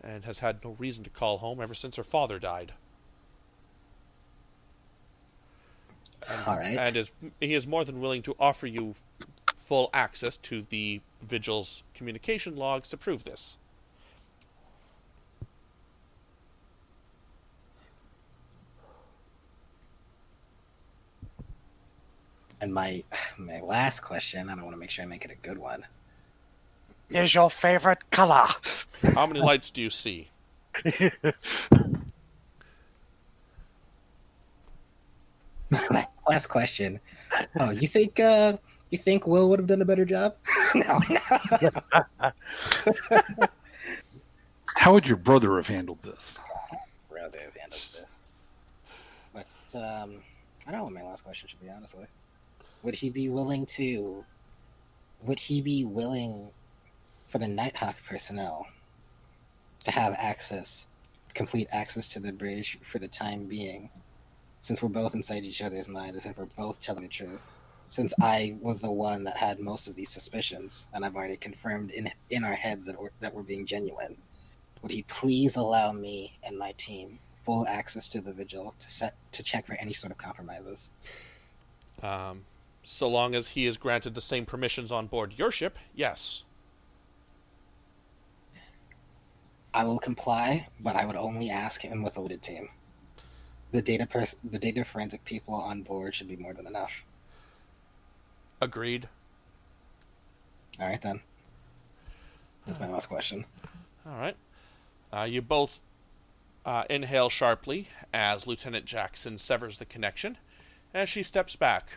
and has had no reason to call home ever since her father died. All right. And is he is more than willing to offer you full access to the Vigil's communication logs to prove this. And my my last question, and I don't want to make sure I make it a good one. Is your favorite color? How many lights do you see? my last question. Oh, you think uh you think Will would have done a better job? no, no. How would your brother have handled this? Rather have handled this. But um I don't know what my last question should be, honestly. Would he be willing to would he be willing for the Nighthawk personnel to have access complete access to the bridge for the time being? Since we're both inside each other's minds and we're both telling the truth. Since I was the one that had most of these suspicions, and I've already confirmed in in our heads that we're, that we're being genuine, would he please allow me and my team full access to the vigil to set to check for any sort of compromises? Um, so long as he is granted the same permissions on board your ship, yes. I will comply, but I would only ask him with a limited team. The data pers- the data forensic people on board should be more than enough. Agreed. All right then. That's my last question. All right. Uh, you both uh, inhale sharply as Lieutenant Jackson severs the connection, and she steps back.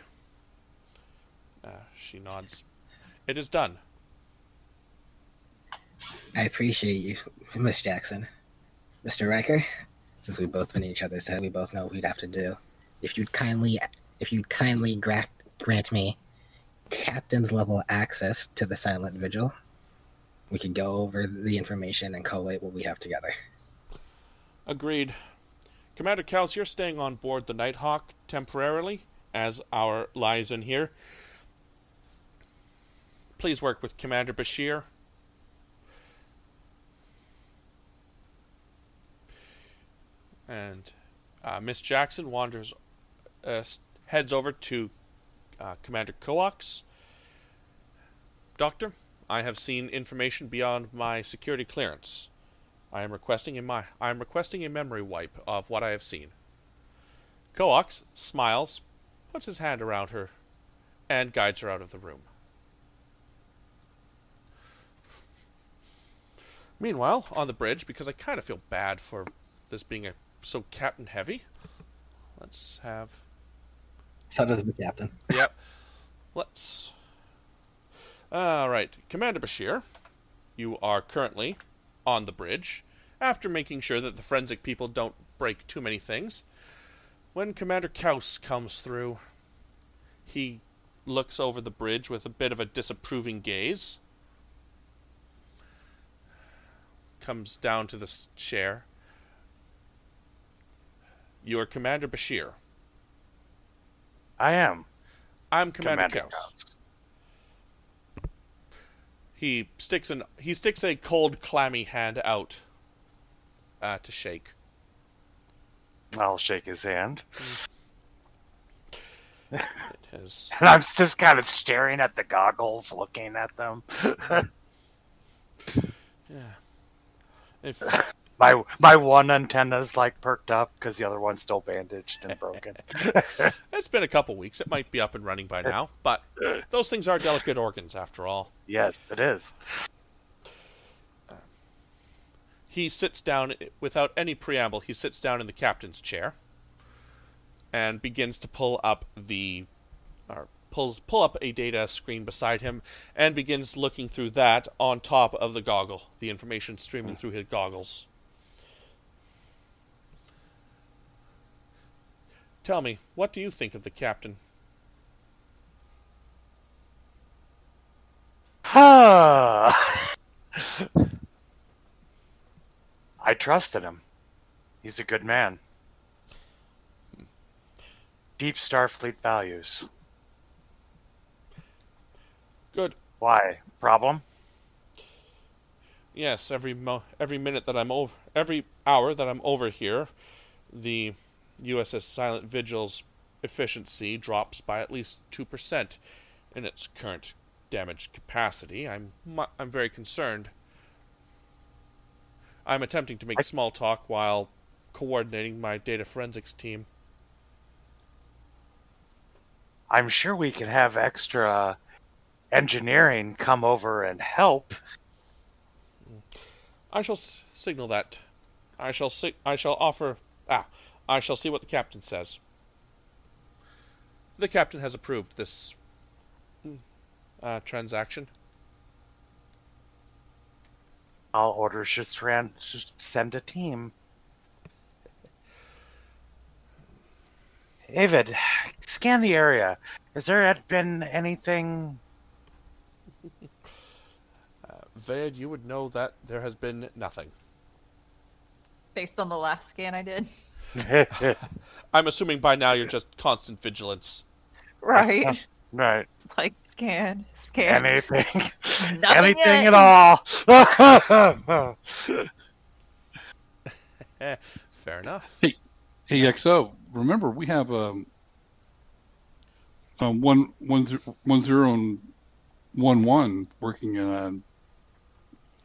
Uh, she nods. It is done. I appreciate you, Miss Jackson. Mr. Riker, since we've both been in each other's head, we both know what we'd have to do. If you'd kindly, if you'd kindly gra- grant me captain's level access to the Silent Vigil, we could go over the information and collate what we have together. Agreed. Commander Kels, you're staying on board the Nighthawk temporarily, as our liaison here. Please work with Commander Bashir. And uh, Miss Jackson wanders, uh, heads over to uh, Commander Coax. Doctor, I have seen information beyond my security clearance. I am requesting a my I am requesting a memory wipe of what I have seen. Coax smiles, puts his hand around her, and guides her out of the room. Meanwhile, on the bridge, because I kind of feel bad for this being a so captain heavy, let's have So does the captain. yep. Let's. All right, Commander Bashir, you are currently on the bridge after making sure that the forensic people don't break too many things. When Commander Kaus comes through, he looks over the bridge with a bit of a disapproving gaze. Comes down to the chair. You are Commander Bashir. I am. I'm Commander, Commander Kaus. He sticks an he sticks a cold, clammy hand out uh, to shake. I'll shake his hand. It has And I'm just kind of staring at the goggles, looking at them. yeah. If my my one antenna's like perked up because the other one's still bandaged and broken. it's been a couple weeks, it might be up and running by now, but those things are delicate organs after all. yes, it is. He sits down without any preamble. He sits down in the captain's chair and begins to pull up the or pulls pull up a data screen beside him and begins looking through that on top of the goggle, the information streaming through his goggles. Tell me, what do you think of the captain? I trusted him. He's a good man. Deep Starfleet values. Good. Why? Problem? Yes, every mo- every minute that I'm over, every hour that I'm over here, the USS Silent Vigil's efficiency drops by at least two percent in its current damage capacity. I'm mu- I'm very concerned. I'm attempting to make I- small talk while coordinating my data forensics team. I'm sure we can have extra engineering come over and help. I shall s- signal that. I shall si- I shall offer. Ah, I shall see what the captain says. The captain has approved this uh, transaction. All orders just ran. Just send a team. David, scan the area. Has there been anything? Uh, Vayed, you would know that there has been nothing. Based on the last scan I did. I'm assuming by now you're just constant vigilance. Right. right. It's like scan, scan. Anything. Nothing anything yet. at all. Fair enough. Hey, XO, remember we have um, um one one zero one zero and one one working in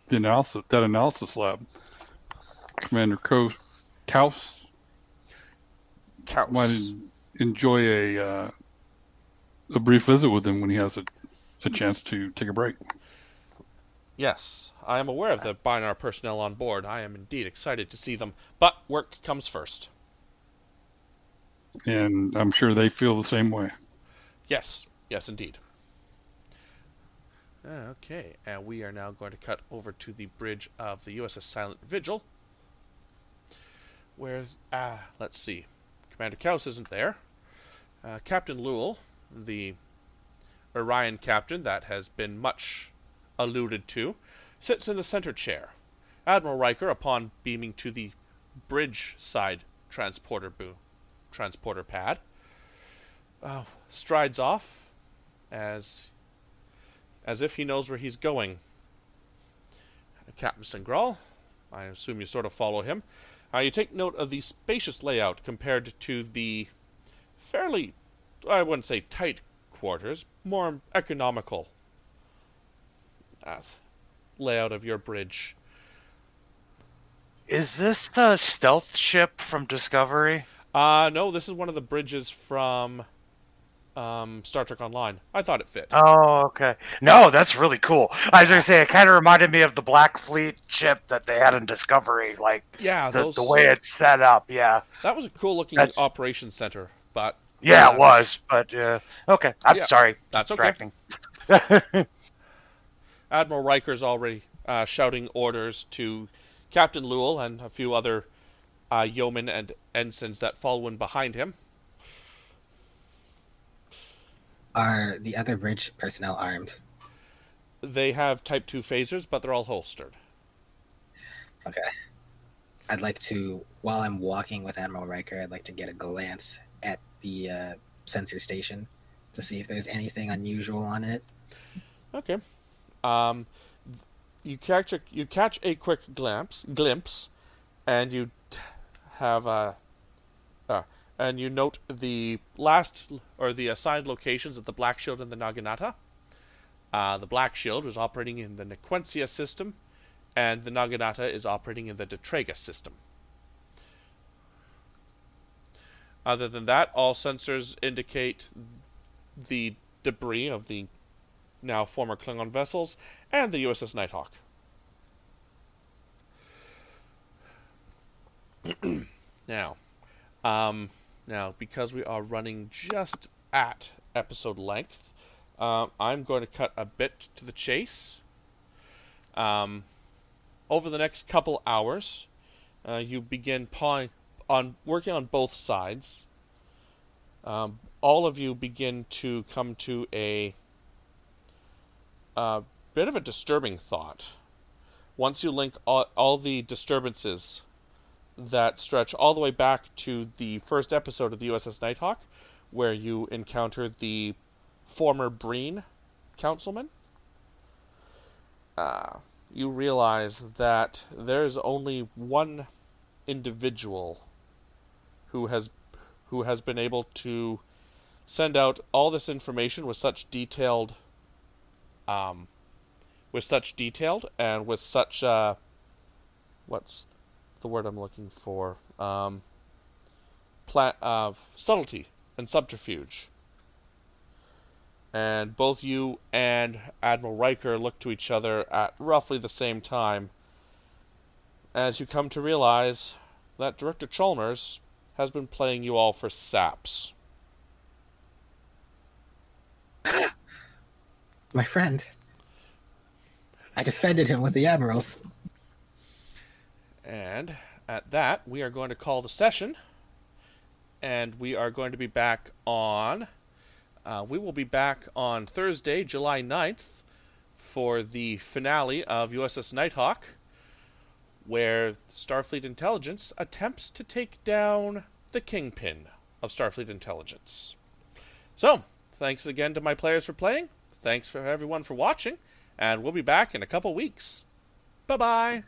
the analysis that analysis lab. Commander Co Kaus Cows. might en- enjoy a uh, a brief visit with him when he has a, a chance to take a break. Yes, I am aware of the Bynar personnel on board. I am indeed excited to see them, but work comes first. And I'm sure they feel the same way. Yes, yes, indeed. Okay, and we are now going to cut over to the bridge of the USS Silent Vigil, where, uh, let's see, Commander Kaus isn't there. Uh, captain Lewell, the Orion captain that has been much alluded to, sits in the center chair. Admiral Riker, upon beaming to the bridge side transporter boo, transporter pad, uh, strides off as as if he knows where he's going. Captain Singral, I assume you sort of follow him. Uh, you take note of the spacious layout compared to the fairly, I wouldn't say tight quarters, more economical uh, layout of your bridge. Is this the stealth ship from Discovery? Uh, no, this is one of the bridges from um, Star Trek Online. I thought it fit. Oh, okay. No, that's really cool. I was gonna say it kind of reminded me of the Black Fleet ship that they had in Discovery, like yeah, the, those, the way it's set up. Yeah, that was a cool looking That's- operations center, but yeah, Uh, it was. But uh, okay, I'm Yeah, sorry. that's okay. Admiral Riker's already uh, shouting orders to Captain Lewell and a few other uh, yeomen and ensigns that follow in behind him. Are the other bridge personnel armed? They have Type 2 phasers, but they're all holstered. Okay. I'd like to, while I'm walking with Admiral Riker, I'd like to get a glance at the uh, sensor station to see if there's anything unusual on it. Okay. Um, you catch a you catch a quick glimpse glimpse, and you have a uh, and you note the last or the assigned locations of the Black Shield and the Naginata. Uh, the Black Shield was operating in the Nequencia system, and the Naginata is operating in the Detragus system. Other than that, all sensors indicate the debris of the now former Klingon vessels, and the USS Nighthawk. now, um, now because we are running just at episode length, uh, I'm going to cut a bit to the chase. Um, over the next couple hours, uh, you begin pawing on working on both sides. Um, all of you begin to come to a a bit of a disturbing thought. Once you link all, all the disturbances that stretch all the way back to the first episode of the USS Nighthawk, where you encounter the former Breen councilman. Uh, you realize that there's only one individual who has who has been able to send out all this information with such detailed um, with such detailed and with such uh, what's the word I'm looking for um, pla- uh, subtlety and subterfuge. And both you and Admiral Riker look to each other at roughly the same time as you come to realize that Director Chalmers has been playing you all for saps. My friend. I defended him with the admirals. And at that, we are going to call the session. And we are going to be back on. Uh, we will be back on Thursday, July 9th, for the finale of USS Nighthawk, where Starfleet Intelligence attempts to take down the Kingpin of Starfleet Intelligence. So, thanks again to my players for playing. Thanks for everyone for watching, and we'll be back in a couple weeks. Bye bye.